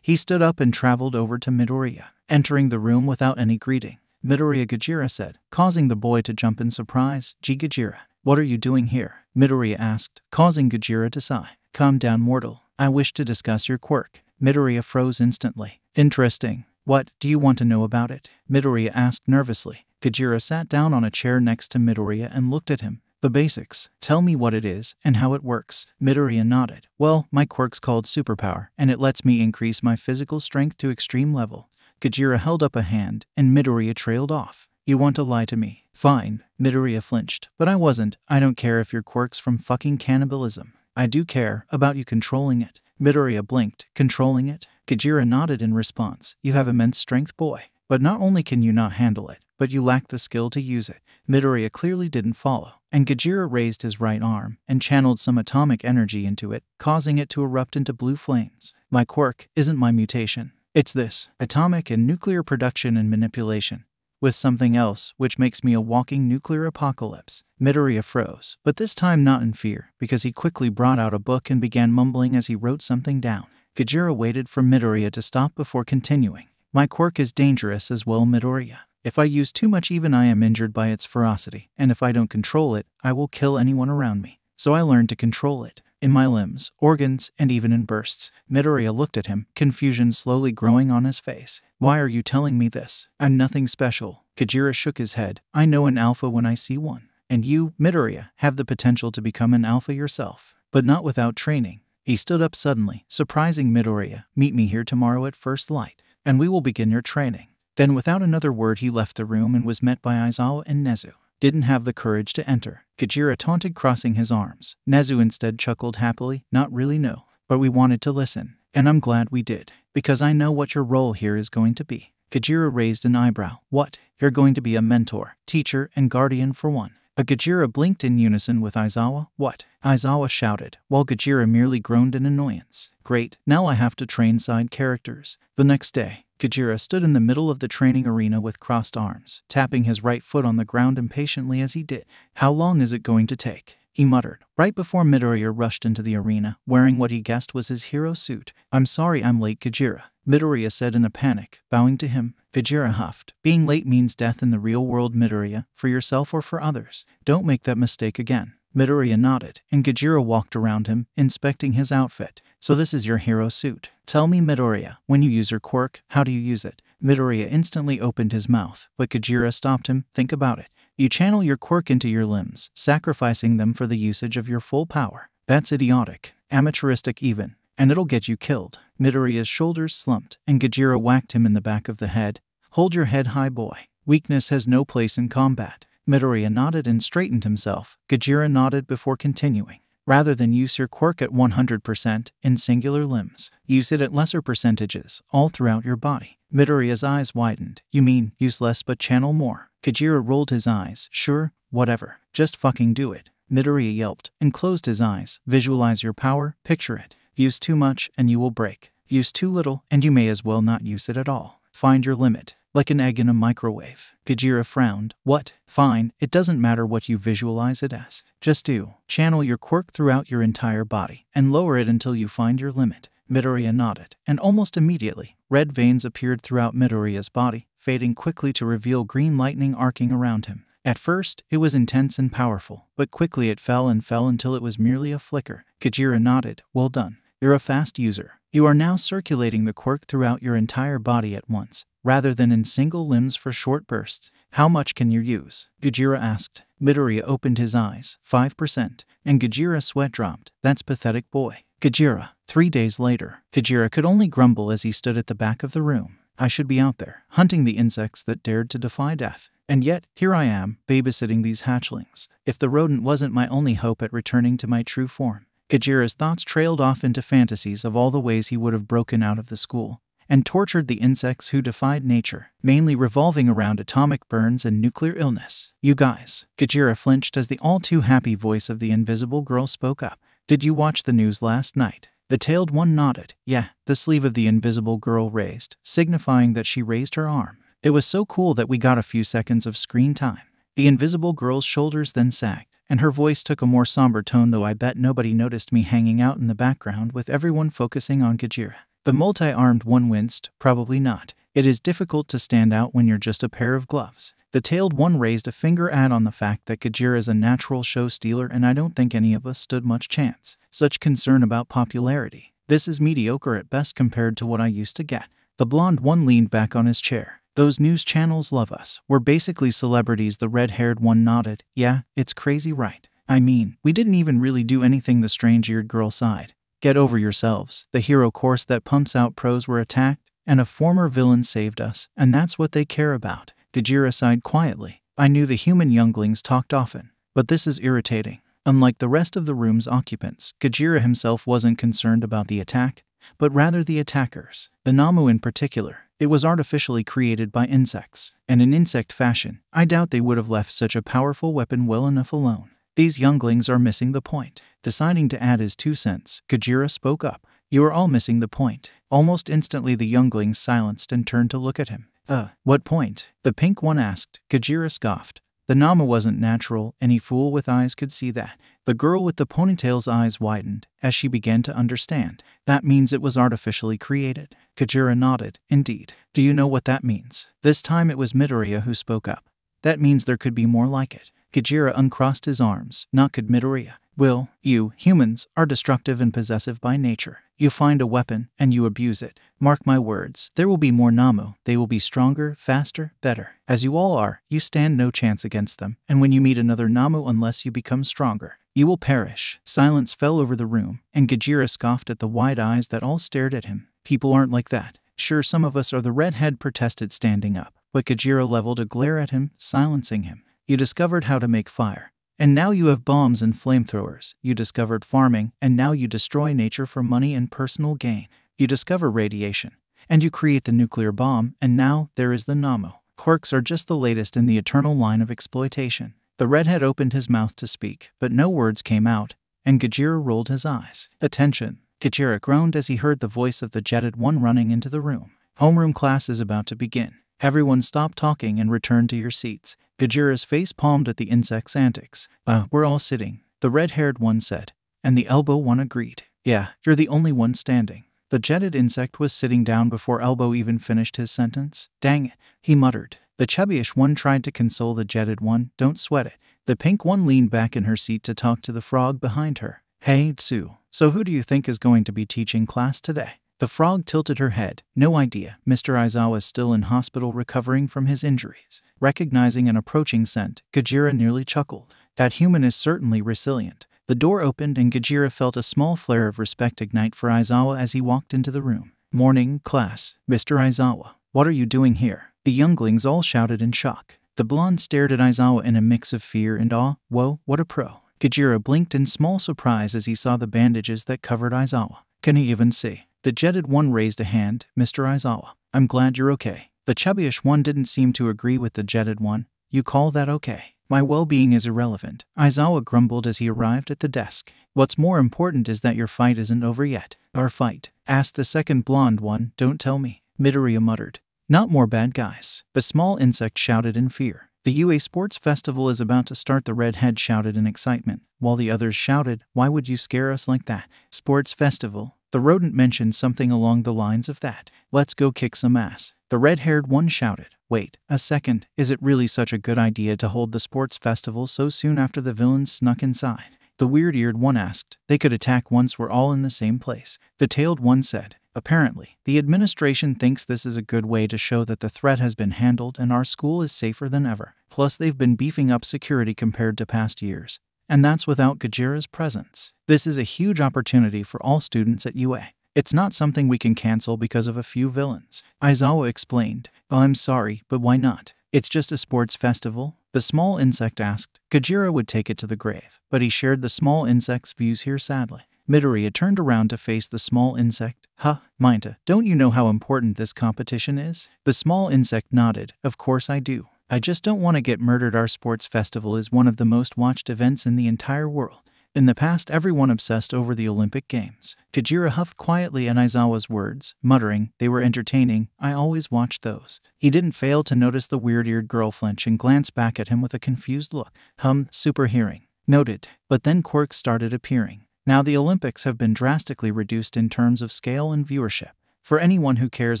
Speaker 1: He stood up and traveled over to Midoriya, entering the room without any greeting. Midoriya Gajira said, causing the boy to jump in surprise. G Gajira, what are you doing here? Midoriya asked, causing Gajira to sigh. Calm down, mortal. I wish to discuss your quirk. Midoriya froze instantly. Interesting. What do you want to know about it? Midoriya asked nervously. Gajira sat down on a chair next to Midoriya and looked at him. The basics. Tell me what it is and how it works. Midoriya nodded. Well, my quirk's called superpower, and it lets me increase my physical strength to extreme level. Gajira held up a hand, and Midoriya trailed off. You want to lie to me? Fine. Midoriya flinched. But I wasn't. I don't care if your quirk's from fucking cannibalism. I do care about you controlling it. Midoriya blinked. Controlling it? Gajira nodded in response. You have immense strength, boy. But not only can you not handle it, but you lack the skill to use it. Midoriya clearly didn't follow, and Gajira raised his right arm and channeled some atomic energy into it, causing it to erupt into blue flames. My quirk isn't my mutation. It's this atomic and nuclear production and manipulation with something else, which makes me a walking nuclear apocalypse. Midoriya froze, but this time not in fear, because he quickly brought out a book and began mumbling as he wrote something down. Gajira waited for Midoriya to stop before continuing. My quirk is dangerous as well, Midoriya. If I use too much, even I am injured by its ferocity, and if I don't control it, I will kill anyone around me. So I learned to control it. In my limbs, organs, and even in bursts. Midoriya looked at him, confusion slowly growing on his face. Why are you telling me this? I'm nothing special. Gajira shook his head. I know an alpha when I see one. And you, Midoriya, have the potential to become an alpha yourself, but not without training. He stood up suddenly, surprising Midoriya. Meet me here tomorrow at first light. and we will begin your training. Then, without another word, he left the room and was met by Aizawa and Nezu. Didn't have the courage to enter. Gajira taunted, crossing his arms. Nezu instead chuckled happily, Not really, no. But we wanted to listen. And I'm glad we did. Because I know what your role here is going to be. Gajira raised an eyebrow. What? You're going to be a mentor, teacher, and guardian for one. A Gajira blinked in unison with Aizawa. What? Aizawa shouted, while Gajira merely groaned in annoyance. Great, now I have to train side characters. The next day, Gajira stood in the middle of the training arena with crossed arms, tapping his right foot on the ground impatiently as he did. How long is it going to take? He muttered, right before Midoriya rushed into the arena, wearing what he guessed was his hero suit. I'm sorry I'm late, Gajira. Midoriya said in a panic, bowing to him. Gajira huffed. Being late means death in the real world, Midoriya, for yourself or for others. Don't make that mistake again. Midoriya nodded, and Gajira walked around him, inspecting his outfit. So this is your hero suit. Tell me, Midoriya, when you use your quirk, how do you use it? Midoriya instantly opened his mouth, but Gajira stopped him. Think about it. You channel your quirk into your limbs, sacrificing them for the usage of your full power. That's idiotic, amateuristic even, and it'll get you killed. Midoriya's shoulders slumped, and Gajira whacked him in the back of the head. Hold your head high, boy. Weakness has no place in combat. Midoriya nodded and straightened himself. Gajira nodded before continuing. Rather than use your quirk at 100% in singular limbs, use it at lesser percentages all throughout your body. Midoriya's eyes widened. You mean use less but channel more? Gajira rolled his eyes. Sure, whatever. Just fucking do it. Midoriya yelped and closed his eyes. Visualize your power, picture it. Use too much and you will break. Use too little and you may as well not use it at all. Find your limit like an egg in a microwave. Gajira frowned. What? Fine, it doesn't matter what you visualize it as. Just do. Channel your quirk throughout your entire body and lower it until you find your limit. Midoriya nodded, and almost immediately, red veins appeared throughout Midoriya's body, fading quickly to reveal green lightning arcing around him. At first, it was intense and powerful, but quickly it fell and fell until it was merely a flicker. Gajira nodded. Well done. You're a fast user. You are now circulating the quirk throughout your entire body at once, rather than in single limbs for short bursts. How much can you use? Gajira asked. Midoriya opened his eyes. 5%. And Gajira's sweat dropped. That's pathetic, boy. Gajira. Three days later, Gajira could only grumble as he stood at the back of the room. I should be out there, hunting the insects that dared to defy death. And yet, here I am, babysitting these hatchlings. If the rodent wasn't my only hope at returning to my true form. Gajira's thoughts trailed off into fantasies of all the ways he would have broken out of the school and tortured the insects who defied nature, mainly revolving around atomic burns and nuclear illness. You guys. Gajira flinched as the all too happy voice of the invisible girl spoke up. Did you watch the news last night? The tailed one nodded. Yeah, the sleeve of the invisible girl raised, signifying that she raised her arm. It was so cool that we got a few seconds of screen time. The invisible girl's shoulders then sagged, and her voice took a more somber tone, though I bet nobody noticed me hanging out in the background with everyone focusing on Gajira. The multi armed one winced, probably not. It is difficult to stand out when you're just a pair of gloves. The tailed one raised a finger at on the fact that Gajira is a natural show stealer, and I don't think any of us stood much chance. Such concern about popularity. This is mediocre at best compared to what I used to get. The blonde one leaned back on his chair. Those news channels love us. We're basically celebrities, the red haired one nodded. Yeah, it's crazy, right? I mean, we didn't even really do anything, the strange eared girl sighed. Get over yourselves. The hero course that pumps out pros were attacked, and a former villain saved us, and that's what they care about. Gajira sighed quietly. I knew the human younglings talked often, but this is irritating. Unlike the rest of the room's occupants, Gajira himself wasn't concerned about the attack, but rather the attackers. The Nomu in particular. It was artificially created by insects, and in insect fashion, I doubt they would have left such a powerful weapon well enough alone. These younglings are missing the point. Deciding to add his two cents, Gajira spoke up. You are all missing the point. Almost instantly, the younglings silenced and turned to look at him. Uh, what point? The pink one asked. Gajira scoffed. The Nomu wasn't natural, any fool with eyes could see that. The girl with the ponytail's eyes widened as she began to understand. That means it was artificially created. Gajira nodded. Indeed. Do you know what that means? This time it was Midoriya who spoke up. That means there could be more like it. Gajira uncrossed his arms, not could Midoriya. Will, you, humans, are destructive and possessive by nature. You find a weapon, and you abuse it. Mark my words, there will be more Nomu. They will be stronger, faster, better. As you all are, you stand no chance against them, and when you meet another Nomu unless you become stronger, you will perish. Silence fell over the room, and Gajira scoffed at the wide eyes that all stared at him. People aren't like that. Sure, some of us are the redhead protested standing up, but Gajira leveled a glare at him, silencing him. You discovered how to make fire. And now you have bombs and flamethrowers. You discovered farming, and now you destroy nature for money and personal gain. You discover radiation, and you create the nuclear bomb, and now there is the Nomu. Quirks are just the latest in the eternal line of exploitation. The redhead opened his mouth to speak, but no words came out, and Gajira rolled his eyes. Attention! Gajira groaned as he heard the voice of the jetted one running into the room. Homeroom class is about to begin. Everyone stop talking and return to your seats. Gajira's face palmed at the insect's antics. Uh, we're all sitting, the red haired one said, and the elbow one agreed. Yeah, you're the only one standing. The jetted insect was sitting down before Elbow even finished his sentence. Dang it, he muttered. The chubbyish one tried to console the jetted one. Don't sweat it. The pink one leaned back in her seat to talk to the frog behind her. Hey, Tsu. So who do you think is going to be teaching class today? The frog tilted her head. No idea. Mr. Aizawa is still in hospital recovering from his injuries. Recognizing an approaching scent, Gajira nearly chuckled. That human is certainly resilient. The door opened and Gajira felt a small flare of respect ignite for Aizawa as he walked into the room. Morning, class. Mr. Aizawa, what are you doing here? The younglings all shouted in shock. The blonde stared at Aizawa in a mix of fear and awe. Whoa, what a pro. Gajira blinked in small surprise as he saw the bandages that covered Aizawa. Can he even see? The jetted one raised a hand. Mr. Aizawa, I'm glad you're okay. The chubbyish one didn't seem to agree with the jetted one. You call that okay? My well being is irrelevant, Aizawa grumbled as he arrived at the desk. What's more important is that your fight isn't over yet. Our fight? asked the second blonde one. Don't tell me. Midoriya muttered. Not more bad guys. The small insect shouted in fear. The UA Sports Festival is about to start, the redhead shouted in excitement, while the others shouted, Why would you scare us like that? Sports Festival? The rodent mentioned something along the lines of that. Let's go kick some ass. The red haired one shouted. Wait, a second, is it really such a good idea to hold the sports festival so soon after the villains snuck inside? The weird eared one asked. They could attack once we're all in the same place. The tailed one said. Apparently, the administration thinks this is a good way to show that the threat has been handled and our school is safer than ever. Plus, they've been beefing up security compared to past years. And that's without Gajira's presence. This is a huge opportunity for all students at UA. It's not something we can cancel because of a few villains. Aizawa explained. I'm sorry, but why not? It's just a sports festival. The small insect asked. Gajira would take it to the grave, but he shared the small insect's views here sadly. Midoriya turned around to face the small insect. Huh, Mineta, don't you know how important this competition is? The small insect nodded. Of course I do. I just don't want to get murdered. Our sports festival is one of the most watched events in the entire world. In the past, everyone obsessed over the Olympic Games. Gajira huffed quietly at Aizawa's words, muttering, They were entertaining. I always watched those. He didn't fail to notice the weird eared girl flinch and glance back at him with a confused look. Hum, super hearing. Noted. But then quirks started appearing. Now, the Olympics have been drastically reduced in terms of scale and viewership. For anyone who cares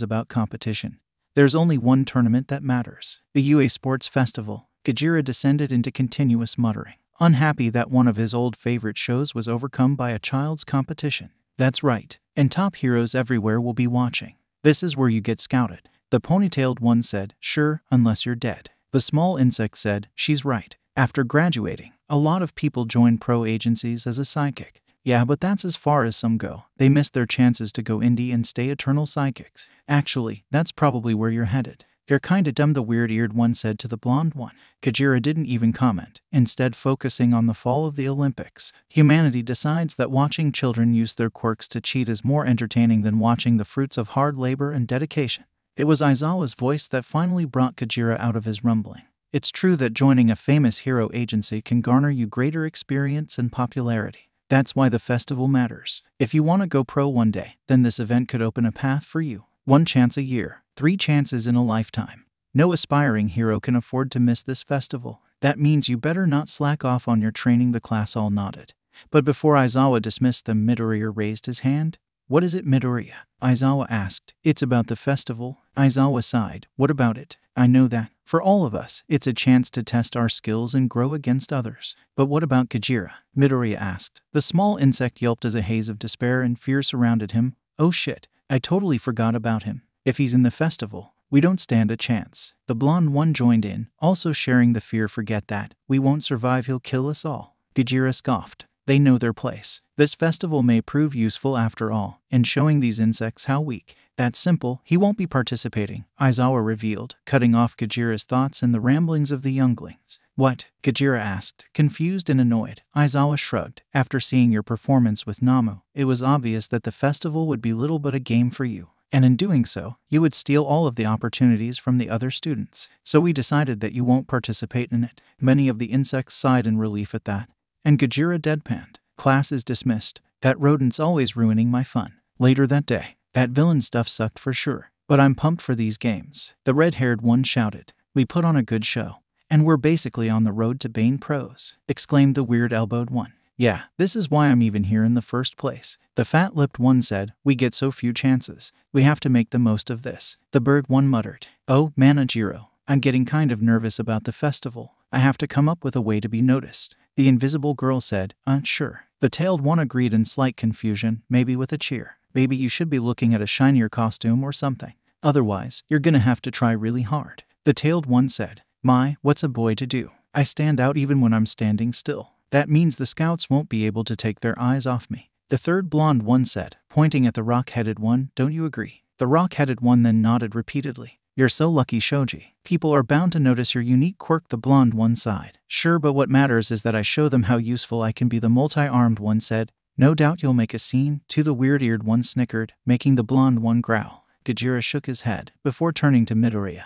Speaker 1: about competition, there's only one tournament that matters the UA Sports Festival. Gajira descended into continuous muttering unhappy that one of his old favorite shows was overcome by a child's competition. That's right, and top heroes everywhere will be watching. This is where you get scouted. The ponytailed one said, Sure, unless you're dead. The small insect said, She's right. After graduating, a lot of people join pro agencies as a sidekick. Yeah, but that's as far as some go. They miss their chances to go indie and stay eternal psychics. Actually, that's probably where you're headed. You're kinda dumb, the weird eared one said to the blonde one. Gajira didn't even comment, instead, focusing on the fall of the Olympics. Humanity decides that watching children use their quirks to cheat is more entertaining than watching the fruits of hard labor and dedication. It was Aizawa's voice that finally brought Gajira out of his rumbling. It's true that joining a famous hero agency can garner you greater experience and popularity. That's why the festival matters. If you want to go pro one day, then this event could open a path for you. One chance a year, Three chances in a lifetime. No aspiring hero can afford to miss this festival. That means you better not slack off on your training, the class all nodded. But before Aizawa dismissed them, Midoriya raised his hand. What is it, Midoriya? Aizawa asked. It's about the festival. Aizawa sighed. What about it? I know that. For all of us, it's a chance to test our skills and grow against others. But what about Gajira? Midoriya asked. The small insect yelped as a haze of despair and fear surrounded him. Oh shit, I totally forgot about him. If he's in the festival, we don't stand a chance. The blonde one joined in, also sharing the fear forget that. We won't survive, he'll kill us all. Gajira scoffed. They know their place. This festival may prove useful after all, in showing these insects how weak. That's simple, he won't be participating, Aizawa revealed, cutting off Gajira's thoughts and the ramblings of the younglings. What? Gajira asked, confused and annoyed. Aizawa shrugged. After seeing your performance with Nomu, it was obvious that the festival would be little but a game for you. And in doing so, you would steal all of the opportunities from the other students. So we decided that you won't participate in it. Many of the insects sighed in relief at that. And Gajira deadpanned. Class is dismissed. That rodent's always ruining my fun. Later that day, that villain stuff sucked for sure. But I'm pumped for these games. The red haired one shouted. We put on a good show. And we're basically on the road to Bane Pros, exclaimed the weird elbowed one. Yeah, this is why I'm even here in the first place. The fat lipped one said, We get so few chances. We have to make the most of this. The bird one muttered, Oh, Manajiro, I'm getting kind of nervous about the festival. I have to come up with a way to be noticed. The invisible girl said, Uh, sure. The tailed one agreed in slight confusion, maybe with a cheer. Maybe you should be looking at a shinier costume or something. Otherwise, you're gonna have to try really hard. The tailed one said, My, what's a boy to do? I stand out even when I'm standing still. That means the scouts won't be able to take their eyes off me. The third blonde one said, pointing at the rock headed one, Don't you agree? The rock headed one then nodded repeatedly. You're so lucky, Shoji. People are bound to notice your unique quirk, the blonde one sighed. Sure, but what matters is that I show them how useful I can be, the multi armed one said. No doubt you'll make a scene, to the weird eared one snickered, making the blonde one growl. Gajira shook his head before turning to Midoriya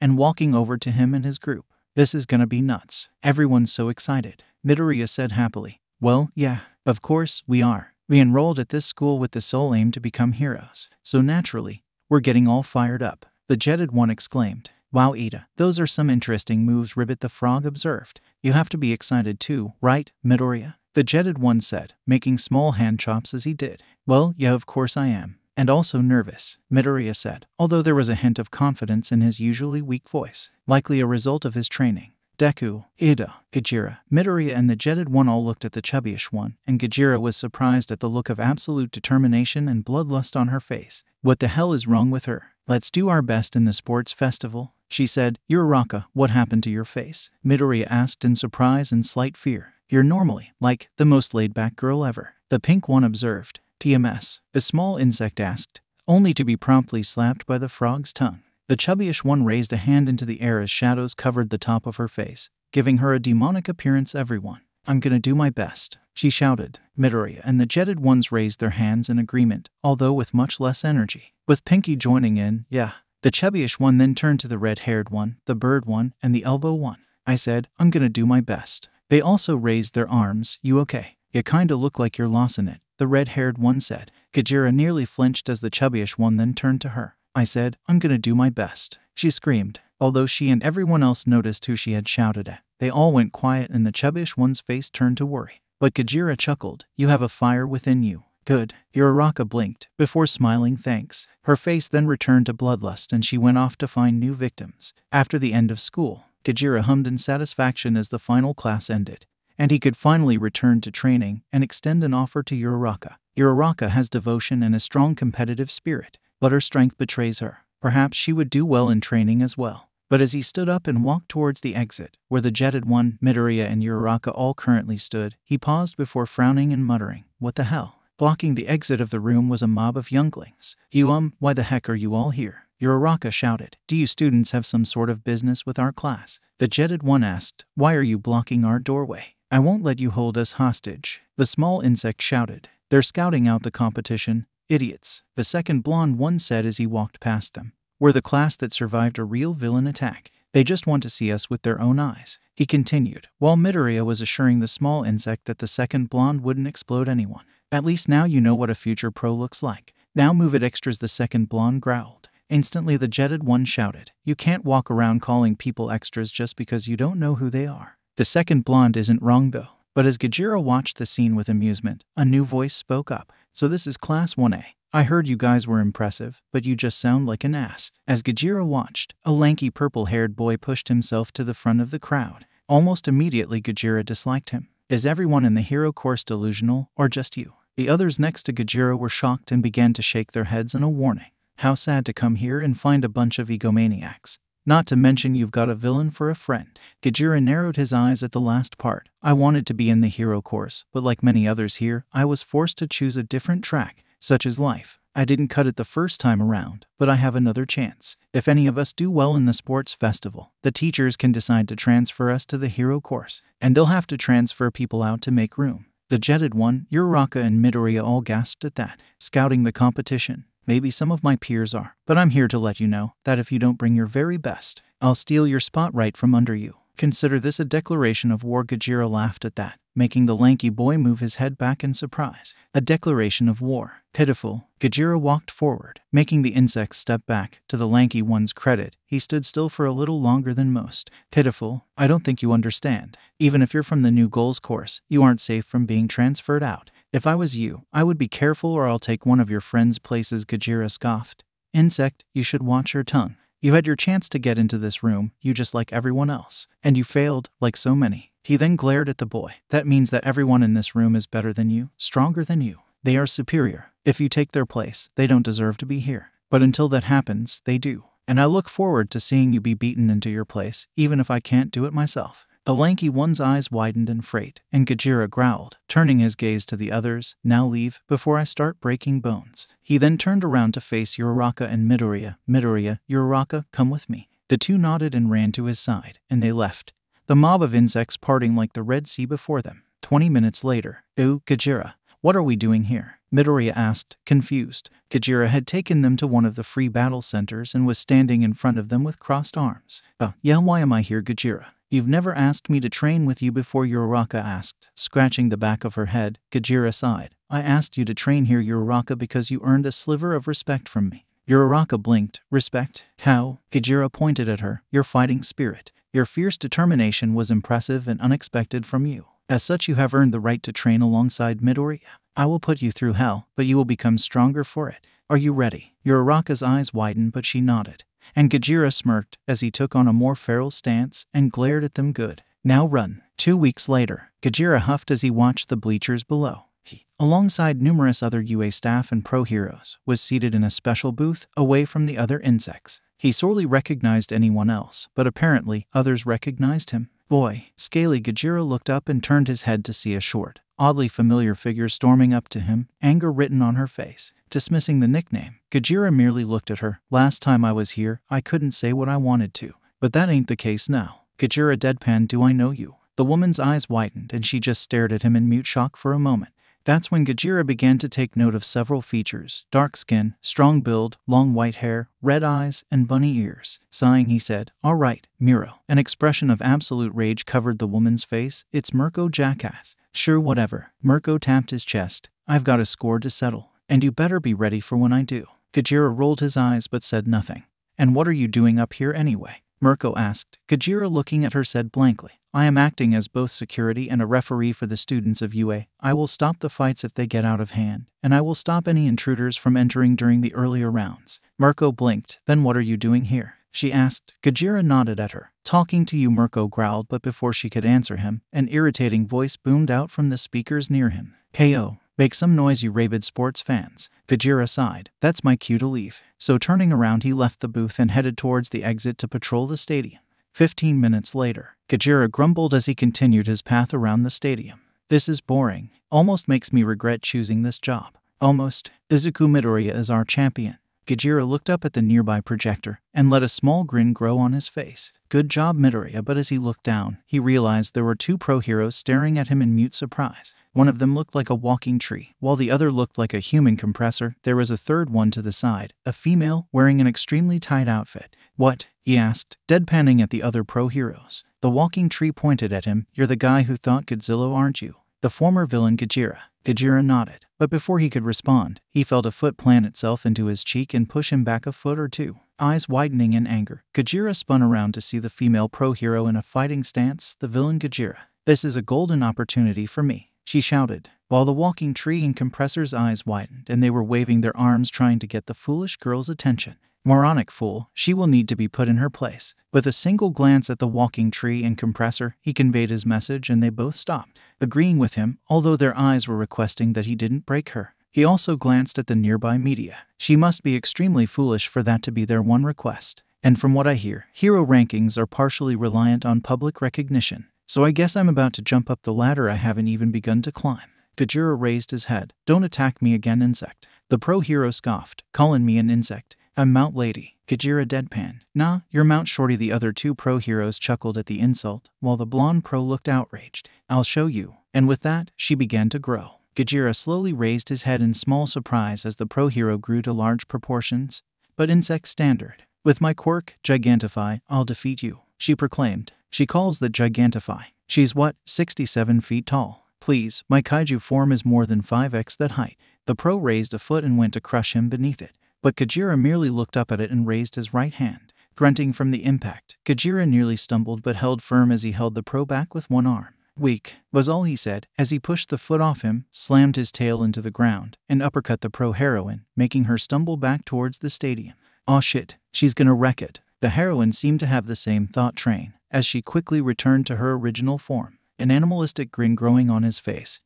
Speaker 1: and walking over to him and his group. This is gonna be nuts. Everyone's so excited. Midoriya said happily. Well, yeah, of course, we are. We enrolled at this school with the sole aim to become heroes. So naturally, we're getting all fired up. The jetted one exclaimed. Wow, Iida, those are some interesting moves, Ribbit the frog observed. You have to be excited too, right, Midoriya? The jetted one said, making small hand chops as he did. Well, yeah, of course I am. And also nervous, Midoriya said, although there was a hint of confidence in his usually weak voice, likely a result of his training. Deku, Iida, Gajira, Midoriya, and the jetted one all looked at the chubbyish one, and Gajira was surprised at the look of absolute determination and bloodlust on her face. What the hell is wrong with her? Let's do our best in the sports festival. She said, Uraraka, what happened to your face? Midoriya asked in surprise and slight fear. You're normally, like, the most laid back girl ever. The pink one observed. PMS, the small insect asked, only to be promptly slapped by the frog's tongue. The chubbyish one raised a hand into the air as shadows covered the top of her face, giving her a demonic appearance. Everyone, I'm gonna do my best, she shouted. Midoriya and the jetted ones raised their hands in agreement, although with much less energy. With Pinky joining in, yeah. The chubbyish one then turned to the red haired one, the bird one, and the elbow one. I said, I'm gonna do my best. They also raised their arms. You okay? You kinda look like you're lost in it, the red haired one said. Gajira nearly flinched as the chubbyish one then turned to her. I said, I'm gonna do my best. She screamed, although she and everyone else noticed who she had shouted at. They all went quiet and the chubbyish one's face turned to worry. But Gajira chuckled, You have a fire within you. Good. Uraraka blinked, before smiling thanks. Her face then returned to bloodlust and she went off to find new victims. After the end of school, Gajira hummed in satisfaction as the final class ended, and he could finally return to training and extend an offer to Uraraka. Uraraka has devotion and a strong competitive spirit, but her strength betrays her. Perhaps she would do well in training as well. But as he stood up and walked towards the exit, where the jetted one, Midoriya, and Uraraka all currently stood, he paused before frowning and muttering, What the hell? Blocking the exit of the room was a mob of younglings. You um, why the heck are you all here? Uraraka shouted. Do you students have some sort of business with our class? The jetted one asked, Why are you blocking our doorway? I won't let you hold us hostage. The small insect shouted. They're scouting out the competition. Idiots. The second blonde one said as he walked past them. We're the class that survived a real villain attack. They just want to see us with their own eyes. He continued, while Midoriya was assuring the small insect that the second blonde wouldn't explode anyone. At least now you know what a future pro looks like. Now move it extras, the second blonde growled. Instantly, the jetted one shouted, You can't walk around calling people extras just because you don't know who they are. The second blonde isn't wrong though. But as Gajira watched the scene with amusement, a new voice spoke up. So this is Class 1A. I heard you guys were impressive, but you just sound like an ass. As Gajira watched, a lanky purple haired boy pushed himself to the front of the crowd. Almost immediately, Gajira disliked him. Is everyone in the hero course delusional, or just you? The others next to Gajira were shocked and began to shake their heads in a warning. How sad to come here and find a bunch of egomaniacs. Not to mention you've got a villain for a friend. Gajira narrowed his eyes at the last part. I wanted to be in the hero course, but like many others here, I was forced to choose a different track, such as life. I didn't cut it the first time around, but I have another chance. If any of us do well in the sports festival, the teachers can decide to transfer us to the hero course, and they'll have to transfer people out to make room. The jetted one, Uraraka and Midoriya all gasped at that, scouting the competition. Maybe some of my peers are, but I'm here to let you know that if you don't bring your very best, I'll steal your spot right from under you. Consider this a declaration of war. Gajira laughed at that, making the lanky boy move his head back in surprise. A declaration of war. Pitiful. Gajira walked forward, making the insect step back. To the lanky one's credit, he stood still for a little longer than most. Pitiful. I don't think you understand. Even if you're from the new goals course, you aren't safe from being transferred out. If I was you, I would be careful or I'll take one of your friend's places, Gajira scoffed. Insect, you should watch your tongue. You had your chance to get into this room, you just like everyone else, and you failed, like so many. He then glared at the boy. That means that everyone in this room is better than you, stronger than you. They are superior. If you take their place, they don't deserve to be here. But until that happens, they do. And I look forward to seeing you be beaten into your place, even if I can't do it myself. The lanky one's eyes widened in fright, and Gajira growled, turning his gaze to the others, Now leave, before I start breaking bones. He then turned around to face Uraraka and Midoriya. Midoriya, Uraraka, come with me. The two nodded and ran to his side, and they left, the mob of insects parting like the Red Sea before them. Twenty minutes later, Ooh, Gajira, what are we doing here? Midoriya asked, confused. Gajira had taken them to one of the free battle centers and was standing in front of them with crossed arms. Oh, yeah, why am I here, Gajira? You've never asked me to train with you before, Uraraka asked, scratching the back of her head. Gajira sighed. I asked you to train here, Uraraka, because you earned a sliver of respect from me. Uraraka blinked. Respect? How? Gajira pointed at her. Your fighting spirit. Your fierce determination was impressive and unexpected from you. As such, you have earned the right to train alongside Midoriya. I will put you through hell, but you will become stronger for it. Are you ready? Uraraka's eyes widened, but she nodded and Gajira smirked as he took on a more feral stance and glared at them good. Now run. Two weeks later, Gajira huffed as he watched the bleachers below. He, alongside numerous other UA staff and pro heroes, was seated in a special booth away from the other insects. He sorely recognized anyone else, but apparently others recognized him. Boy, Scaly Gajira looked up and turned his head to see a short, oddly familiar figure storming up to him, anger written on her face. Dismissing the nickname, Gajira merely looked at her. Last time I was here, I couldn't say what I wanted to. But that ain't the case now. Gajira deadpan, do I know you? The woman's eyes widened and she just stared at him in mute shock for a moment. That's when Gajira began to take note of several features dark skin, strong build, long white hair, red eyes, and bunny ears. Sighing, he said, All right, Miro. An expression of absolute rage covered the woman's face. It's Mirko Jackass. Sure, whatever. Mirko tapped his chest. I've got a score to settle. And you better be ready for when I do. Gajira rolled his eyes but said nothing. And what are you doing up here anyway? Mirko asked. Gajira looking at her said blankly, I am acting as both security and a referee for the students of UA. I will stop the fights if they get out of hand, and I will stop any intruders from entering during the earlier rounds. Mirko blinked. Then what are you doing here? She asked. Gajira nodded at her. Talking to you, Mirko growled, but before she could answer him, an irritating voice boomed out from the speakers near him. KO. Make some noise, you rabid sports fans. Gajira sighed. That's my cue to leave. So turning around, he left the booth and headed towards the exit to patrol the stadium. Fifteen minutes later, Gajira grumbled as he continued his path around the stadium. This is boring. Almost makes me regret choosing this job. Almost. Izuku Midoriya is our champion. Gajira looked up at the nearby projector and let a small grin grow on his face. Good job, Midoriya, but as he looked down, he realized there were two pro heroes staring at him in mute surprise. One of them looked like a walking tree, while the other looked like a human compressor. There was a third one to the side, a female wearing an extremely tight outfit. What? he asked, deadpanning at the other pro heroes. The walking tree pointed at him. You're the guy who thought Godzilla, aren't you? The former villain Gajira. Gajira nodded. But before he could respond, he felt a foot plant itself into his cheek and push him back a foot or two. Eyes widening in anger, Gajira spun around to see the female pro hero in a fighting stance, the villain Gajira. This is a golden opportunity for me, she shouted, while the walking tree and compressor's eyes widened and they were waving their arms trying to get the foolish girl's attention. Moronic fool, she will need to be put in her place. With a single glance at the walking tree and compressor, he conveyed his message and they both stopped, agreeing with him, although their eyes were requesting that he didn't break her. He also glanced at the nearby media. She must be extremely foolish for that to be their one request. And from what I hear, hero rankings are partially reliant on public recognition. So I guess I'm about to jump up the ladder I haven't even begun to climb. Gajira raised his head. Don't attack me again, insect. The pro hero scoffed, calling me an insect. I'm Mount Lady. Gajira deadpan. Nah, you're Mount Shorty. The other two pro heroes chuckled at the insult, while the blonde pro looked outraged. I'll show you. And with that, she began to grow. Gajira slowly raised his head in small surprise as the pro hero grew to large proportions. But insect standard. With my quirk, Gigantify, I'll defeat you, she proclaimed. She calls the Gigantify. She's what, 67 feet tall. Please, my kaiju form is more than 5x that height. The pro raised a foot and went to crush him beneath it. But Gajira merely looked up at it and raised his right hand. Grunting from the impact, Gajira nearly stumbled but held firm as he held the pro back with one arm. Weak, was all he said, as he pushed the foot off him, slammed his tail into the ground, and uppercut the pro heroine, making her stumble back towards the stadium. Aw shit, she's gonna wreck it. The heroine seemed to have the same thought train, as she quickly returned to her original form, an animalistic grin growing on his face.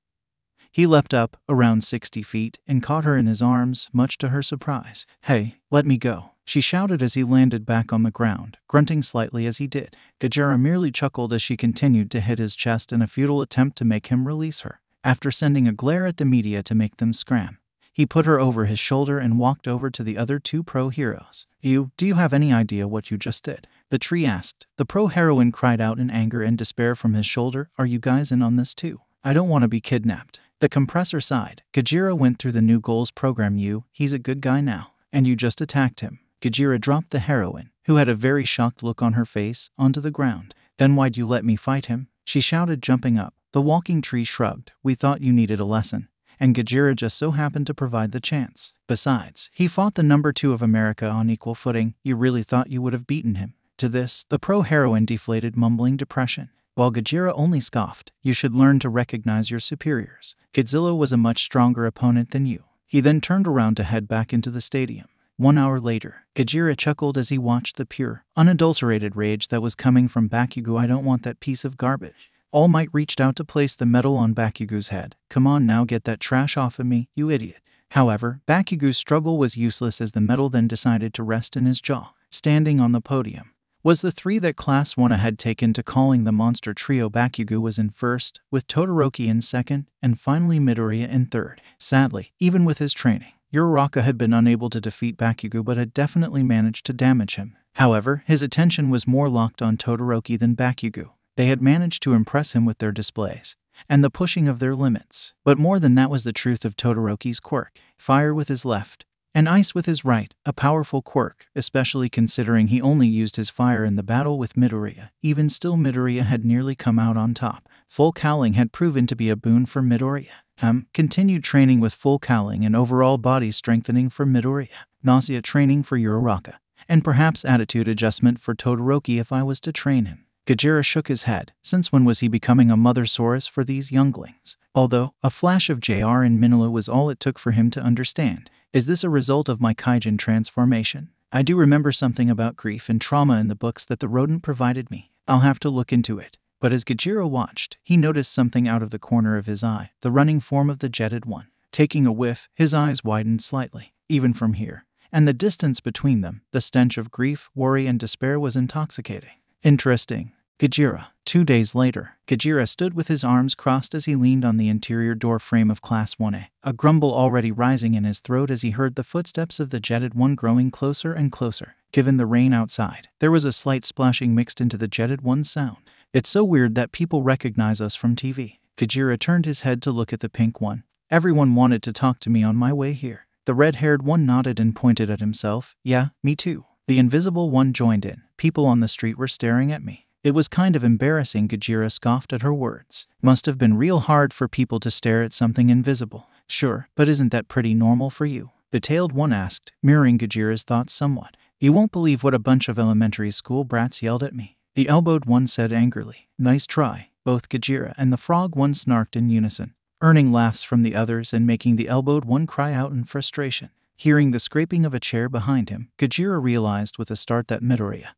Speaker 1: He leapt up, around 60 feet, and caught her in his arms, much to her surprise. Hey, let me go, she shouted as he landed back on the ground, grunting slightly as he did. Gajira merely chuckled as she continued to hit his chest in a futile attempt to make him release her. After sending a glare at the media to make them scram, he put her over his shoulder and walked over to the other two pro heroes. You, do you have any idea what you just did? The tree asked. The pro heroine cried out in anger and despair from his shoulder. Are you guys in on this too? I don't want to be kidnapped. The compressor sighed. Gajira went through the new goals program. You, he's a good guy now. And you just attacked him. Gajira dropped the heroine, who had a very shocked look on her face, onto the ground. Then why'd you let me fight him? She shouted, jumping up. The walking tree shrugged. We thought you needed a lesson. And Gajira just so happened to provide the chance. Besides, he fought the number two of America on equal footing. You really thought you would have beaten him. To this, the pro heroine deflated, mumbling depression. While Gajira only scoffed, you should learn to recognize your superiors. Godzilla was a much stronger opponent than you. He then turned around to head back into the stadium. One hour later, Gajira chuckled as he watched the pure, unadulterated rage that was coming from Bakugo. I don't want that piece of garbage. All Might reached out to place the medal on Bakugo's head. Come on now, get that trash off of me, you idiot. However, Bakugo's struggle was useless as the medal then decided to rest in his jaw. Standing on the podium, was the three that Class 1 had taken to calling the monster trio Bakugo was in first, with Todoroki in second, and finally Midoriya in third. Sadly, even with his training, Uraraka had been unable to defeat Bakugo but had definitely managed to damage him. However, his attention was more locked on Todoroki than Bakugo. They had managed to impress him with their displays and the pushing of their limits. But more than that was the truth of Todoroki's quirk fire with his left, and ice with his right, a powerful quirk, especially considering he only used his fire in the battle with Midoriya. Even still, Midoriya had nearly come out on top. Full cowling had proven to be a boon for Midoriya. Um, continued training with full cowling and overall body strengthening for Midoriya. Nausea training for Uraraka. And perhaps attitude adjustment for Todoroki if I was to train him. Gajira shook his head. Since when was he becoming a mother mothersaurus for these younglings? Although, a flash of JR and Minilla was all it took for him to understand. Is this a result of my kaijin transformation? I do remember something about grief and trauma in the books that the rodent provided me. I'll have to look into it. But as Gajira watched, he noticed something out of the corner of his eye the running form of the jetted one. Taking a whiff, his eyes widened slightly, even from here. And the distance between them, the stench of grief, worry, and despair was intoxicating. Interesting. Gajira. Two days later, Gajira stood with his arms crossed as he leaned on the interior door frame of Class 1A, a grumble already rising in his throat as he heard the footsteps of the jetted one growing closer and closer. Given the rain outside, there was a slight splashing mixed into the jetted one's sound. It's so weird that people recognize us from TV. Gajira turned his head to look at the pink one. Everyone wanted to talk to me on my way here. The red haired one nodded and pointed at himself. Yeah, me too. The invisible one joined in. People on the street were staring at me. It was kind of embarrassing, Gajira scoffed at her words. Must have been real hard for people to stare at something invisible. Sure, but isn't that pretty normal for you? The tailed one asked, mirroring Gajira's thoughts somewhat. You won't believe what a bunch of elementary school brats yelled at me. The elbowed one said angrily. Nice try. Both Gajira and the frog one snarked in unison, earning laughs from the others and making the elbowed one cry out in frustration. Hearing the scraping of a chair behind him, Gajira realized with a start that Midoriya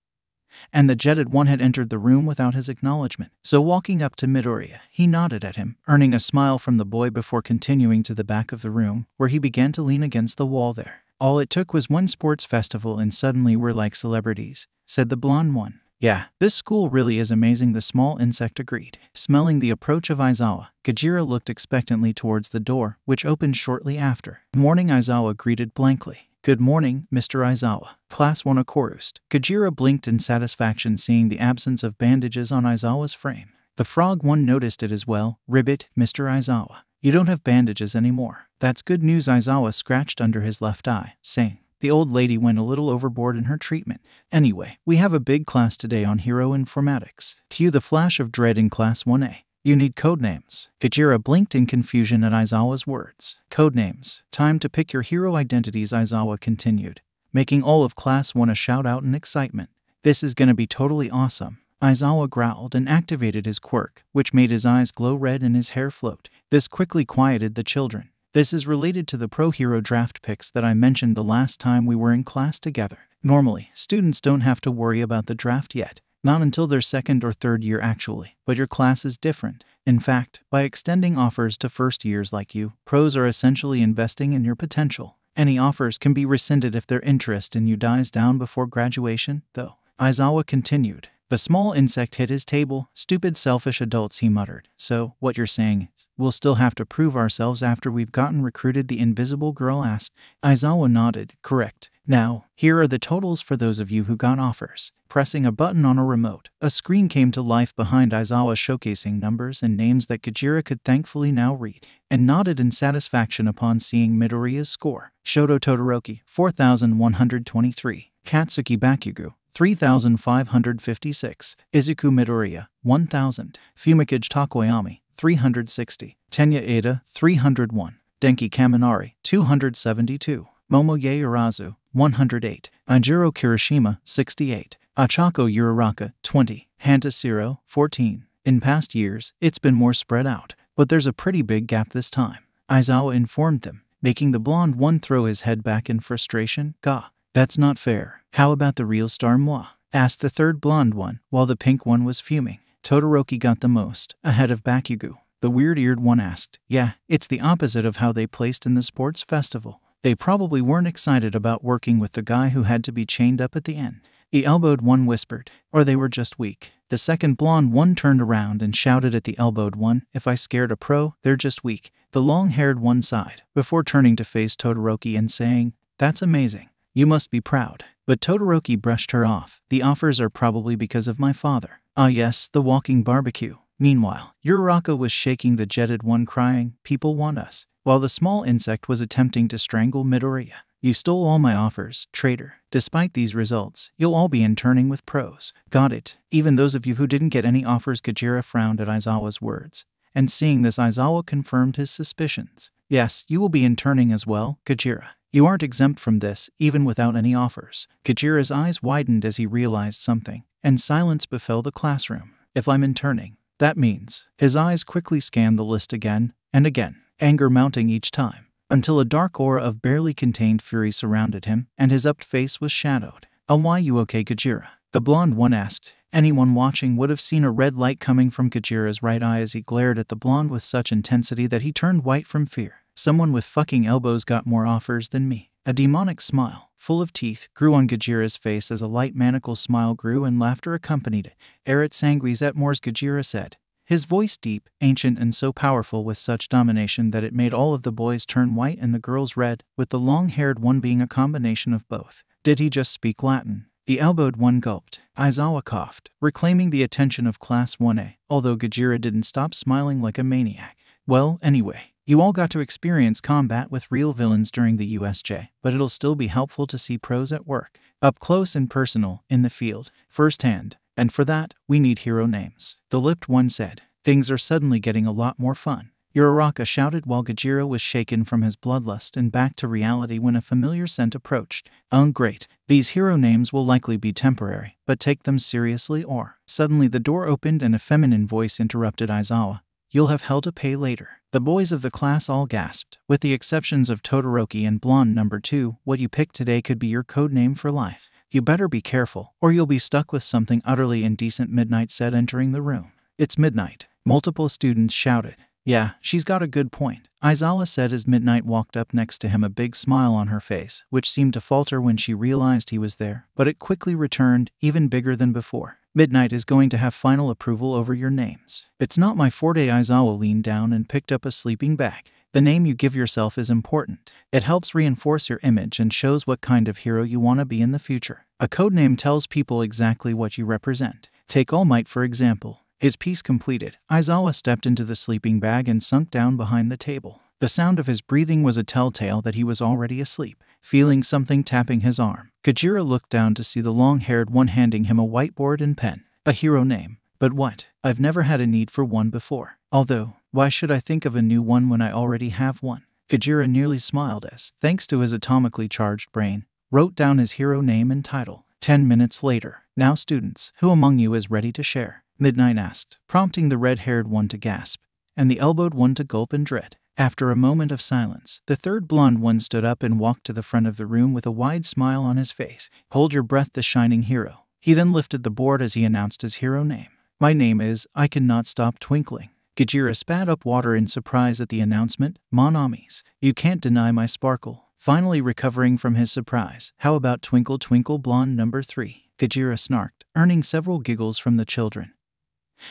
Speaker 1: and the jetted one had entered the room without his acknowledgement. So, walking up to Midoriya, he nodded at him, earning a smile from the boy before continuing to the back of the room, where he began to lean against the wall there. All it took was one sports festival and suddenly we're like celebrities, said the blonde one. Yeah, this school really is amazing, the small insect agreed. Smelling the approach of Aizawa, Gajira looked expectantly towards the door, which opened shortly after. Morning Aizawa greeted blankly. Good morning, Mr. Aizawa. Class 1 chorused. Gajira blinked in satisfaction seeing the absence of bandages on Aizawa's frame. The frog one noticed it as well. Ribbit, Mr. Aizawa. You don't have bandages anymore. That's good news, Aizawa scratched under his left eye, saying, the old lady went a little overboard in her treatment. Anyway, we have a big class today on hero informatics. Cue the flash of dread in Class 1A. You need codenames. Gajira blinked in confusion at Aizawa's words. Codenames. Time to pick your hero identities, Aizawa continued, making all of Class 1 a shout out in excitement. This is gonna be totally awesome. Aizawa growled and activated his quirk, which made his eyes glow red and his hair float. This quickly quieted the children. This is related to the Pro Hero draft picks that I mentioned the last time we were in class together. Normally, students don't have to worry about the draft yet, not until their second or third year actually, but your class is different. In fact, by extending offers to first years like you, pros are essentially investing in your potential. Any offers can be rescinded if their interest in you dies down before graduation, though. Aizawa continued, the small insect hit his table. Stupid, selfish adults, he muttered. So, what you're saying is, we'll still have to prove ourselves after we've gotten recruited, the invisible girl asked. Aizawa nodded. Correct. Now, here are the totals for those of you who got offers. Pressing a button on a remote, a screen came to life behind Aizawa showcasing numbers and names that Gajira could thankfully now read, and nodded in satisfaction upon seeing Midoriya's score. Shoto Todoroki, 4123. Katsuki Bakugo, 3,556. Izuku Midoriya, 1,000. Fumikage Tokoyami, 360. Tenya Iida, 301. Denki Kaminari, 272. Momo Yaoyorozu, 108. Eijiro Kirishima, 68. Ochaco Uraraka, 20. Hanta 14. In past years, it's been more spread out, but there's a pretty big gap this time. Aizawa informed them, making the blonde one throw his head back in frustration. Gah, that's not fair. How about the real star moi? asked the third blonde one, while the pink one was fuming. Todoroki got the most, ahead of Bakugo. The weird-eared one asked, Yeah, it's the opposite of how they placed in the sports festival. They probably weren't excited about working with the guy who had to be chained up at the end. The elbowed one whispered, or they were just weak. The second blonde one turned around and shouted at the elbowed one, If I scared a pro, they're just weak. The long-haired one sighed, before turning to face Todoroki and saying, That's amazing. You must be proud. But Todoroki brushed her off. The offers are probably because of my father. Ah yes, the walking barbecue. Meanwhile, Uraraka was shaking the jetted one crying, People want us. While the small insect was attempting to strangle Midoriya. You stole all my offers, traitor. Despite these results, you'll all be interning with pros. Got it. Even those of you who didn't get any offers, Gajira frowned at Aizawa's words. And seeing this, Aizawa confirmed his suspicions. Yes, you will be interning as well, Gajira. You aren't exempt from this, even without any offers. Gajira's eyes widened as he realized something, and silence befell the classroom. If I'm interning, that means. His eyes quickly scanned the list again and again, anger mounting each time, until a dark aura of barely contained fury surrounded him, and his upped face was shadowed. Oh, why you okay, Gajira? The blonde one asked. Anyone watching would have seen a red light coming from Gajira's right eye as he glared at the blonde with such intensity that he turned white from fear. Someone with fucking elbows got more offers than me. A demonic smile, full of teeth, grew on Gajira's face as a light maniacal smile grew and laughter accompanied it. Erit sanguis et Gajira said, his voice deep, ancient, and so powerful with such domination that it made all of the boys turn white and the girls red, with the long haired one being a combination of both. Did he just speak Latin? The elbowed one gulped. Aizawa coughed, reclaiming the attention of Class 1A, although Gajira didn't stop smiling like a maniac. Well, anyway, you all got to experience combat with real villains during the USJ, but it'll still be helpful to see pros at work, up close and personal, in the field, firsthand. And for that, we need hero names. The lipped one said. Things are suddenly getting a lot more fun. Uraraka shouted while Gajira was shaken from his bloodlust and back to reality when a familiar scent approached. Oh, great. These hero names will likely be temporary, but take them seriously or. Suddenly the door opened and a feminine voice interrupted Aizawa. You'll have hell to pay later. The boys of the class all gasped. With the exceptions of Todoroki and Blonde number 2, what you picked today could be your code name for life. You better be careful, or you'll be stuck with something utterly indecent Midnight said entering the room. It's midnight. Multiple students shouted. Yeah, she's got a good point. Aizawa said as Midnight walked up next to him, a big smile on her face, which seemed to falter when she realized he was there, but it quickly returned, even bigger than before. Midnight is going to have final approval over your names. It's not my forte. Aizawa leaned down and picked up a sleeping bag. The name you give yourself is important. It helps reinforce your image and shows what kind of hero you want to be in the future. A codename tells people exactly what you represent. Take All Might, for example. His piece completed, Aizawa stepped into the sleeping bag and sunk down behind the table. The sound of his breathing was a telltale that he was already asleep. Feeling something tapping his arm, Gajira looked down to see the long haired one handing him a whiteboard and pen. A hero name. But what? I've never had a need for one before. Although, why should I think of a new one when I already have one? Gajira nearly smiled as, thanks to his atomically charged brain, wrote down his hero name and title. Ten minutes later, now students, who among you is ready to share? Midnight asked, prompting the red haired one to gasp, and the elbowed one to gulp in dread. After a moment of silence, the third blonde one stood up and walked to the front of the room with a wide smile on his face. Hold your breath, the shining hero. He then lifted the board as he announced his hero name. My name is I Cannot Stop Twinkling. Gajira spat up water in surprise at the announcement. Mon amis, you can't deny my sparkle. Finally recovering from his surprise, how about Twinkle Twinkle Blonde number three? Gajira snarked, earning several giggles from the children,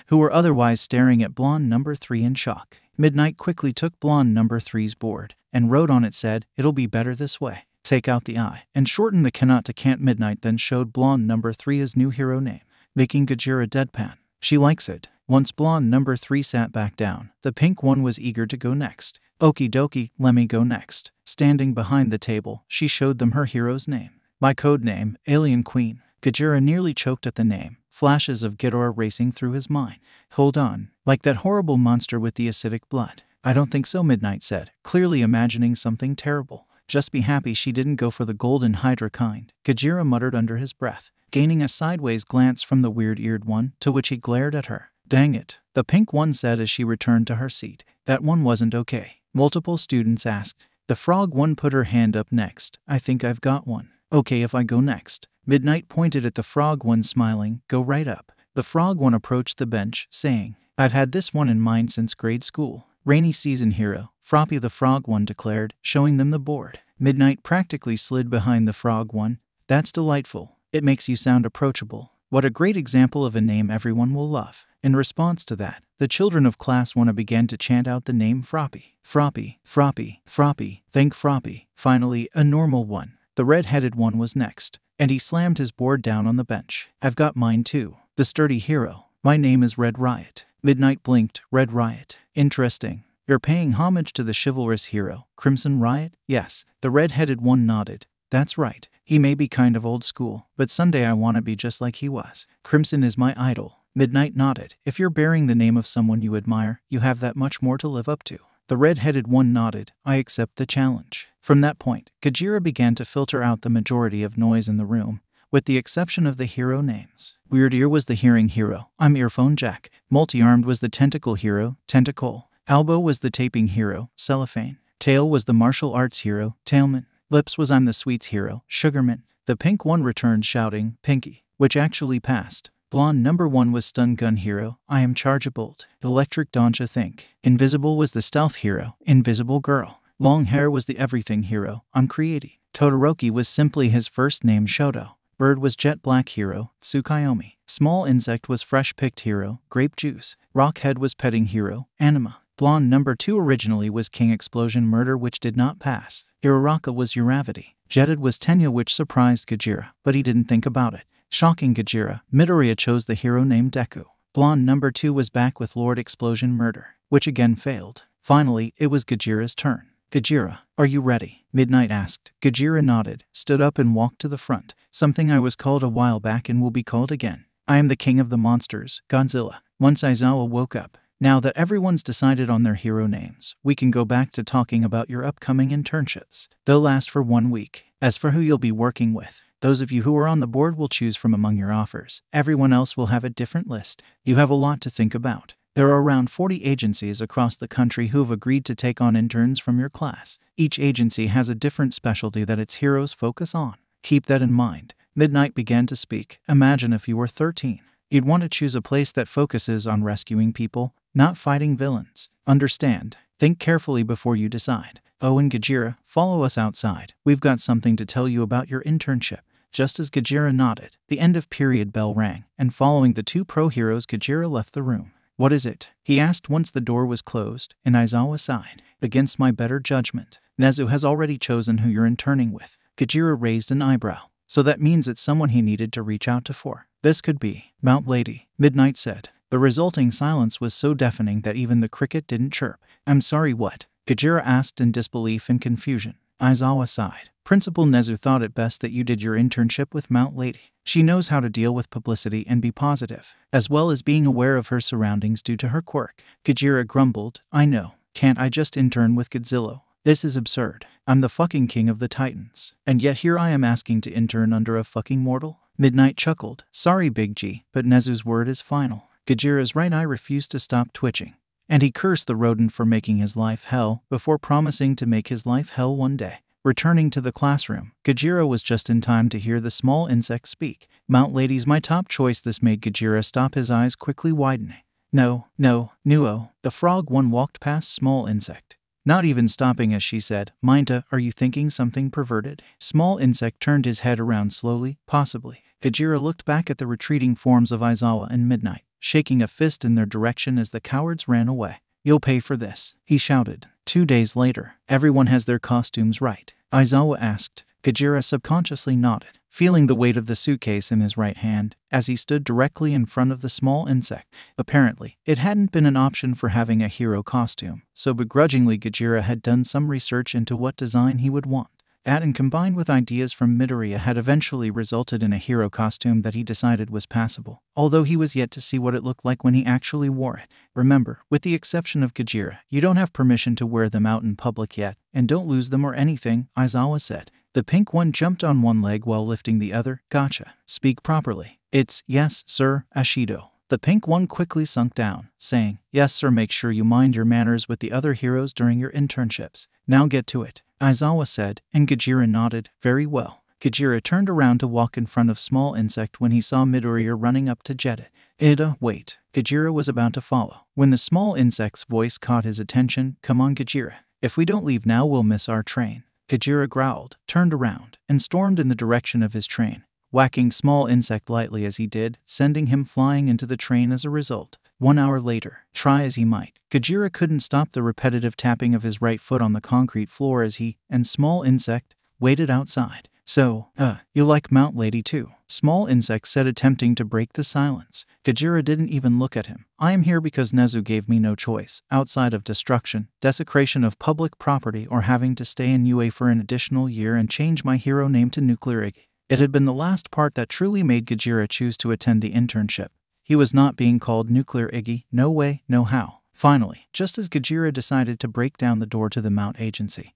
Speaker 1: who were otherwise staring at Blonde number three in shock. Midnight quickly took Blonde number three's board and wrote on it said, It'll be better this way. Take out the I and shorten the cannot to can't. Midnight then showed Blonde number three his new hero name, making Gajira deadpan. She likes it. Once blonde number three sat back down, the pink one was eager to go next. Okie dokie, let me go next. Standing behind the table, she showed them her hero's name. My code name, Alien Queen. Gajira nearly choked at the name, flashes of Ghidorah racing through his mind. Hold on, like that horrible monster with the acidic blood. I don't think so, Midnight said, clearly imagining something terrible. Just be happy she didn't go for the golden hydra kind, Gajira muttered under his breath, gaining a sideways glance from the weird eared one, to which he glared at her. Dang it, the pink one said as she returned to her seat. That one wasn't okay. Multiple students asked. The frog one put her hand up next. I think I've got one. Okay, if I go next. Midnight pointed at the frog one, smiling. Go right up. The frog one approached the bench, saying, I've had this one in mind since grade school. Rainy season hero, Froppy the frog one declared, showing them the board. Midnight practically slid behind the frog one. That's delightful. It makes you sound approachable. What a great example of a name everyone will love. In response to that, the children of Class 1 began to chant out the name Froppy. Froppy, Froppy, Froppy, thank Froppy. Finally, a normal one. The red headed one was next, and he slammed his board down on the bench. I've got mine too. The sturdy hero. My name is Red Riot. Midnight blinked. Red Riot. Interesting. You're paying homage to the chivalrous hero, Crimson Riot? Yes. The red headed one nodded. That's right. He may be kind of old school, but someday I want to be just like he was. Crimson is my idol. Midnight nodded. If you're bearing the name of someone you admire, you have that much more to live up to. The red headed one nodded. I accept the challenge. From that point, Gajira began to filter out the majority of noise in the room, with the exception of the hero names. Weird Ear was the hearing hero. I'm Earphone Jack. Multi armed was the tentacle hero, Tentacle. Elbow was the taping hero, Cellophane. Tail was the martial arts hero, Tailman. Lips was I'm the sweets hero, Sugarman. The pink one returned shouting, Pinky, which actually passed. Blonde number one was Stun Gun Hero, I am Chargebolt. Electric Doncha Think. Invisible was the Stealth Hero, Invisible Girl. Long Hair was the Everything Hero, I'm Creati. Todoroki was simply his first name Shoto. Bird was Jet Black Hero, Tsukuyomi. Small Insect was Fresh Picked Hero, Grape Juice. Rockhead was Petting Hero, Anima. Blonde number two originally was King Explosion Murder, which did not pass. Uraraka was Uravity. Jetted was Tenya, which surprised Gajira, but he didn't think about it. Shocking Gajira, Midoriya chose the hero named Deku. Blonde number 2 was back with Lord Explosion Murder, which again failed. Finally, it was Gajira's turn. Gajira, are you ready? Midnight asked. Gajira nodded, stood up, and walked to the front. Something I was called a while back and will be called again. I am the king of the monsters, Godzilla. Once Aizawa woke up. Now that everyone's decided on their hero names, we can go back to talking about your upcoming internships. They'll last for one week. As for who you'll be working with, those of you who are on the board will choose from among your offers. Everyone else will have a different list. You have a lot to think about. There are around 40 agencies across the country who have agreed to take on interns from your class. Each agency has a different specialty that its heroes focus on. Keep that in mind. Midnight began to speak. Imagine if you were 13. You'd want to choose a place that focuses on rescuing people, not fighting villains. Understand. Think carefully before you decide. Owen and Gajira, follow us outside. We've got something to tell you about your internship. Just as Gajira nodded, the end of period bell rang, and following the two pro heroes, Gajira left the room. What is it? He asked once the door was closed, and Aizawa sighed. Against my better judgment, Nezu has already chosen who you're interning with. Gajira raised an eyebrow. So that means it's someone he needed to reach out to for. This could be Mount Lady, Midnight said. The resulting silence was so deafening that even the cricket didn't chirp. I'm sorry, what? Gajira asked in disbelief and confusion. Aizawa sighed. Principal Nezu thought it best that you did your internship with Mount Lady. She knows how to deal with publicity and be positive, as well as being aware of her surroundings due to her quirk. Gajira grumbled, I know. Can't I just intern with Godzilla? This is absurd. I'm the fucking king of the Titans. And yet here I am asking to intern under a fucking mortal? Midnight chuckled. Sorry, Big G, but Nezu's word is final. Gajira's right eye refused to stop twitching, and he cursed the rodent for making his life hell before promising to make his life hell one day. Returning to the classroom, Gajira was just in time to hear the small insect speak. Mount Lady's my top choice. This made Gajira stop his eyes quickly widening. No, no, Nuo. The frog one walked past small insect. Not even stopping as she said, Mineta, are you thinking something perverted? Small insect turned his head around slowly, possibly. Gajira looked back at the retreating forms of Aizawa and Midnight, shaking a fist in their direction as the cowards ran away. You'll pay for this, he shouted. Two days later, everyone has their costumes right. Aizawa asked. Gajira subconsciously nodded feeling the weight of the suitcase in his right hand as he stood directly in front of the small insect. Apparently, it hadn't been an option for having a hero costume, so begrudgingly Gajira had done some research into what design he would want. That and combined with ideas from Midoriya had eventually resulted in a hero costume that he decided was passable, although he was yet to see what it looked like when he actually wore it. Remember, with the exception of Gajira, you don't have permission to wear them out in public yet, and don't lose them or anything, Aizawa said. The pink one jumped on one leg while lifting the other. Gotcha. Speak properly. It's, yes, sir, Ashido. The pink one quickly sunk down, saying, Yes, sir, make sure you mind your manners with the other heroes during your internships. Now get to it. Aizawa said, and Gajira nodded, Very well. Gajira turned around to walk in front of Small Insect when he saw Midoriya running up to jet it. Iida, wait. Gajira was about to follow. When the small insect's voice caught his attention, Come on, Gajira. If we don't leave now, we'll miss our train. Gajira growled, turned around, and stormed in the direction of his train, whacking small insect lightly as he did, sending him flying into the train as a result. One hour later, try as he might, Gajira couldn't stop the repetitive tapping of his right foot on the concrete floor as he and small insect waited outside. So, uh, you like Mount Lady too? Small Insect said, attempting to break the silence. Gajira didn't even look at him. I am here because Nezu gave me no choice, outside of destruction, desecration of public property, or having to stay in UA for an additional year and change my hero name to Nuclear. It had been the last part that truly made Gajira choose to attend the internship. He was not being called Nuclear Iggy, no way, no how. Finally, just as Gajira decided to break down the door to the Mount Agency,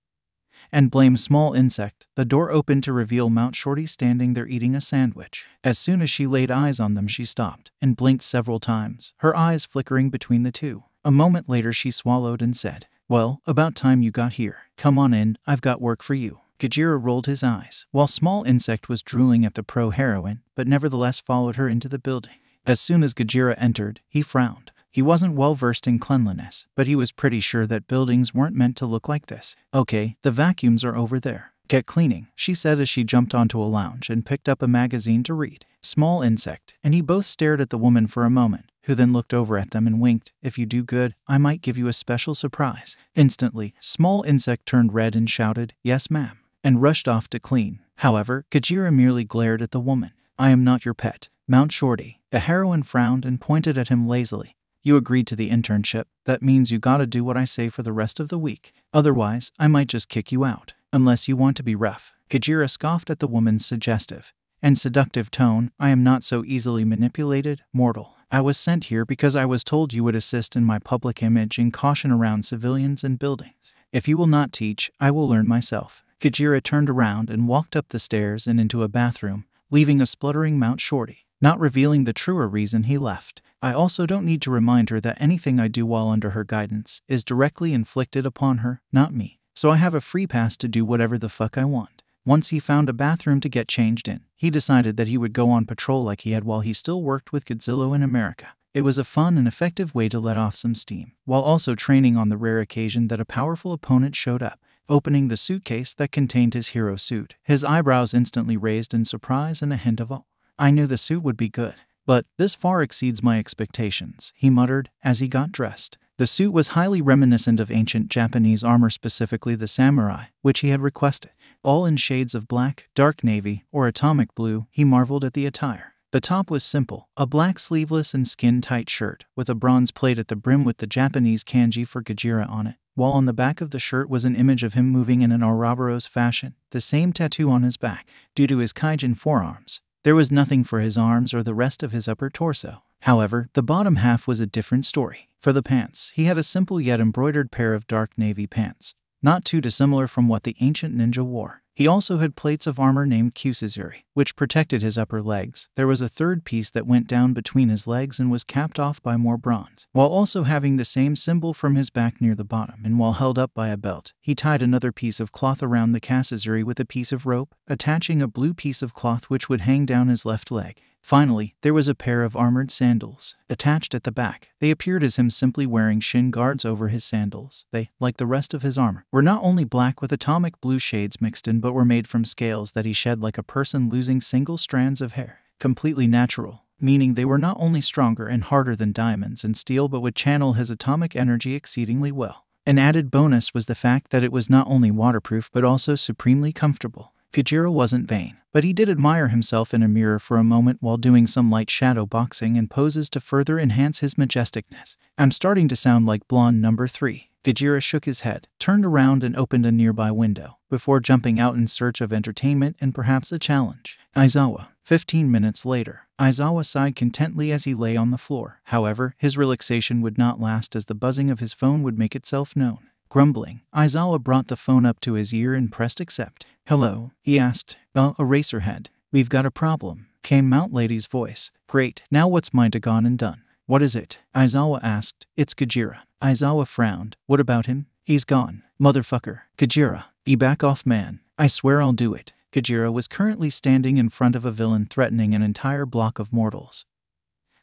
Speaker 1: and blame small insect, the door opened to reveal Mount Shorty standing there eating a sandwich. As soon as she laid eyes on them, she stopped and blinked several times, her eyes flickering between the two. A moment later, she swallowed and said, Well, about time you got here. Come on in, I've got work for you. Gajira rolled his eyes, while Small Insect was drooling at the pro heroine, but nevertheless followed her into the building. As soon as Gajira entered, he frowned. He wasn't well versed in cleanliness, but he was pretty sure that buildings weren't meant to look like this. Okay, the vacuums are over there. Get cleaning, she said as she jumped onto a lounge and picked up a magazine to read. Small insect, and he both stared at the woman for a moment, who then looked over at them and winked. If you do good, I might give you a special surprise. Instantly, Small Insect turned red and shouted, Yes, ma'am, and rushed off to clean. However, Gajira merely glared at the woman. I am not your pet. Mount Shorty. The heroine frowned and pointed at him lazily. You agreed to the internship. That means you gotta do what I say for the rest of the week. Otherwise, I might just kick you out. Unless you want to be rough. Gajira scoffed at the woman's suggestive and seductive tone. I am not so easily manipulated, mortal. I was sent here because I was told you would assist in my public image and caution around civilians and buildings. If you will not teach, I will learn myself. Gajira turned around and walked up the stairs and into a bathroom, leaving a spluttering Mount Shorty, not revealing the truer reason he left. I also don't need to remind her that anything I do while under her guidance is directly inflicted upon her, not me. So I have a free pass to do whatever the fuck I want. Once he found a bathroom to get changed in, he decided that he would go on patrol like he had while he still worked with Godzilla in America. It was a fun and effective way to let off some steam, while also training on the rare occasion that a powerful opponent showed up. Opening the suitcase that contained his hero suit, his eyebrows instantly raised in surprise and a hint of awe. I knew the suit would be good, but this far exceeds my expectations, he muttered as he got dressed. The suit was highly reminiscent of ancient Japanese armor, specifically the samurai, which he had requested. All in shades of black, dark navy, or atomic blue, he marveled at the attire. The top was simple a black sleeveless and skin tight shirt, with a bronze plate at the brim with the Japanese kanji for Gojira on it, while on the back of the shirt was an image of him moving in an Ouroboros fashion, the same tattoo on his back. Due to his kaijin forearms, there was nothing for his arms or the rest of his upper torso. However, the bottom half was a different story. For the pants, he had a simple yet embroidered pair of dark navy pants, not too dissimilar from what the ancient ninja wore. He also had plates of armor named Kusazuri, which protected his upper legs. There was a third piece that went down between his legs and was capped off by more bronze, while also having the same symbol from his back near the bottom, and while held up by a belt, he tied another piece of cloth around the Kusazuri with a piece of rope, attaching a blue piece of cloth which would hang down his left leg. Finally, there was a pair of armored sandals attached at the back. They appeared as him simply wearing shin guards over his sandals. They, like the rest of his armor, were not only black with atomic blue shades mixed in, but were made from scales that he shed like a person losing single strands of hair. Completely natural, meaning they were not only stronger and harder than diamonds and steel, but would channel his atomic energy exceedingly well. An added bonus was the fact that it was not only waterproof but also supremely comfortable. Gojira wasn't vain, but he did admire himself in a mirror for a moment while doing some light shadow boxing and poses to further enhance his majesticness. I'm starting to sound like blonde number three. Gojira shook his head, turned around, and opened a nearby window, before jumping out in search of entertainment and perhaps a challenge. Aizawa. Fifteen minutes later, Aizawa sighed contently as he lay on the floor. However, his relaxation would not last as the buzzing of his phone would make itself known. Grumbling, Aizawa brought the phone up to his ear and pressed accept. Hello, he asked. Uh, Eraserhead. We've got a problem, came Mount Lady's voice. Great, now what's mine to gone and done? What is it? Aizawa asked. It's Gojira. Aizawa frowned. What about him? He's gone. Motherfucker. Gojira. Be back off, man. I swear I'll do it. Gojira was currently standing in front of a villain threatening an entire block of mortals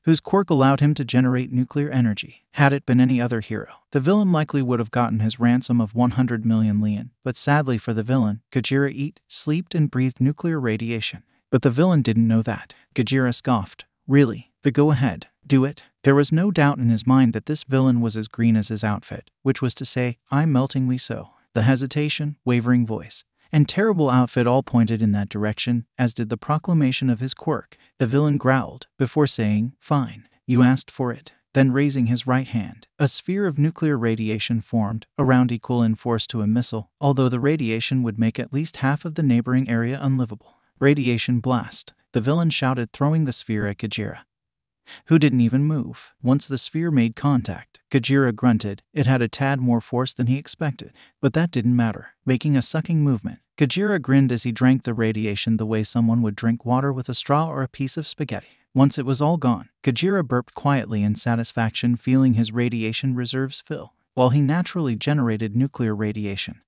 Speaker 1: whose quirk allowed him to generate nuclear energy. Had it been any other hero, the villain likely would have gotten his ransom of 100 million lien, but sadly for the villain, Gojira eat, slept, and breathed nuclear radiation. But the villain didn't know that. Gojira scoffed. Really? The go ahead. Do it. There was no doubt in his mind that this villain was as green as his outfit, which was to say, I'm meltingly so. The hesitation, wavering voice, and terrible outfit all pointed in that direction, as did the proclamation of his quirk. The villain growled, before saying, Fine, you asked for it. Then, raising his right hand, a sphere of nuclear radiation formed, around equal in force to a missile, although the radiation would make at least half of the neighboring area unlivable. Radiation blast, the villain shouted, throwing the sphere at Gojira who didn't even move. Once the sphere made contact, Gojira grunted. It had a tad more force than he expected, but that didn't matter. Making a sucking movement, Gojira grinned as he drank the radiation the way someone would drink water with a straw or a piece of spaghetti. Once it was all gone, Gojira burped quietly in satisfaction, feeling his radiation reserves fill. While he naturally generated nuclear radiation,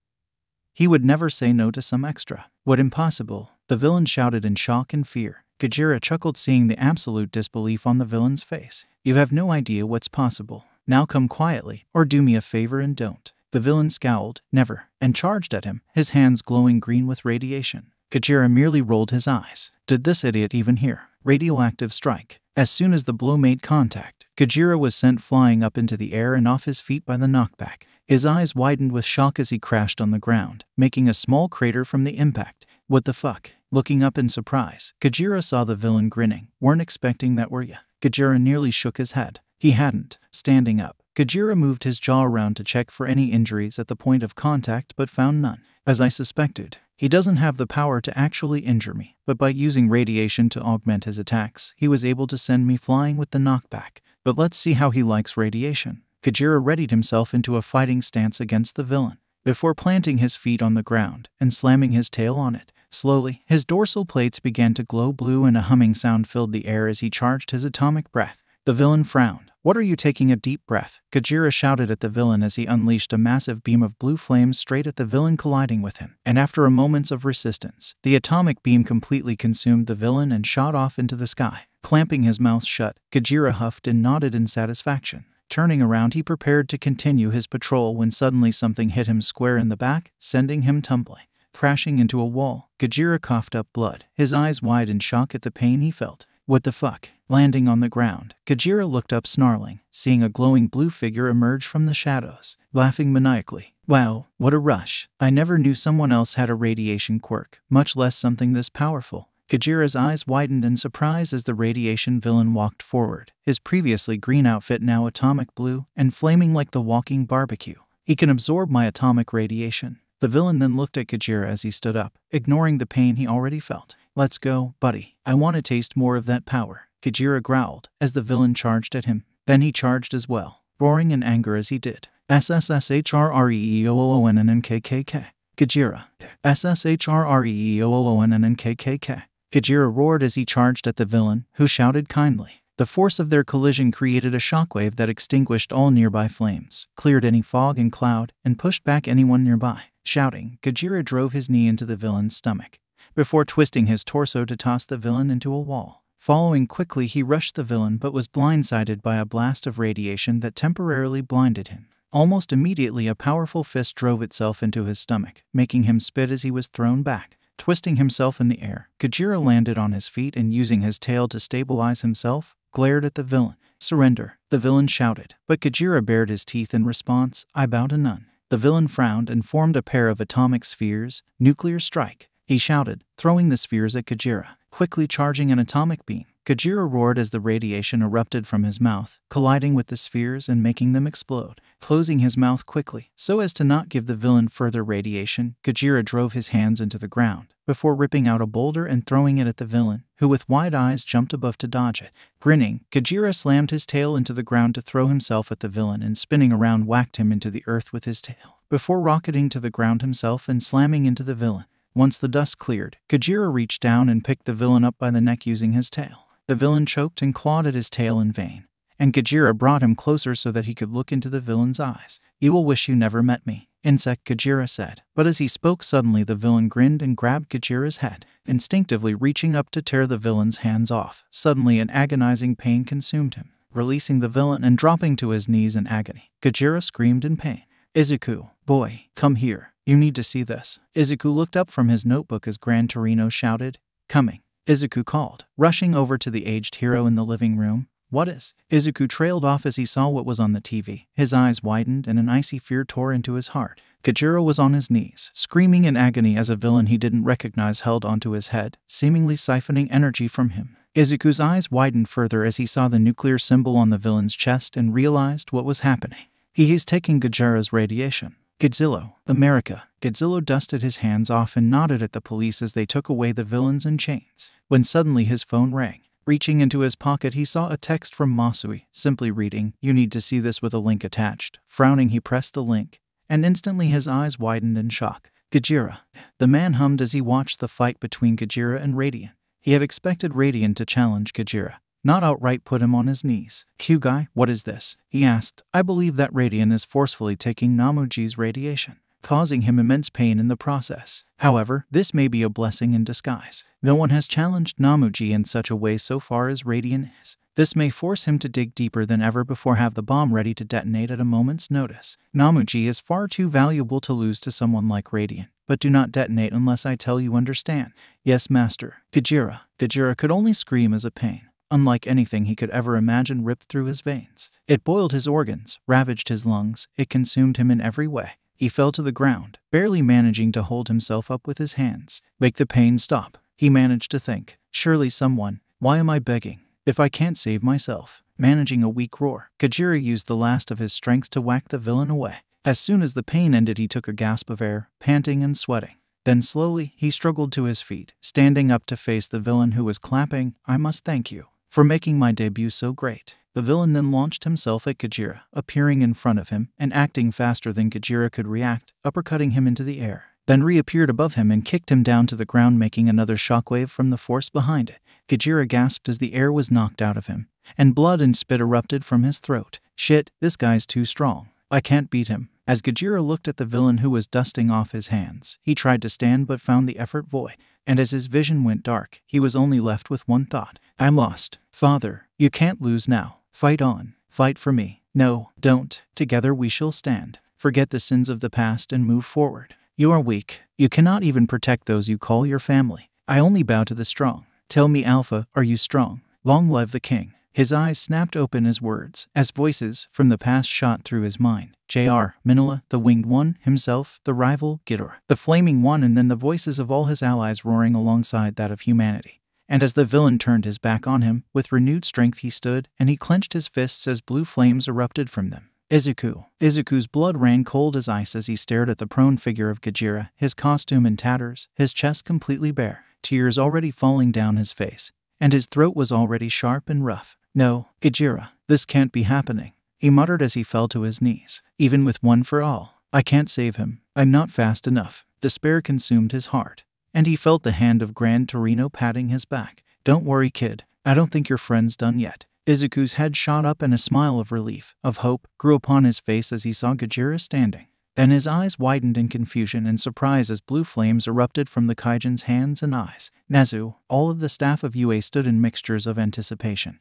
Speaker 1: he would never say no to some extra. What impossible? The villain shouted in shock and fear. Gojira chuckled, seeing the absolute disbelief on the villain's face. You have no idea what's possible. Now come quietly, or do me a favor and don't. The villain scowled, never, and charged at him, his hands glowing green with radiation. Gojira merely rolled his eyes. Did this idiot even hear? Radioactive strike. As soon as the blow made contact, Gojira was sent flying up into the air and off his feet by the knockback. His eyes widened with shock as he crashed on the ground, making a small crater from the impact. What the fuck? Looking up in surprise, Gojira saw the villain grinning. Weren't expecting that, were ya? Gojira nearly shook his head. He hadn't. Standing up, Gojira moved his jaw around to check for any injuries at the point of contact but found none. As I suspected, he doesn't have the power to actually injure me, but by using radiation to augment his attacks, he was able to send me flying with the knockback. But let's see how he likes radiation. Gojira readied himself into a fighting stance against the villain, before planting his feet on the ground and slamming his tail on it. Slowly, his dorsal plates began to glow blue and a humming sound filled the air as he charged his atomic breath. The villain frowned. What are you taking a deep breath? Gojira shouted at the villain as he unleashed a massive beam of blue flames straight at the villain colliding with him. And after a moment of resistance, the atomic beam completely consumed the villain and shot off into the sky. Clamping his mouth shut, Gajira huffed and nodded in satisfaction. Turning around, he prepared to continue his patrol when suddenly something hit him square in the back, sending him tumbling. Crashing into a wall, Gajira coughed up blood, his eyes wide in shock at the pain he felt. What the fuck? Landing on the ground, Gajira looked up snarling, seeing a glowing blue figure emerge from the shadows, laughing maniacally. Wow, what a rush. I never knew someone else had a radiation quirk, much less something this powerful. Gajira's eyes widened in surprise as the radiation villain walked forward, his previously green outfit now atomic blue and flaming like the walking barbecue. He can absorb my atomic radiation. The villain then looked at Gajira as he stood up, ignoring the pain he already felt. Let's go, buddy. I want to taste more of that power. Gajira growled as the villain charged at him. Then he charged as well, roaring in anger as he did. SSSHRREEOONNNKKK. Gajira. SSHRREEOONNKKK. Gajira roared as he charged at the villain, who shouted kindly. The force of their collision created a shockwave that extinguished all nearby flames, cleared any fog and cloud, and pushed back anyone nearby. Shouting, Gajira drove his knee into the villain's stomach, before twisting his torso to toss the villain into a wall. Following quickly, he rushed the villain but was blindsided by a blast of radiation that temporarily blinded him. Almost immediately, a powerful fist drove itself into his stomach, making him spit as he was thrown back. Twisting himself in the air, Gajira landed on his feet and, using his tail to stabilize himself, glared at the villain. Surrender, the villain shouted, but Gajira bared his teeth in response. I bow to none. The villain frowned and formed a pair of atomic spheres. Nuclear strike, he shouted, throwing the spheres at Gajira, quickly charging an atomic beam. Gajira roared as the radiation erupted from his mouth, colliding with the spheres and making them explode. Closing his mouth quickly, so as to not give the villain further radiation, Gajira drove his hands into the ground, before ripping out a boulder and throwing it at the villain, who with wide eyes jumped above to dodge it. Grinning, Gajira slammed his tail into the ground to throw himself at the villain and spinning around whacked him into the earth with his tail, before rocketing to the ground himself and slamming into the villain. Once the dust cleared, Gajira reached down and picked the villain up by the neck using his tail. The villain choked and clawed at his tail in vain, and Gajira brought him closer so that he could look into the villain's eyes. You will wish you never met me, Insect Gajira said. But as he spoke, suddenly the villain grinned and grabbed Gajira's head, instinctively reaching up to tear the villain's hands off. Suddenly, an agonizing pain consumed him. Releasing the villain and dropping to his knees in agony, Gajira screamed in pain. Izuku, boy, come here. You need to see this. Izuku looked up from his notebook as Gran Torino shouted, Coming. Izuku called, rushing over to the aged hero in the living room. What is? Izuku trailed off as he saw what was on the TV. His eyes widened and an icy fear tore into his heart. Gajira was on his knees, screaming in agony as a villain he didn't recognize held onto his head, seemingly siphoning energy from him. Izuku's eyes widened further as he saw the nuclear symbol on the villain's chest and realized what was happening. He is taking Gajira's radiation. Godzilla, America. Godzilla dusted his hands off and nodded at the police as they took away the villains in chains. When suddenly his phone rang. Reaching into his pocket, he saw a text from Masui, simply reading, You need to see this with a link attached. Frowning, he pressed the link, and instantly his eyes widened in shock. Gajira. The man hummed as he watched the fight between Gajira and Radiant. He had expected Radiant to challenge Gajira, not outright put him on his knees. Kyudai, what is this? He asked. I believe that Radiant is forcefully taking Namuji's radiation causing him immense pain in the process. However, this may be a blessing in disguise. No one has challenged Namuji in such a way so far as Radiant is. This may force him to dig deeper than ever before have the bomb ready to detonate at a moment's notice. Namuji is far too valuable to lose to someone like Radiant. But do not detonate unless I tell you understand. Yes, master. Gajira. Gajira could only scream as a pain unlike anything he could ever imagine ripped through his veins. It boiled his organs, ravaged his lungs, it consumed him in every way. He fell to the ground, barely managing to hold himself up with his hands. Make the pain stop. He managed to think. Surely someone. Why am I begging? If I can't save myself. Managing a weak roar, Gajira used the last of his strength to whack the villain away. As soon as the pain ended, he took a gasp of air, panting and sweating. Then slowly, he struggled to his feet, standing up to face the villain who was clapping, I must thank you for making my debut so great. The villain then launched himself at Gajira, appearing in front of him and acting faster than Gajira could react, uppercutting him into the air, then reappeared above him and kicked him down to the ground, making another shockwave from the force behind it. Gajira gasped as the air was knocked out of him, and blood and spit erupted from his throat. Shit, this guy's too strong. I can't beat him. As Gajira looked at the villain who was dusting off his hands, he tried to stand but found the effort void, and as his vision went dark, he was only left with one thought I'm lost. Father, you can't lose now. Fight on. Fight for me. No, don't. Together we shall stand. Forget the sins of the past and move forward. You are weak. You cannot even protect those you call your family. I only bow to the strong. Tell me, Alpha, are you strong? Long live the king. His eyes snapped open as words, as voices from the past shot through his mind. J.R., Minilla, the Winged One, himself, the rival, Ghidorah, the Flaming One, and then the voices of all his allies roaring alongside that of humanity. And as the villain turned his back on him, with renewed strength he stood, and he clenched his fists as blue flames erupted from them. Izuku. Izuku's blood ran cold as ice as he stared at the prone figure of Gajira, his costume in tatters, his chest completely bare, tears already falling down his face, and his throat was already sharp and rough. No, Gajira, this can't be happening, he muttered as he fell to his knees. Even with one for all, I can't save him. I'm not fast enough. Despair consumed his heart, and he felt the hand of Gran Torino patting his back. Don't worry, kid. I don't think your friend's done yet. Izuku's head shot up and a smile of relief, of hope, grew upon his face as he saw Gajira standing. Then his eyes widened in confusion and surprise as blue flames erupted from the Kaijin's hands and eyes. Nezu, all of the staff of UA stood in mixtures of anticipation.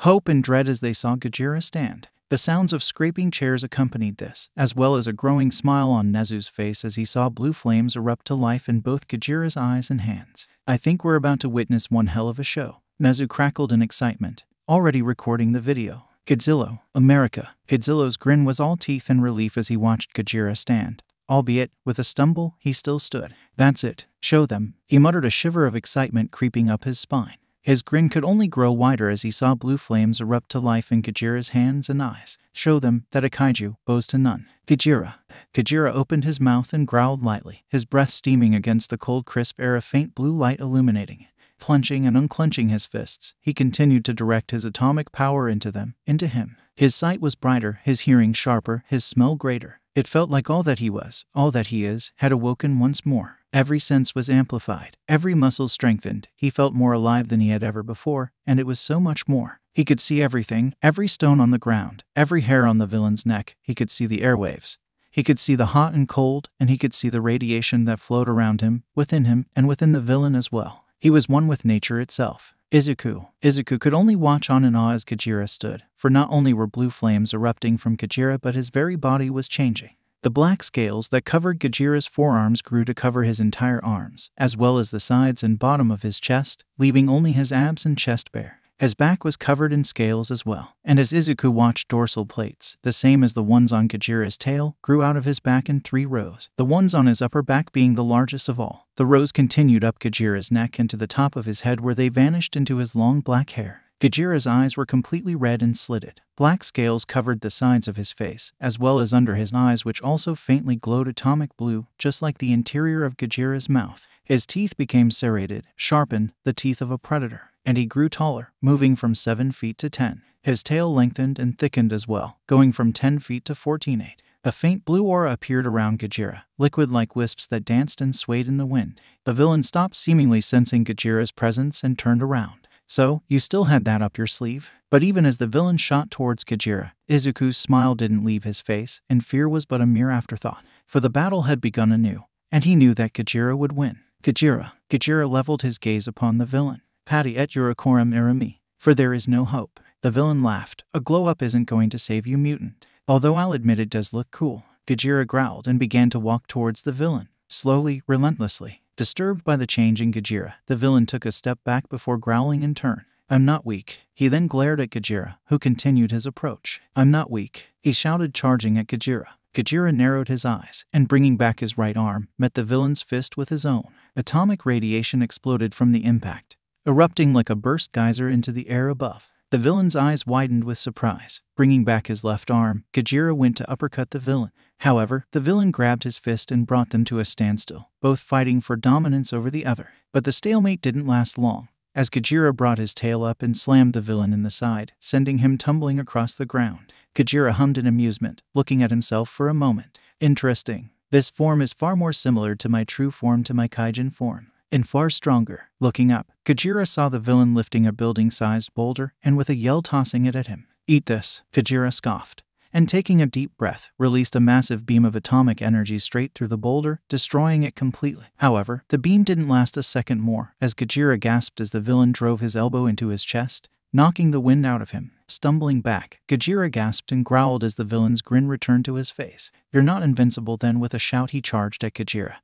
Speaker 1: Hope and dread as they saw Gajira stand. The sounds of scraping chairs accompanied this, as well as a growing smile on Nezu's face as he saw blue flames erupt to life in both Gajira's eyes and hands. I think we're about to witness one hell of a show. Nezu crackled in excitement already recording the video. Godzilla, America. Godzilla's grin was all teeth and relief as he watched Gajira stand. Albeit, with a stumble, he still stood. That's it. Show them. He muttered a shiver of excitement creeping up his spine. His grin could only grow wider as he saw blue flames erupt to life in Gajira's hands and eyes. Show them that a kaiju bows to none. Gajira. Gajira opened his mouth and growled lightly, his breath steaming against the cold, crisp air, a faint blue light illuminating it. Clenching and unclenching his fists, he continued to direct his atomic power into them, into him. His sight was brighter, his hearing sharper, his smell greater. It felt like all that he was, all that he is, had awoken once more. Every sense was amplified, every muscle strengthened. He felt more alive than he had ever before, and it was so much more. He could see everything, every stone on the ground, every hair on the villain's neck. He could see the airwaves. He could see the hot and cold, and he could see the radiation that flowed around him, within him, and within the villain as well. He was one with nature itself. Izuku. Izuku could only watch on in awe as Gajira stood, for not only were blue flames erupting from Gajira, but his very body was changing. The black scales that covered Gajira's forearms grew to cover his entire arms, as well as the sides and bottom of his chest, leaving only his abs and chest bare. His back was covered in scales as well, and as Izuku watched dorsal plates, the same as the ones on Gajira's tail, grew out of his back in three rows, the ones on his upper back being the largest of all. The rows continued up Gajira's neck and to the top of his head where they vanished into his long black hair. Gajira's eyes were completely red and slitted. Black scales covered the sides of his face, as well as under his eyes, which also faintly glowed atomic blue, just like the interior of Gajira's mouth. His teeth became serrated, sharpened, the teeth of a predator and he grew taller, moving from 7 feet to 10. His tail lengthened and thickened as well, going from 10 feet to 14.8. A faint blue aura appeared around Gajira, liquid like wisps that danced and swayed in the wind. The villain stopped seemingly sensing Gajira's presence and turned around. So, you still had that up your sleeve? But even as the villain shot towards Gajira, Izuku's smile didn't leave his face, and fear was but a mere afterthought. For the battle had begun anew, and he knew that Gajira would win. Gajira. Gajira leveled his gaze upon the villain. Patti et Eurocorum irami, for there is no hope. The villain laughed. A glow up isn't going to save you, mutant. Although I'll admit it does look cool. Gajira growled and began to walk towards the villain, slowly, relentlessly. Disturbed by the change in Gajira, the villain took a step back before growling in turn. I'm not weak. He then glared at Gajira, who continued his approach. I'm not weak. He shouted, charging at Gajira. Gajira narrowed his eyes, and bringing back his right arm, met the villain's fist with his own. Atomic radiation exploded from the impact erupting like a burst geyser into the air above. The villain's eyes widened with surprise. Bringing back his left arm, Gajira went to uppercut the villain. However, the villain grabbed his fist and brought them to a standstill, both fighting for dominance over the other. But the stalemate didn't last long, as Gajira brought his tail up and slammed the villain in the side, sending him tumbling across the ground. Gajira hummed in amusement, looking at himself for a moment. Interesting. This form is far more similar to my true form to my Kaijin form and far stronger. Looking up, Gajira saw the villain lifting a building sized boulder and with a yell tossing it at him. Eat this, Gajira scoffed. And taking a deep breath, released a massive beam of atomic energy straight through the boulder, destroying it completely. However, the beam didn't last a second more, as Gajira gasped as the villain drove his elbow into his chest, knocking the wind out of him. Stumbling back, Gajira gasped and growled as the villain's grin returned to his face. You're not invincible then, with a shout, he charged at Gajira,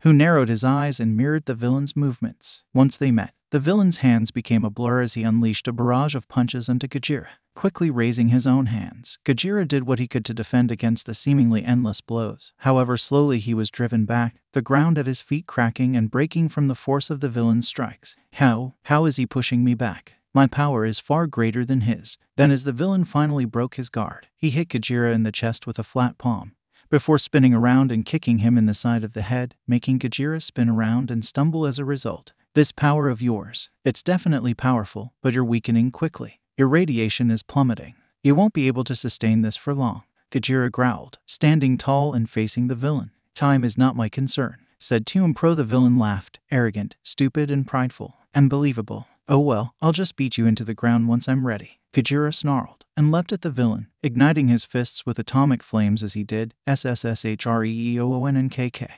Speaker 1: who narrowed his eyes and mirrored the villain's movements. Once they met, the villain's hands became a blur as he unleashed a barrage of punches onto Gajira. Quickly raising his own hands, Gajira did what he could to defend against the seemingly endless blows. However, slowly he was driven back, the ground at his feet cracking and breaking from the force of the villain's strikes. How? How is he pushing me back? My power is far greater than his. Then, as the villain finally broke his guard, he hit Gajira in the chest with a flat palm, before spinning around and kicking him in the side of the head, making Gajira spin around and stumble as a result. This power of yours, it's definitely powerful, but you're weakening quickly. Your radiation is plummeting. You won't be able to sustain this for long. Gajira growled, standing tall and facing the villain. Time is not my concern, said Tuum Pro. The villain laughed, arrogant, stupid, and prideful. Unbelievable. Oh well, I'll just beat you into the ground once I'm ready. Gajira snarled and leapt at the villain, igniting his fists with atomic flames as he did. SSSHREEOONNKK.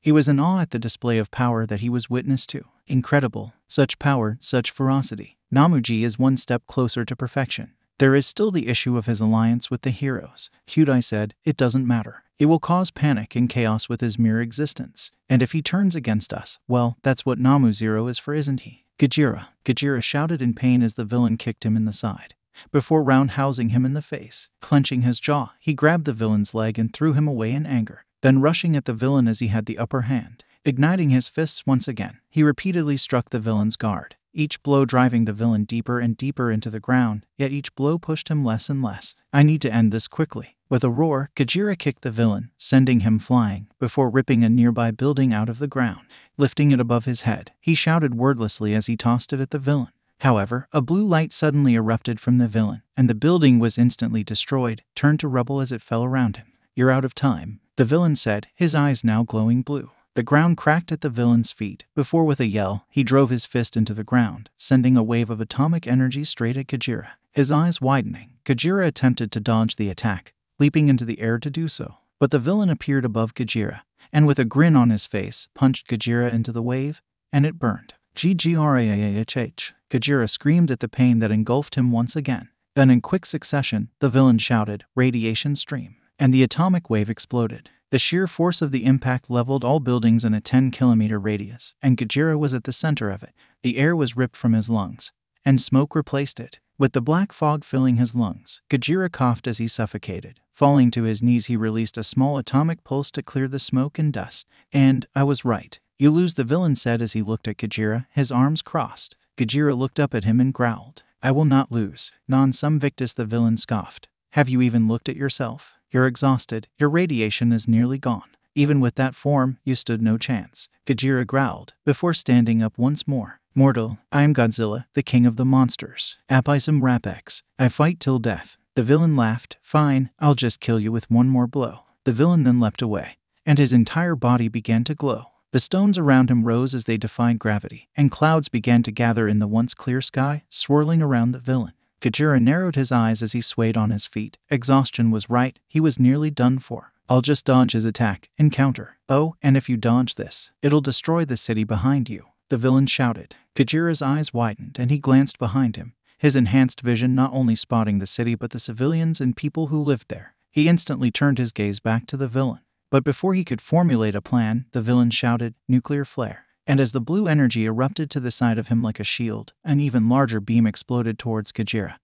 Speaker 1: He was in awe at the display of power that he was witness to. Incredible. Such power, such ferocity. Namuji is one step closer to perfection. There is still the issue of his alliance with the heroes. Kyudai said, It doesn't matter. He will cause panic and chaos with his mere existence. And if he turns against us, well, that's what Namu Zero is for, isn't he? Gajira. Gajira shouted in pain as the villain kicked him in the side. Before roundhousing him in the face, clenching his jaw, he grabbed the villain's leg and threw him away in anger, then rushing at the villain as he had the upper hand. Igniting his fists once again, he repeatedly struck the villain's guard, each blow driving the villain deeper and deeper into the ground, yet each blow pushed him less and less. I need to end this quickly. With a roar, Gajira kicked the villain, sending him flying, before ripping a nearby building out of the ground. Lifting it above his head, he shouted wordlessly as he tossed it at the villain. However, a blue light suddenly erupted from the villain, and the building was instantly destroyed, turned to rubble as it fell around him. You're out of time, the villain said, his eyes now glowing blue. The ground cracked at the villain's feet, before with a yell, he drove his fist into the ground, sending a wave of atomic energy straight at Gajira. His eyes widening, Gajira attempted to dodge the attack, leaping into the air to do so. But the villain appeared above Gajira, and with a grin on his face, punched Gajira into the wave, and it burned. GGRAAHH. Gajira screamed at the pain that engulfed him once again. Then, in quick succession, the villain shouted, Radiation stream, and the atomic wave exploded. The sheer force of the impact leveled all buildings in a 10 kilometer radius, and Gajira was at the center of it. The air was ripped from his lungs, and smoke replaced it. With the black fog filling his lungs, Gajira coughed as he suffocated. Falling to his knees, he released a small atomic pulse to clear the smoke and dust. And I was right. You lose, the villain said as he looked at Gajira, his arms crossed. Gajira looked up at him and growled. I will not lose. Non sum victus, the villain scoffed. Have you even looked at yourself? You're exhausted, your radiation is nearly gone. Even with that form, you stood no chance. Gajira growled, before standing up once more. Mortal, I am Godzilla, the king of the monsters. Apisum rapex. I fight till death. The villain laughed. Fine, I'll just kill you with one more blow. The villain then leapt away, and his entire body began to glow. The stones around him rose as they defied gravity, and clouds began to gather in the once clear sky, swirling around the villain. Gajira narrowed his eyes as he swayed on his feet. Exhaustion was right, he was nearly done for. I'll just dodge his attack and counter. Oh, and if you dodge this, it'll destroy the city behind you. The villain shouted. Gajira's eyes widened and he glanced behind him, his enhanced vision not only spotting the city but the civilians and people who lived there. He instantly turned his gaze back to the villain. But before he could formulate a plan, the villain shouted, Nuclear flare and as the blue energy erupted to the side of him like a shield, an even larger beam exploded towards Gajira,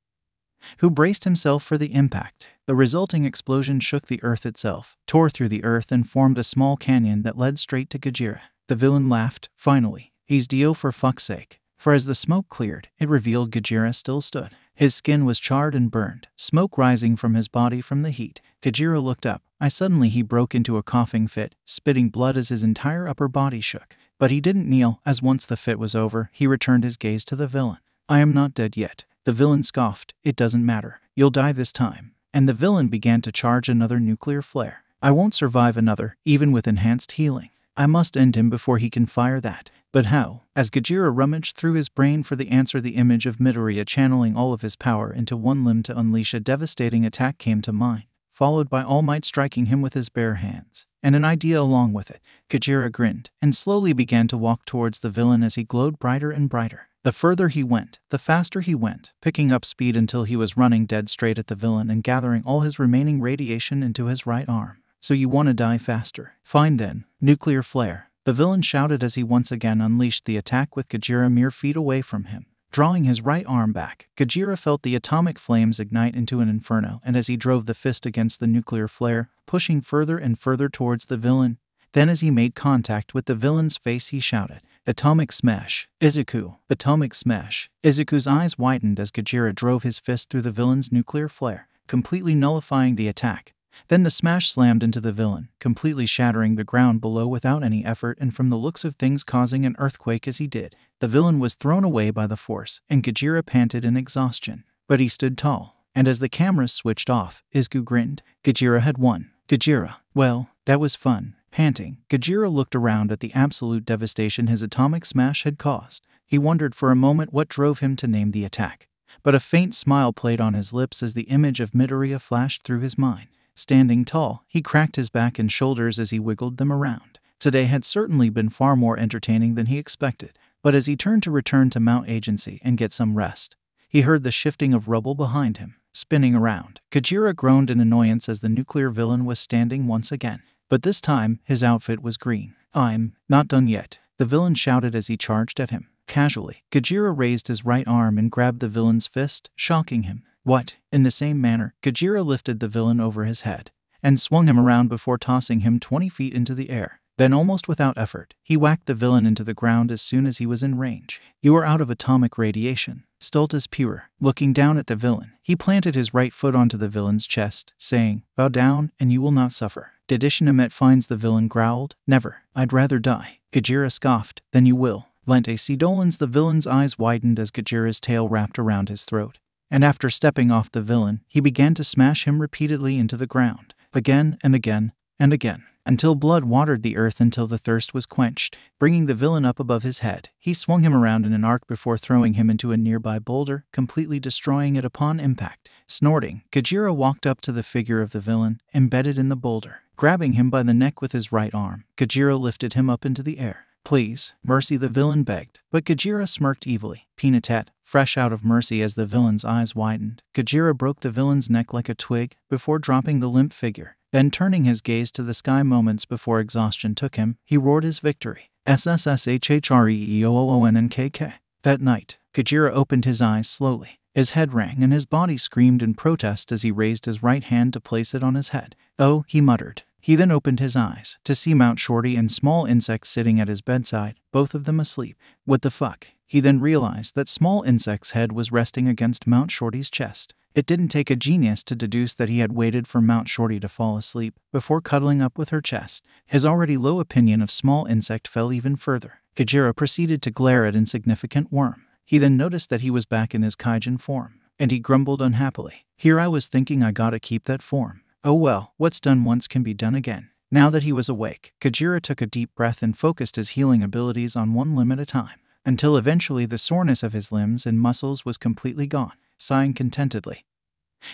Speaker 1: who braced himself for the impact. The resulting explosion shook the earth itself, tore through the earth, and formed a small canyon that led straight to Gajira. The villain laughed, finally. He's Dio for fuck's sake. For as the smoke cleared, it revealed Gajira still stood. His skin was charred and burned, smoke rising from his body from the heat. Gajira looked up. I suddenly he broke into a coughing fit, spitting blood as his entire upper body shook. But he didn't kneel, as once the fit was over, he returned his gaze to the villain. I am not dead yet. The villain scoffed. It doesn't matter. You'll die this time. And the villain began to charge another nuclear flare. I won't survive another, even with enhanced healing. I must end him before he can fire that. But how? As Gajira rummaged through his brain for the answer, the image of Midoriya channeling all of his power into one limb to unleash a devastating attack came to mind, followed by All Might striking him with his bare hands. And an idea along with it. Gajira grinned and slowly began to walk towards the villain as he glowed brighter and brighter. The further he went, the faster he went, picking up speed until he was running dead straight at the villain and gathering all his remaining radiation into his right arm. So you want to die faster? Fine then. Nuclear flare. The villain shouted as he once again unleashed the attack with Gajira mere feet away from him. Drawing his right arm back, Gajira felt the atomic flames ignite into an inferno, and as he drove the fist against the nuclear flare, pushing further and further towards the villain, then as he made contact with the villain's face, he shouted, Atomic Smash, Izuku, Atomic Smash. Izuku's eyes widened as Gajira drove his fist through the villain's nuclear flare, completely nullifying the attack. Then the smash slammed into the villain, completely shattering the ground below without any effort and from the looks of things causing an earthquake as he did. The villain was thrown away by the force, and Gajira panted in exhaustion. But he stood tall, and as the cameras switched off, Izuku grinned. Gajira had won. Gajira, well, that was fun. Panting, Gajira looked around at the absolute devastation his atomic smash had caused. He wondered for a moment what drove him to name the attack. But a faint smile played on his lips as the image of Midoriya flashed through his mind. Standing tall, he cracked his back and shoulders as he wiggled them around. Today had certainly been far more entertaining than he expected, but as he turned to return to Mount Agency and get some rest, he heard the shifting of rubble behind him, spinning around. Gajira groaned in annoyance as the nuclear villain was standing once again. But this time, his outfit was green. I'm not done yet, the villain shouted as he charged at him. Casually, Gajira raised his right arm and grabbed the villain's fist, shocking him. What? In the same manner, Gajira lifted the villain over his head and swung him around before tossing him 20 feet into the air. Then, almost without effort, he whacked the villain into the ground as soon as he was in range. You are out of atomic radiation. Stultus pure. Looking down at the villain, he planted his right foot onto the villain's chest, saying, Bow down, and you will not suffer. Did Ishinomete finds the villain growled, Never. I'd rather die. Gajira scoffed, Then you will. Lente Sidolans the villain's eyes widened as Gajira's tail wrapped around his throat and after stepping off the villain, he began to smash him repeatedly into the ground, again and again and again, until blood watered the earth until the thirst was quenched. Bringing the villain up above his head, he swung him around in an arc before throwing him into a nearby boulder, completely destroying it upon impact. Snorting, Gajira walked up to the figure of the villain, embedded in the boulder. Grabbing him by the neck with his right arm, Gajira lifted him up into the air. Please, mercy, the villain begged. But Gajira smirked evilly. Peanut fresh out of mercy as the villain's eyes widened. Gajira broke the villain's neck like a twig before dropping the limp figure. Then, turning his gaze to the sky moments before exhaustion took him, he roared his victory. SSSHHREEOONNKK. That night, Gajira opened his eyes slowly. His head rang and his body screamed in protest as he raised his right hand to place it on his head. Oh, he muttered. He then opened his eyes to see Mount Shorty and small insects sitting at his bedside, both of them asleep. What the fuck? He then realized that Small Insect's head was resting against Mount Shorty's chest. It didn't take a genius to deduce that he had waited for Mount Shorty to fall asleep before cuddling up with her chest. His already low opinion of Small Insect fell even further. Gajira proceeded to glare at Insignificant Worm. He then noticed that he was back in his Kaijin form, and he grumbled unhappily. Here I was thinking I gotta keep that form. Oh well, what's done once can be done again. Now that he was awake, Gajira took a deep breath and focused his healing abilities on one limb at a time, until eventually the soreness of his limbs and muscles was completely gone, sighing contentedly.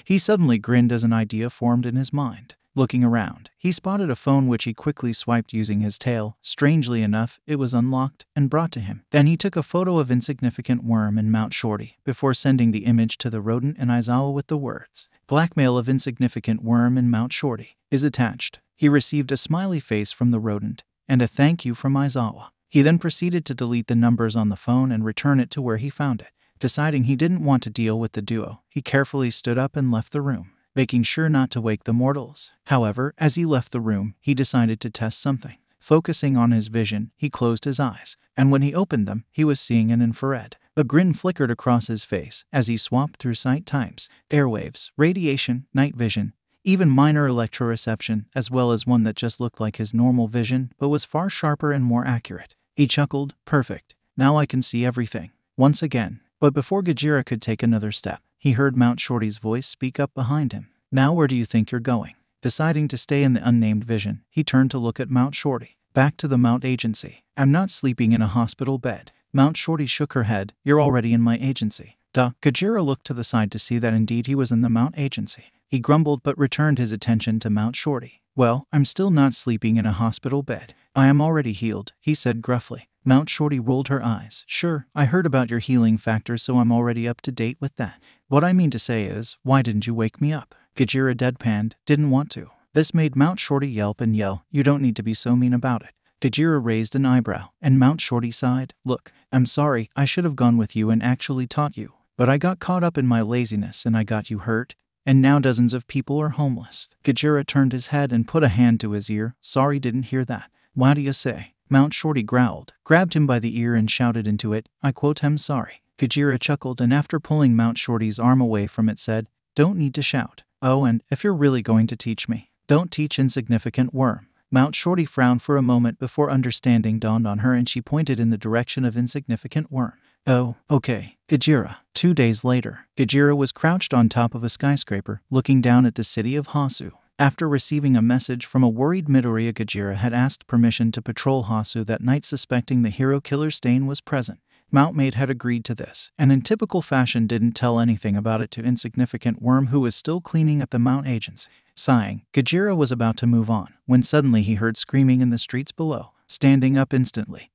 Speaker 1: He suddenly grinned as an idea formed in his mind. Looking around, he spotted a phone which he quickly swiped using his tail. Strangely enough, it was unlocked and brought to him. Then he took a photo of Insignificant Worm and Mount Shorty before sending the image to the rodent and Aizawa with the words, Blackmail of insignificant worm in Mount Shorty is attached. He received a smiley face from the rodent and a thank you from Aizawa. He then proceeded to delete the numbers on the phone and return it to where he found it. Deciding he didn't want to deal with the duo, he carefully stood up and left the room, making sure not to wake the mortals. However, as he left the room, he decided to test something. Focusing on his vision, he closed his eyes, and when he opened them, he was seeing an infrared. A grin flickered across his face as he swapped through sight times, airwaves, radiation, night vision, even minor electroreception, as well as one that just looked like his normal vision but was far sharper and more accurate. He chuckled, Perfect. Now I can see everything. Once again. But before Gajira could take another step, he heard Mount Shorty's voice speak up behind him. Now where do you think you're going? Deciding to stay in the unnamed vision, he turned to look at Mount Shorty. Back to the Mount Agency. I'm not sleeping in a hospital bed. Mount Shorty shook her head. You're already in my agency. Duh. Gajira looked to the side to see that indeed he was in the Mount Agency. He grumbled but returned his attention to Mount Shorty. Well, I'm still not sleeping in a hospital bed. I am already healed, he said gruffly. Mount Shorty rolled her eyes. Sure, I heard about your healing factor, so I'm already up to date with that. What I mean to say is, why didn't you wake me up? Gajira deadpanned, didn't want to. This made Mount Shorty yelp and yell, You don't need to be so mean about it. Gajira raised an eyebrow, and Mount Shorty sighed, Look, I'm sorry, I should have gone with you and actually taught you. But I got caught up in my laziness and I got you hurt, and now dozens of people are homeless. Gajira turned his head and put a hand to his ear. Sorry, didn't hear that. Why do you say? Mount Shorty growled, grabbed him by the ear, and shouted into it, I quote him sorry. Gajira chuckled and after pulling Mount Shorty's arm away from it said, Don't need to shout. Oh, and if you're really going to teach me, don't teach insignificant worm. Mount Shorty frowned for a moment before understanding dawned on her and she pointed in the direction of insignificant worm. Oh, okay. Gajira. Two days later, Gajira was crouched on top of a skyscraper, looking down at the city of Hosu. After receiving a message from a worried Midoriya, Gajira had asked permission to patrol Hosu that night, suspecting the hero killer stain was present. Mount Maid had agreed to this, and in typical fashion didn't tell anything about it to insignificant Worm, who was still cleaning at the Mount Agency. Sighing, Gajira was about to move on when suddenly he heard screaming in the streets below. Standing up instantly,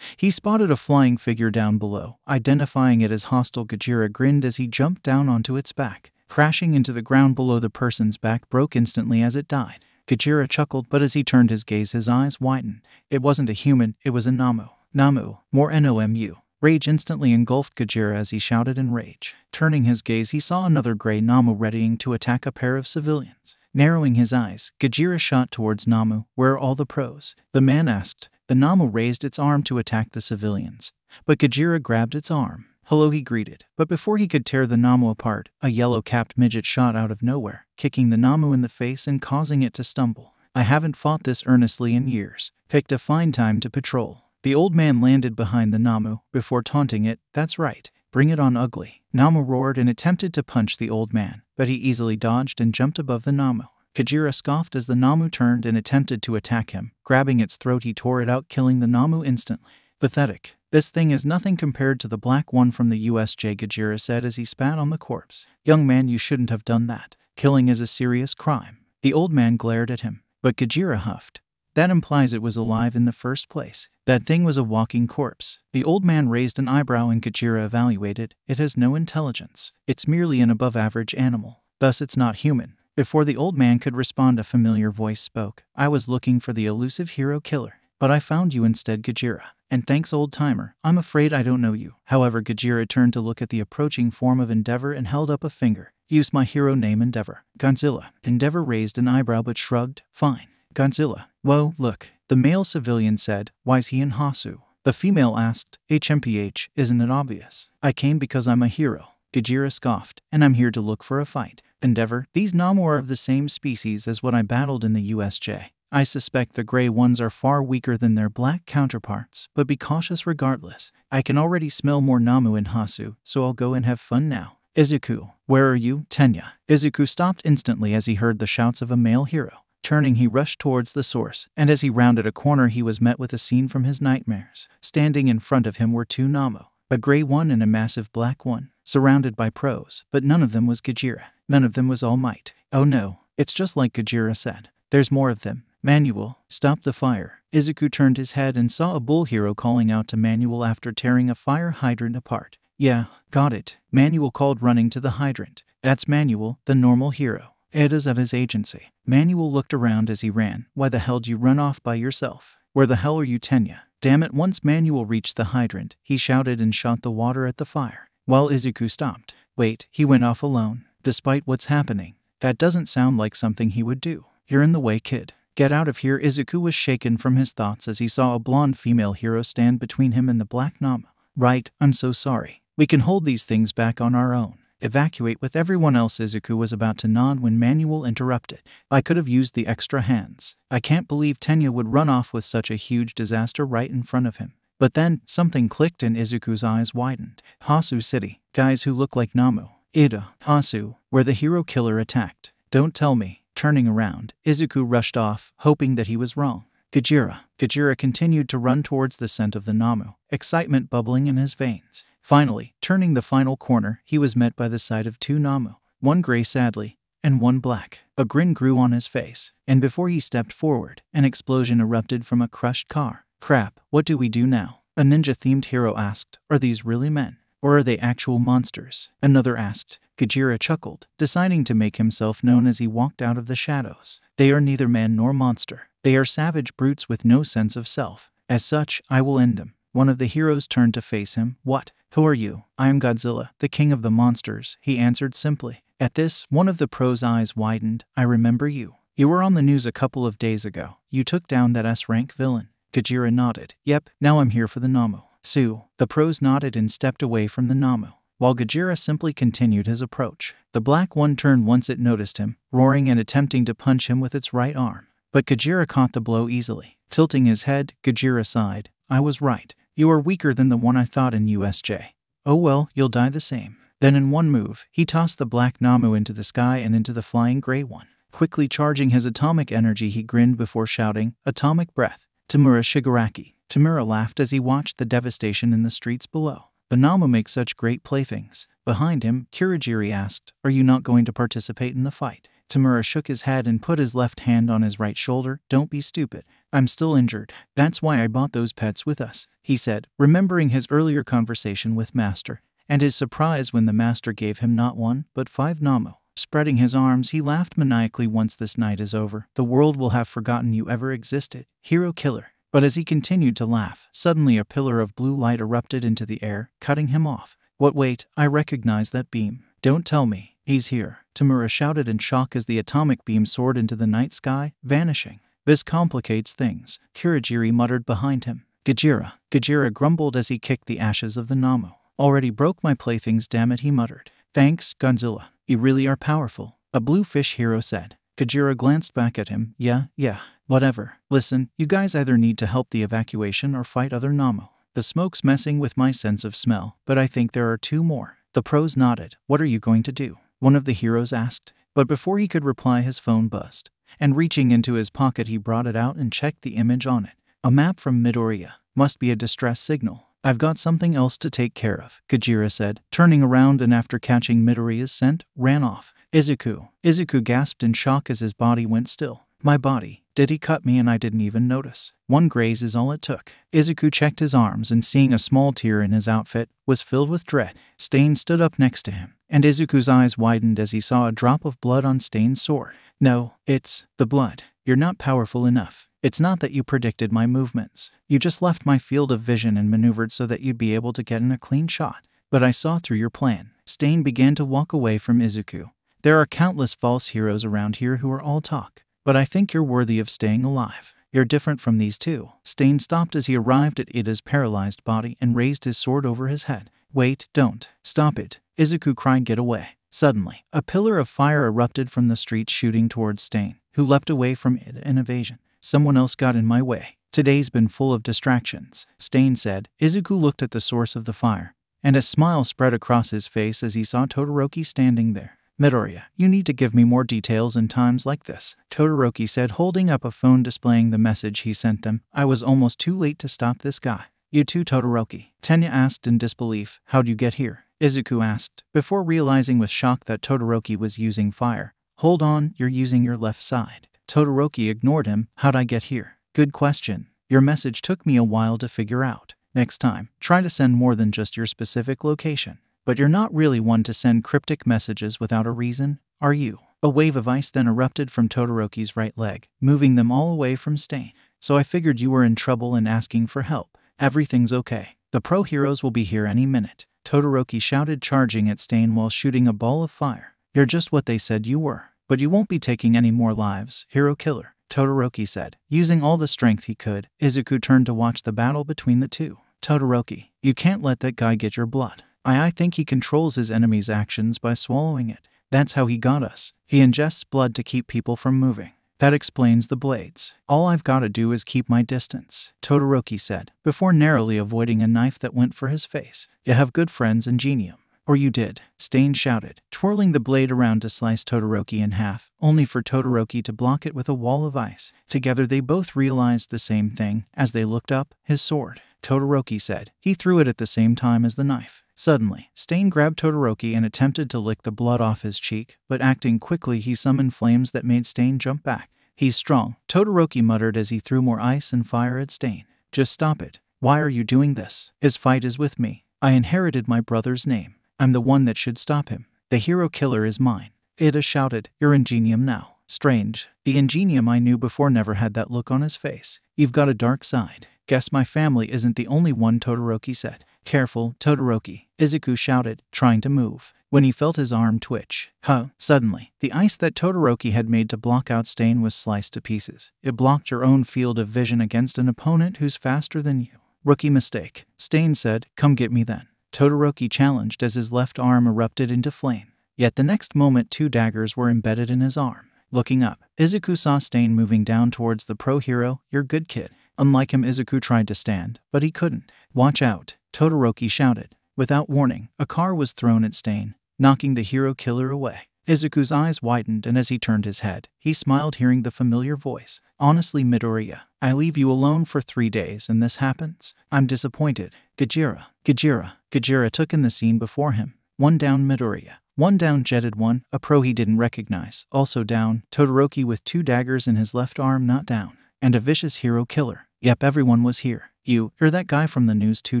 Speaker 1: he spotted a flying figure down below. Identifying it as hostile, Gajira grinned as he jumped down onto its back. Crashing into the ground below, the person's back broke instantly as it died. Gajira chuckled, but as he turned his gaze, his eyes widened. It wasn't a human, it was a Nomu. Nomu, more NOMU. Rage instantly engulfed Gajira as he shouted in rage. Turning his gaze, he saw another gray Nomu readying to attack a pair of civilians. Narrowing his eyes, Gajira shot towards Nomu. Where are all the pros? The man asked. The Nomu raised its arm to attack the civilians, but Gajira grabbed its arm. Hello, he greeted. But before he could tear the Nomu apart, a yellow capped midget shot out of nowhere, kicking the Nomu in the face and causing it to stumble. I haven't fought this earnestly in years. Picked a fine time to patrol. The old man landed behind the Nomu before taunting it. That's right. Bring it on, ugly. Nomu roared and attempted to punch the old man, but he easily dodged and jumped above the Nomu. Gajira scoffed as the Nomu turned and attempted to attack him. Grabbing its throat, he tore it out, killing the Nomu instantly. Pathetic. This thing is nothing compared to the black one from the USJ, Gajira said as he spat on the corpse. Young man, you shouldn't have done that. Killing is a serious crime. The old man glared at him, but Gajira huffed. That implies it was alive in the first place. That thing was a walking corpse. The old man raised an eyebrow and Gajira evaluated. It has no intelligence. It's merely an above average animal. Thus, it's not human. Before the old man could respond, a familiar voice spoke. I was looking for the elusive hero killer, but I found you instead, Gajira. And thanks, old timer. I'm afraid I don't know you. However, Gajira turned to look at the approaching form of Endeavor and held up a finger. Use my hero name, Endeavor. Godzilla. Endeavor raised an eyebrow but shrugged. Fine. Godzilla. Whoa, look. The male civilian said. Why's he in Hosu? The female asked. HMPH, isn't it obvious? I came because I'm a hero. Gajira scoffed, and I'm here to look for a fight. Endeavor, these Nomu are of the same species as what I battled in the USJ. I suspect the gray ones are far weaker than their black counterparts, but be cautious regardless. I can already smell more Nomu in Hosu, so I'll go and have fun now. Izuku, where are you? Tenya. Izuku stopped instantly as he heard the shouts of a male hero. Turning, he rushed towards the source, and as he rounded a corner, he was met with a scene from his nightmares. Standing in front of him were two Nomu, a gray one and a massive black one, surrounded by pros, but none of them was Gajira. None of them was All Might. Oh no, it's just like Gajira said. There's more of them. Manual, stop the fire. Izuku turned his head and saw a bull hero calling out to Manual after tearing a fire hydrant apart. Yeah, got it. Manual called running to the hydrant. That's Manual, the normal hero. Iida's at his agency. Manual looked around as he ran. Why the hell'd you run off by yourself? Where the hell are you, Tenya? Damn it, once Manual reached the hydrant, he shouted and shot the water at the fire. While Izuku stopped. Wait, he went off alone. Despite what's happening, that doesn't sound like something he would do. You're in the way, kid. Get out of here. Izuku was shaken from his thoughts as he saw a blonde female hero stand between him and the black Nomu. Right, I'm so sorry. We can hold these things back on our own. Evacuate with everyone else. Izuku was about to nod when Manual interrupted. I could have used the extra hands. I can't believe Tenya would run off with such a huge disaster right in front of him. But then, something clicked and Izuku's eyes widened. Hosu City. Guys who look like Nomu. Iida, Hosu, where the hero killer attacked. Don't tell me. Turning around, Izuku rushed off, hoping that he was wrong. Gajira. Gajira continued to run towards the scent of the Nomu, excitement bubbling in his veins. Finally, turning the final corner, he was met by the sight of two Nomu, one gray sadly, and one black. A grin grew on his face, and before he stepped forward, an explosion erupted from a crushed car. Crap, what do we do now? A ninja themed hero asked, Are these really men? Or are they actual monsters? Another asked. Gajira chuckled, deciding to make himself known as he walked out of the shadows. They are neither man nor monster. They are savage brutes with no sense of self. As such, I will end them. One of the heroes turned to face him. What? Who are you? I am Godzilla, the king of the monsters, he answered simply. At this, one of the pro's eyes widened. I remember you. You were on the news a couple of days ago. You took down that S rank villain. Gajira nodded. Yep, now I'm here for the Nomu. Sue. The pros nodded and stepped away from the Nomu, while Gajira simply continued his approach. The black one turned once it noticed him, roaring and attempting to punch him with its right arm. But Gajira caught the blow easily. Tilting his head, Gajira sighed. I was right. You are weaker than the one I thought in USJ. Oh well, you'll die the same. Then in one move, he tossed the black Nomu into the sky and into the flying gray one. Quickly charging his atomic energy, he grinned before shouting, Atomic breath. Tomura Shigaraki. Tomura laughed as he watched the devastation in the streets below. The Nomu make such great playthings. Behind him, Kurogiri asked, Are you not going to participate in the fight? Tomura shook his head and put his left hand on his right shoulder. Don't be stupid. I'm still injured. That's why I bought those pets with us, he said, remembering his earlier conversation with Master and his surprise when the master gave him not one, but five Nomu. Spreading his arms, he laughed maniacally once this night is over. The world will have forgotten you ever existed, hero killer. But as he continued to laugh, suddenly a pillar of blue light erupted into the air, cutting him off. What wait, I recognize that beam. Don't tell me. He's here. Tomura shouted in shock as the atomic beam soared into the night sky, vanishing. This complicates things, Kurogiri muttered behind him. Gajira. Gajira grumbled as he kicked the ashes of the Nomu. Already broke my playthings, damn it, he muttered. Thanks, Godzilla. You really are powerful. A blue fish hero said. Gajira glanced back at him. Yeah, yeah, whatever. Listen, you guys either need to help the evacuation or fight other Nomu. The smoke's messing with my sense of smell, but I think there are two more. The pros nodded. What are you going to do? One of the heroes asked. But before he could reply, his phone buzzed. And reaching into his pocket, he brought it out and checked the image on it. A map from Midoriya. Must be a distress signal. I've got something else to take care of, Gajira said, turning around and after catching Midoriya's scent, ran off. Izuku. Izuku gasped in shock as his body went still. My body. Did he cut me and I didn't even notice? One graze is all it took. Izuku checked his arms and seeing a small tear in his outfit, was filled with dread. Stain stood up next to him, and Izuku's eyes widened as he saw a drop of blood on Stain's sword. No, it's the blood. You're not powerful enough. It's not that you predicted my movements. You just left my field of vision and maneuvered so that you'd be able to get in a clean shot. But I saw through your plan. Stain began to walk away from Izuku. There are countless false heroes around here who are all talk, but I think you're worthy of staying alive. You're different from these two. Stain stopped as he arrived at Iida's paralyzed body and raised his sword over his head. Wait, don't. Stop it. Izuku cried, Get away. Suddenly, a pillar of fire erupted from the street shooting towards Stain, who leapt away from it in evasion. Someone else got in my way. Today's been full of distractions, Stain said. Izuku looked at the source of the fire, and a smile spread across his face as he saw Todoroki standing there. Midoriya, you need to give me more details in times like this, Todoroki said, holding up a phone displaying the message he sent them. I was almost too late to stop this guy. You too, Todoroki. Tenya asked in disbelief. How'd you get here? Izuku asked, before realizing with shock that Todoroki was using fire. Hold on, you're using your left side. Todoroki ignored him. How'd I get here? Good question. Your message took me a while to figure out. Next time, try to send more than just your specific location. But you're not really one to send cryptic messages without a reason, are you? A wave of ice then erupted from Todoroki's right leg, moving them all away from Stain. So I figured you were in trouble and asking for help. Everything's okay. The pro heroes will be here any minute. Todoroki shouted, charging at Stain while shooting a ball of fire. You're just what they said you were. But you won't be taking any more lives, hero killer, Todoroki said. Using all the strength he could, Izuku turned to watch the battle between the two. Todoroki, you can't let that guy get your blood. I, I think he controls his enemy's actions by swallowing it. That's how he got us. He ingests blood to keep people from moving. That explains the blades. All I've got to do is keep my distance, Todoroki said, before narrowly avoiding a knife that went for his face. You have good friends Ingenium. Or you did, Stain shouted, twirling the blade around to slice Todoroki in half, only for Todoroki to block it with a wall of ice. Together they both realized the same thing as they looked up his sword. Todoroki said. He threw it at the same time as the knife. Suddenly, Stain grabbed Todoroki and attempted to lick the blood off his cheek, but acting quickly, he summoned flames that made Stain jump back. He's strong, Todoroki muttered as he threw more ice and fire at Stain. Just stop it. Why are you doing this? His fight is with me. I inherited my brother's name. I'm the one that should stop him. The hero killer is mine. Iida shouted, You're Ingenium now. Strange. The Ingenium I knew before never had that look on his face. You've got a dark side. Guess my family isn't the only one, Todoroki said. Careful, Todoroki, Izuku shouted, trying to move. When he felt his arm twitch, huh, suddenly, the ice that Todoroki had made to block out Stain was sliced to pieces. It blocked your own field of vision against an opponent who's faster than you. Rookie mistake. Stain said, Come get me then. Todoroki challenged as his left arm erupted into flame. Yet the next moment, two daggers were embedded in his arm. Looking up, Izuku saw Stain moving down towards the pro hero. You're good, kid. Unlike him, Izuku tried to stand, but he couldn't. Watch out, Todoroki shouted. Without warning, a car was thrown at Stain, knocking the hero killer away. Izuku's eyes widened, and as he turned his head, he smiled, hearing the familiar voice. Honestly, Midoriya, I leave you alone for three days and this happens? I'm disappointed. Gajira, Gajira, Gajira took in the scene before him. One down, Midoriya. One down, jetted one, a pro he didn't recognize. Also down, Todoroki with two daggers in his left arm, not down. And a vicious hero killer. Yep, everyone was here. You, you're that guy from the news two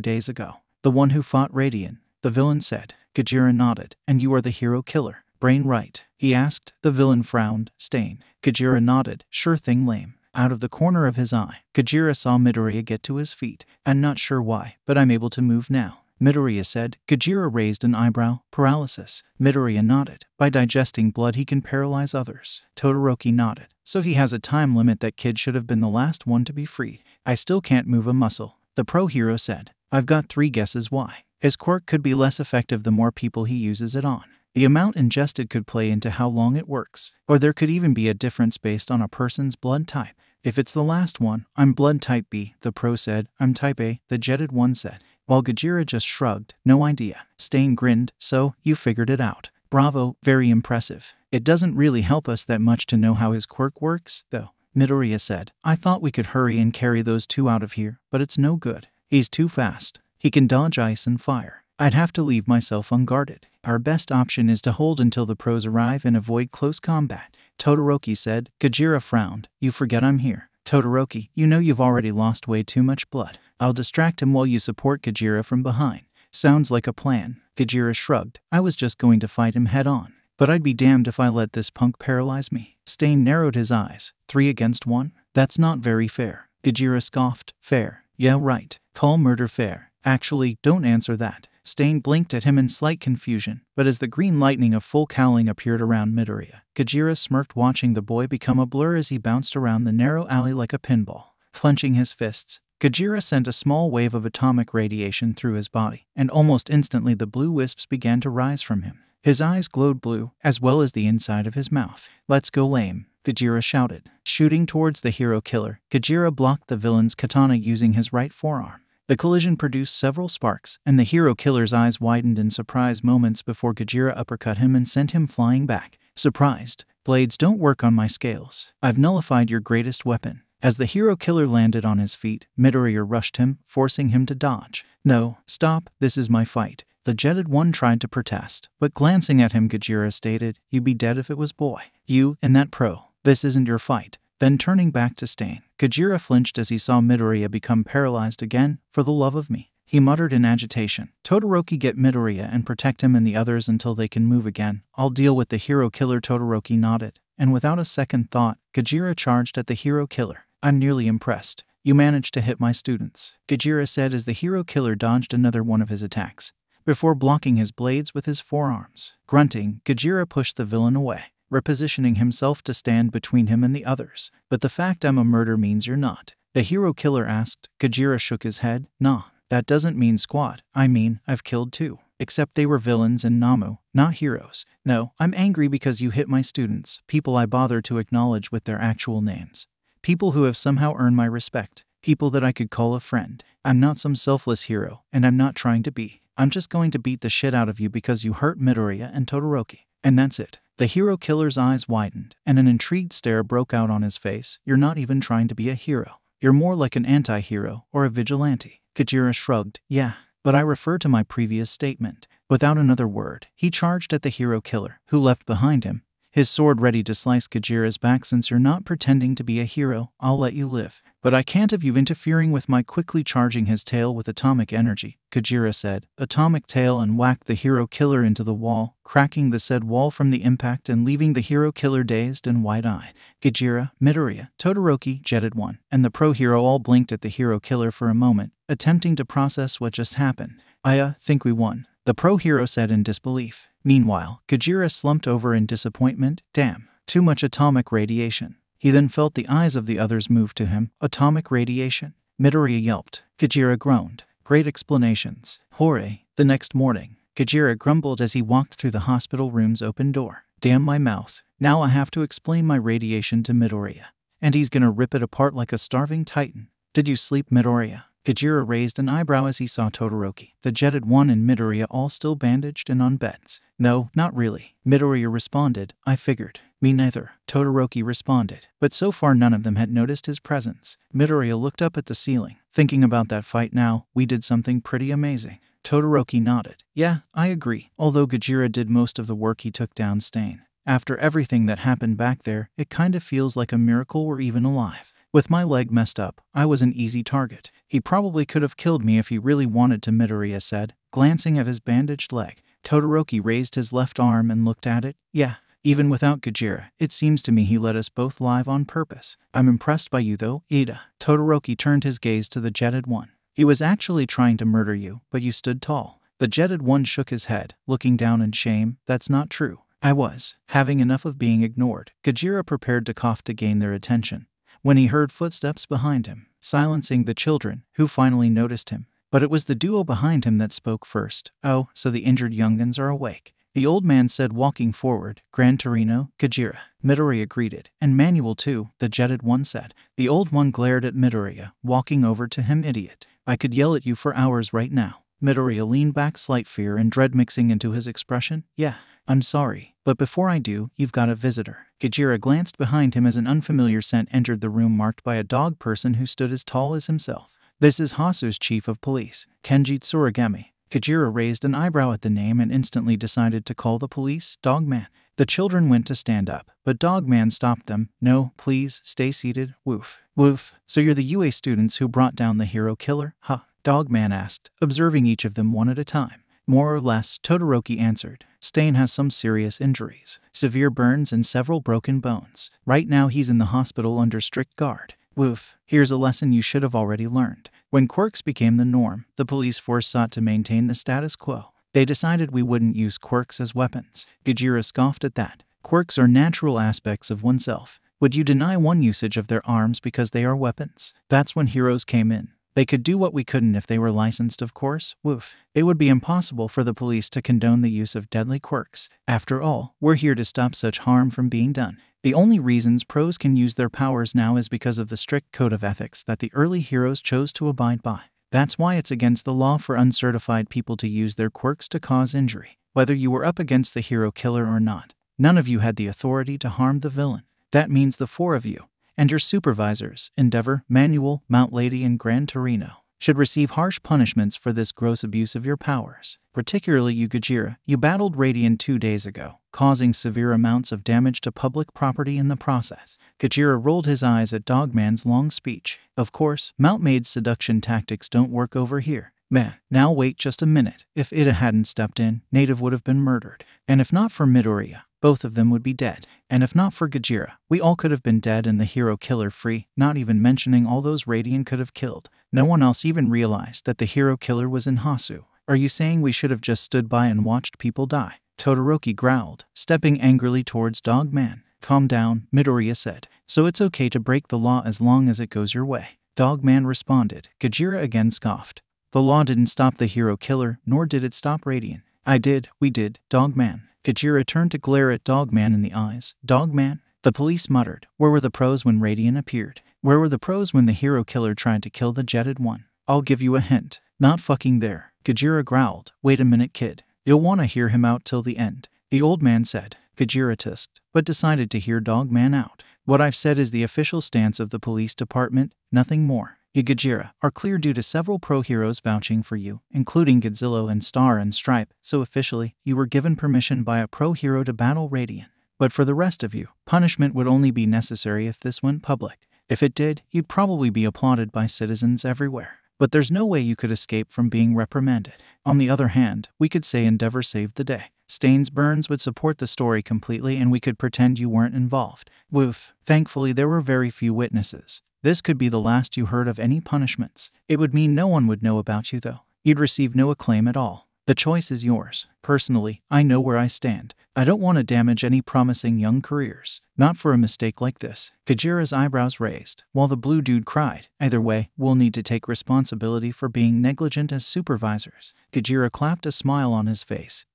Speaker 1: days ago. The one who fought Radiant, the villain said. Gajira nodded. And you are the hero killer. Brain right? He asked. The villain frowned. Stain. Gajira nodded. Sure thing, lame. Out of the corner of his eye, Gajira saw Midoriya get to his feet. I'm not sure why, but I'm able to move now. Midoriya said. Gajira raised an eyebrow. Paralysis. Midoriya nodded. By digesting blood, he can paralyze others. Todoroki nodded. So he has a time limit that kid should have been the last one to be freed. I still can't move a muscle. The pro hero said. I've got three guesses why. His quirk could be less effective the more people he uses it on. The amount ingested could play into how long it works, or there could even be a difference based on a person's blood type. If it's the last one, I'm blood type B, the pro said. I'm type A, the jetted one said. While Gajira just shrugged, no idea. Stain grinned, so, you figured it out. Bravo, very impressive. It doesn't really help us that much to know how his quirk works, though. Midoriya said, I thought we could hurry and carry those two out of here, but it's no good. He's too fast. He can dodge ice and fire. I'd have to leave myself unguarded. Our best option is to hold until the pros arrive and avoid close combat. Todoroki said. Gajira frowned. You forget I'm here. Todoroki, you know you've already lost way too much blood. I'll distract him while you support Gajira from behind. Sounds like a plan. Gajira shrugged. I was just going to fight him head on. But I'd be damned if I let this punk paralyze me. Stain narrowed his eyes. Three against one? That's not very fair. Gajira scoffed. Fair. Yeah, right. Call murder fair. Actually, don't answer that. Stain blinked at him in slight confusion, but as the green lightning of full cowling appeared around Midoriya, Gajira smirked watching the boy become a blur as he bounced around the narrow alley like a pinball. Clenching his fists, Gajira sent a small wave of atomic radiation through his body, and almost instantly the blue wisps began to rise from him. His eyes glowed blue, as well as the inside of his mouth. Let's go lame, Gajira shouted. Shooting towards the hero killer, Gajira blocked the villain's katana using his right forearm. The collision produced several sparks, and the hero killer's eyes widened in surprise moments before Gajira uppercut him and sent him flying back. Surprised, blades don't work on my scales. I've nullified your greatest weapon. As the hero killer landed on his feet, Midoriya rushed him, forcing him to dodge. No, stop, this is my fight. The jetted one tried to protest, but glancing at him, Gajira stated, You'd be dead if it was boy. You and that pro. This isn't your fight. Then turning back to Stain, Gajira flinched as he saw Midoriya become paralyzed again. For the love of me, he muttered in agitation. Todoroki get Midoriya and protect him and the others until they can move again. I'll deal with the hero killer Todoroki nodded. And without a second thought, Gajira charged at the hero killer. I'm nearly impressed. You managed to hit my students, Gajira said as the hero killer dodged another one of his attacks, before blocking his blades with his forearms. Grunting, Gajira pushed the villain away repositioning himself to stand between him and the others. But the fact I'm a murder means you're not. The hero killer asked. Gajira shook his head. Nah, that doesn't mean squad. I mean, I've killed two. Except they were villains and Nomu, not heroes. No, I'm angry because you hit my students, people I bother to acknowledge with their actual names. People who have somehow earned my respect. People that I could call a friend. I'm not some selfless hero, and I'm not trying to be. I'm just going to beat the shit out of you because you hurt Midoriya and Todoroki. And that's it. The hero killer's eyes widened, and an intrigued stare broke out on his face. You're not even trying to be a hero. You're more like an anti hero or a vigilante. Gajira shrugged. Yeah, but I refer to my previous statement. Without another word, he charged at the hero killer, who left behind him, his sword ready to slice Gajira's back. Since you're not pretending to be a hero, I'll let you live. But I can't have you interfering with my quickly charging his tail with atomic energy, Gajira said. Atomic tail and whacked the hero killer into the wall, cracking the said wall from the impact and leaving the hero killer dazed and wide eyed. Gajira, Midoriya, Todoroki, Jetted One, and the pro hero all blinked at the hero killer for a moment, attempting to process what just happened. Uh, think we won, the pro hero said in disbelief. Meanwhile, Gajira slumped over in disappointment. Damn, too much atomic radiation. He then felt the eyes of the others move to him. Atomic radiation. Midoriya yelped. Gajira groaned. Great explanations. Hooray. The next morning, Gajira grumbled as he walked through the hospital room's open door. Damn my mouth. Now I have to explain my radiation to Midoriya. And he's gonna rip it apart like a starving titan. Did you sleep, Midoriya? Gajira raised an eyebrow as he saw Todoroki, the jetted one, and Midoriya all still bandaged and on beds. No, not really. Midoriya responded. I figured. Me neither, Todoroki responded, but so far none of them had noticed his presence. Midoriya looked up at the ceiling. Thinking about that fight now, we did something pretty amazing. Todoroki nodded. Yeah, I agree. Although Gajira did most of the work he took down Stain. After everything that happened back there, it kinda feels like a miracle we're even alive. With my leg messed up, I was an easy target. He probably could have killed me if he really wanted to, Midoriya said, glancing at his bandaged leg. Todoroki raised his left arm and looked at it. Yeah, even without Gajira, it seems to me he let us both live on purpose. I'm impressed by you though, Iida. Todoroki turned his gaze to the jetted one. He was actually trying to murder you, but you stood tall. The jetted one shook his head, looking down in shame. That's not true. I was, having enough of being ignored. Gajira prepared to cough to gain their attention. When he heard footsteps behind him, silencing the children, who finally noticed him. But it was the duo behind him that spoke first. Oh, so the injured youngins are awake. The old man said, walking forward, Gran Torino, Gajira. Midoriya greeted, and Manual too, the jetted one said. The old one glared at Midoriya, walking over to him, idiot. I could yell at you for hours right now. Midoriya leaned back, slight fear and dread mixing into his expression. Yeah, I'm sorry, but before I do, you've got a visitor. Gajira glanced behind him as an unfamiliar scent entered the room marked by a dog person who stood as tall as himself. This is Hosu's chief of police, Kenji Tsuragamae. Gajira raised an eyebrow at the name and instantly decided to call the police. Dogman. The children went to stand up, but Dogman stopped them. No, please, stay seated. Woof. Woof. So you're the UA students who brought down the hero killer? Huh. Dogman asked, observing each of them one at a time. More or less, Todoroki answered. Stain has some serious injuries, severe burns, and several broken bones. Right now, he's in the hospital under strict guard. Woof. Here's a lesson you should have already learned. When quirks became the norm, the police force sought to maintain the status quo. They decided we wouldn't use quirks as weapons. Gajira scoffed at that. Quirks are natural aspects of oneself. Would you deny one usage of their arms because they are weapons? That's when heroes came in. They could do what we couldn't if they were licensed, of course. Woof. It would be impossible for the police to condone the use of deadly quirks. After all, we're here to stop such harm from being done. The only reasons pros can use their powers now is because of the strict code of ethics that the early heroes chose to abide by. That's why it's against the law for uncertified people to use their quirks to cause injury, whether you were up against the hero killer or not. None of you had the authority to harm the villain. That means the four of you, and your supervisors, Endeavor, Manual, Mount Lady, and Gran Torino, should receive harsh punishments for this gross abuse of your powers. Particularly you, Gajira. You battled Radiant two days ago, causing severe amounts of damage to public property in the process. Gajira rolled his eyes at Dogman's long speech. Of course, Mount Maid's seduction tactics don't work over here. Man, now wait just a minute. If Iida hadn't stepped in, Native would have been murdered. And if not for Midoriya, both of them would be dead. And if not for Gajira, we all could have been dead and the hero killer free, not even mentioning all those Radiant could have killed. No one else even realized that the hero killer was in Hosu. Are you saying we should have just stood by and watched people die? Todoroki growled, stepping angrily towards Dog Man. Calm down, Midoriya said. So it's okay to break the law as long as it goes your way. Dog Man responded. Gajira again scoffed. The law didn't stop the hero killer, nor did it stop Radiant. I did, we did, Dogman. Gajira turned to glare at Dogman in the eyes. Dogman? The police muttered. Where were the pros when Radiant appeared? Where were the pros when the hero killer tried to kill the jetted one? I'll give you a hint. Not fucking there. Gajira growled. Wait a minute, kid. You'll want to hear him out till the end. The old man said. Gajira tusked, but decided to hear Dogman out. What I've said is the official stance of the police department, nothing more. You Gajira are clear due to several pro heroes vouching for you, including Godzilla and Star and Stripe, so officially, you were given permission by a pro hero to battle Radiant. But for the rest of you, punishment would only be necessary if this went public. If it did, you'd probably be applauded by citizens everywhere. But there's no way you could escape from being reprimanded. On the other hand, we could say Endeavor saved the day. Stains Burns would support the story completely and we could pretend you weren't involved. Woof. Thankfully, there were very few witnesses. This could be the last you heard of any punishments. It would mean no one would know about you, though. You'd receive no acclaim at all. The choice is yours. Personally, I know where I stand. I don't want to damage any promising young careers. Not for a mistake like this. Gajira's eyebrows raised, while the blue dude cried. Either way, we'll need to take responsibility for being negligent as supervisors. Gajira clapped a smile on his face.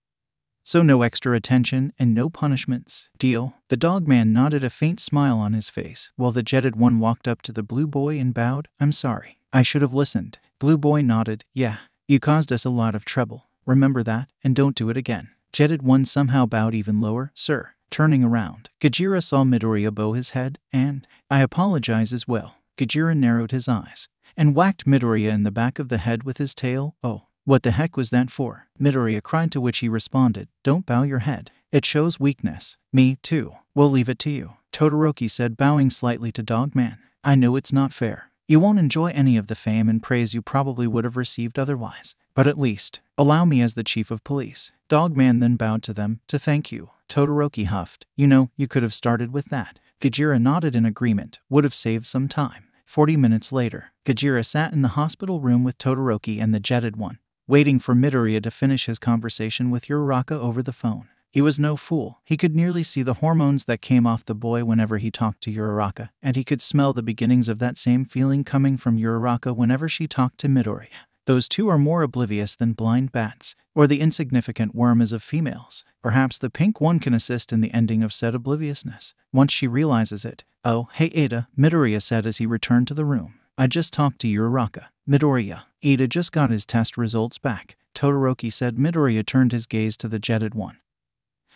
Speaker 1: So no extra attention and no punishments. Deal. The dog man nodded a faint smile on his face, while the jetted one walked up to the blue boy and bowed. I'm sorry. I should have listened. Blue boy nodded. Yeah. You caused us a lot of trouble. Remember that, and don't do it again. Jetted one somehow bowed even lower. Sir. Turning around, Gajira saw Midoriya bow his head, and, I apologize as well. Gajira narrowed his eyes and whacked Midoriya in the back of the head with his tail. Oh, what the heck was that for? Midoriya cried to which he responded, Don't bow your head. It shows weakness. Me, too. We'll leave it to you. Todoroki said, bowing slightly to Dogman. I know it's not fair. You won't enjoy any of the fame and praise you probably would have received otherwise. But at least, allow me as the chief of police. Dogman then bowed to them to thank you. Todoroki huffed. You know, you could have started with that. Gajira nodded in agreement, would have saved some time. Forty minutes later, Gajira sat in the hospital room with Todoroki and the jetted one waiting for Midoriya to finish his conversation with Uraraka over the phone. He was no fool. He could nearly see the hormones that came off the boy whenever he talked to Uraraka, and he could smell the beginnings of that same feeling coming from Uraraka whenever she talked to Midoriya. Those two are more oblivious than blind bats, or the insignificant worm is of females. Perhaps the pink one can assist in the ending of said obliviousness. Once she realizes it, oh, hey Iida, Midoriya said as he returned to the room. I just talked to Uraraka. Midoriya. Iida just got his test results back. Todoroki said Midoriya turned his gaze to the jetted one.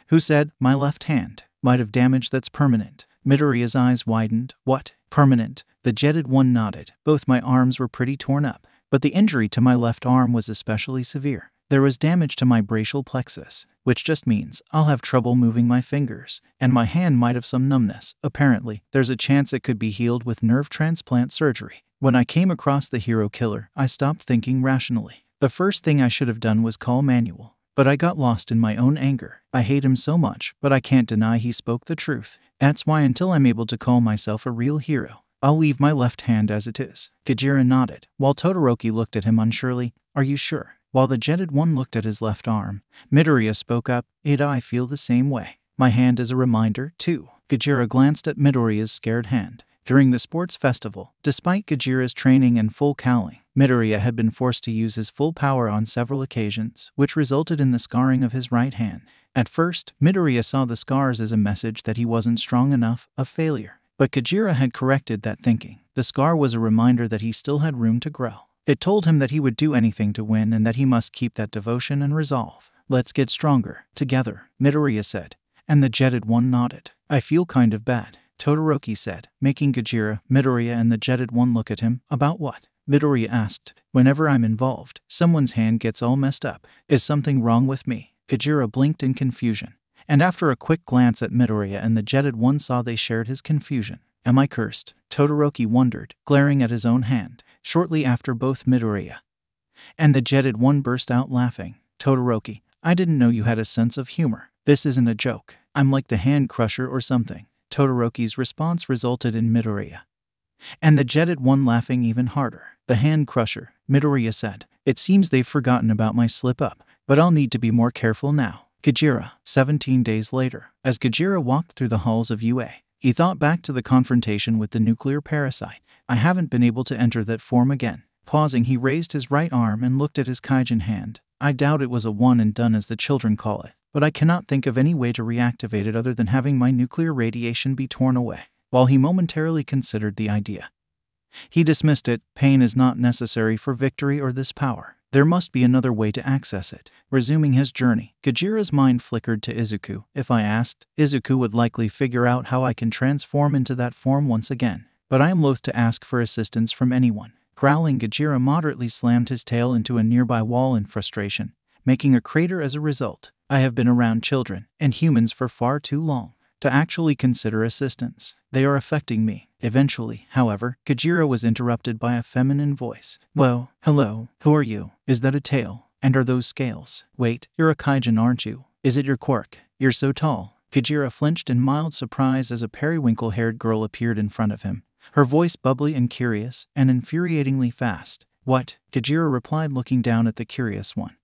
Speaker 1: Who said, My left hand might have damage that's permanent. Midoriya's eyes widened. What? Permanent? The jetted one nodded. Both my arms were pretty torn up, but the injury to my left arm was especially severe. There was damage to my brachial plexus, which just means I'll have trouble moving my fingers, and my hand might have some numbness. Apparently, there's a chance it could be healed with nerve transplant surgery. When I came across the hero killer, I stopped thinking rationally. The first thing I should have done was call Manual. But I got lost in my own anger. I hate him so much, but I can't deny he spoke the truth. That's why until I'm able to call myself a real hero, I'll leave my left hand as it is. Gajira nodded, while Todoroki looked at him unsurely. Are you sure? While the jetted one looked at his left arm, Midoriya spoke up, It I feel the same way. My hand is a reminder, too. Gajira glanced at Midoriya's scared hand during the sports festival. Despite Gajira's training and full cowling, Midoriya had been forced to use his full power on several occasions, which resulted in the scarring of his right hand. At first, Midoriya saw the scars as a message that he wasn't strong enough, a failure. But Gajira had corrected that thinking. The scar was a reminder that he still had room to grow. It told him that he would do anything to win and that he must keep that devotion and resolve. Let's get stronger, together, Midoriya said. And the jetted one nodded. I feel kind of bad. Todoroki said, making Gajira, Midoriya, and the jetted one look at him. About what? Midoriya asked. Whenever I'm involved, someone's hand gets all messed up. Is something wrong with me? Gajira blinked in confusion. And after a quick glance at Midoriya and the jetted one saw they shared his confusion. Am I cursed? Todoroki wondered, glaring at his own hand. Shortly after both Midoriya and the jetted one burst out laughing. Todoroki, I didn't know you had a sense of humor. This isn't a joke. I'm like the hand crusher or something. Todoroki's response resulted in Midoriya. And the jetted one laughing even harder. The hand crusher, Midoriya said. It seems they've forgotten about my slip up, but I'll need to be more careful now. Gajira, 17 days later. As Gajira walked through the halls of UA, he thought back to the confrontation with the nuclear parasite. I haven't been able to enter that form again. Pausing, he raised his right arm and looked at his Kaijin hand. I doubt it was a one and done as the children call it but I cannot think of any way to reactivate it other than having my nuclear radiation be torn away. While he momentarily considered the idea, he dismissed it. Pain is not necessary for victory or this power. There must be another way to access it. Resuming his journey, Gajira's mind flickered to Izuku. If I asked, Izuku would likely figure out how I can transform into that form once again. But I am loath to ask for assistance from anyone. Growling, Gajira moderately slammed his tail into a nearby wall in frustration, making a crater as a result. I have been around children and humans for far too long to actually consider assistance. They are affecting me. Eventually, however, Gajira was interrupted by a feminine voice. Whoa, hello, who are you? Is that a tail? And are those scales? Wait, you're a kaijin, aren't you? Is it your quirk? You're so tall. Gajira flinched in mild surprise as a periwinkle haired girl appeared in front of him, her voice bubbly and curious, and infuriatingly fast. What? Gajira replied, looking down at the curious one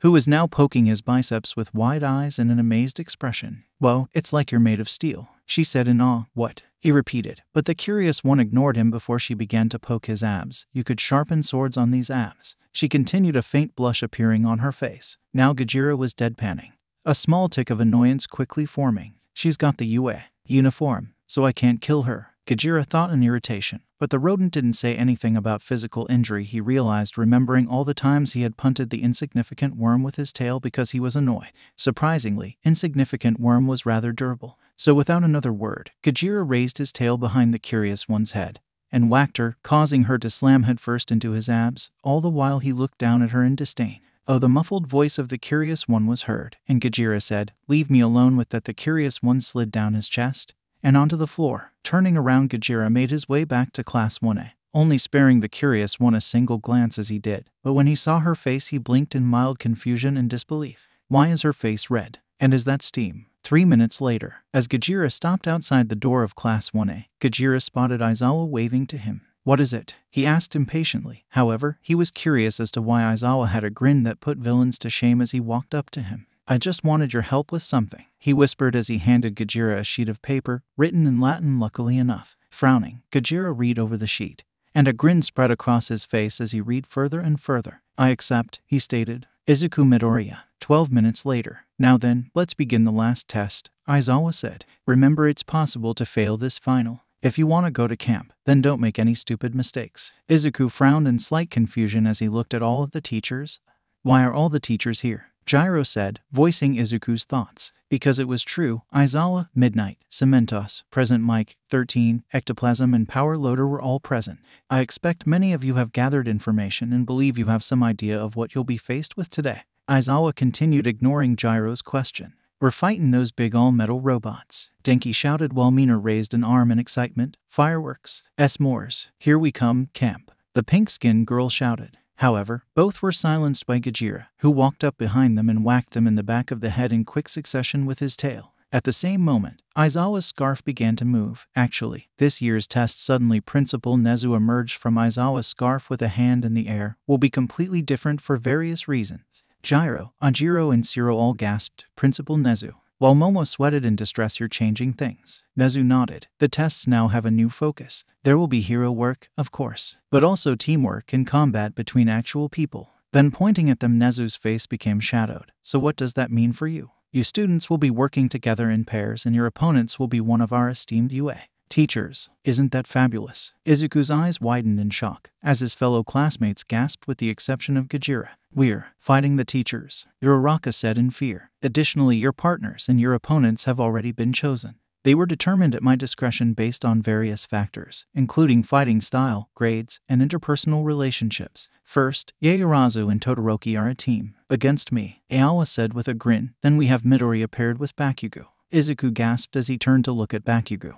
Speaker 1: who was now poking his biceps with wide eyes and an amazed expression. Well, it's like you're made of steel, she said in awe. What? He repeated, but the curious one ignored him before she began to poke his abs. You could sharpen swords on these abs. She continued, a faint blush appearing on her face. Now Gajira was deadpanning, a small tick of annoyance quickly forming. She's got the UA uniform, so I can't kill her. Gajira thought in irritation, but the rodent didn't say anything about physical injury, he realized, remembering all the times he had punted the insignificant worm with his tail because he was annoyed. Surprisingly, insignificant worm was rather durable. So without another word, Gajira raised his tail behind the curious one's head and whacked her, causing her to slam headfirst into his abs, all the while he looked down at her in disdain. Oh, the muffled voice of the curious one was heard, and Gajira said, Leave me alone with that. The curious one slid down his chest, and onto the floor. Turning around, Gajira made his way back to Class 1A, only sparing the curious one a single glance as he did. But when he saw her face, he blinked in mild confusion and disbelief. Why is her face red? And is that steam? Three minutes later, as Gajira stopped outside the door of Class 1A, Gajira spotted Aizawa waving to him. What is it? He asked impatiently. However, he was curious as to why Aizawa had a grin that put villains to shame as he walked up to him. I just wanted your help with something, he whispered as he handed Gajira a sheet of paper, written in Latin luckily enough. Frowning, Gajira read over the sheet, and a grin spread across his face as he read further and further. I accept, he stated. Izuku Midoriya. Twelve minutes later. Now then, let's begin the last test, Aizawa said. Remember it's possible to fail this final. If you want to go to camp, then don't make any stupid mistakes. Izuku frowned in slight confusion as he looked at all of the teachers. Why are all the teachers here? Jiro said, voicing Izuku's thoughts. Because it was true, Aizawa, Midnight, Cementos, Present Mike, 13, Ectoplasm, and Power Loader were all present. I expect many of you have gathered information and believe you have some idea of what you'll be faced with today. Aizawa continued ignoring Jiro's question. We're fighting those big all-metal robots. Denki shouted while Mina raised an arm in excitement. Fireworks. S-Moors. Here we come, camp. The pink-skinned girl shouted. However, both were silenced by Gajira, who walked up behind them and whacked them in the back of the head in quick succession with his tail. At the same moment, Aizawa's scarf began to move. Actually, this year's test suddenly Principal Nezu emerged from Aizawa's scarf with a hand in the air will be completely different for various reasons. Jiro, Ojiro, and Sero all gasped, Principal Nezu. While Momo sweated in distress, you're changing things. Nezu nodded. The tests now have a new focus. There will be hero work, of course, but also teamwork and combat between actual people. Then pointing at them, Nezu's face became shadowed. So what does that mean for you? You students will be working together in pairs and your opponents will be one of our esteemed UA. Teachers, isn't that fabulous? Izuku's eyes widened in shock, as his fellow classmates gasped with the exception of Gajira. We're fighting the teachers, Uraraka said in fear. Additionally, your partners and your opponents have already been chosen. They were determined at my discretion based on various factors, including fighting style, grades, and interpersonal relationships. First, Yaoyorozu and Todoroki are a team. Against me, Aizawa said with a grin. Then we have Midoriya paired with Bakugo. Izuku gasped as he turned to look at Bakugo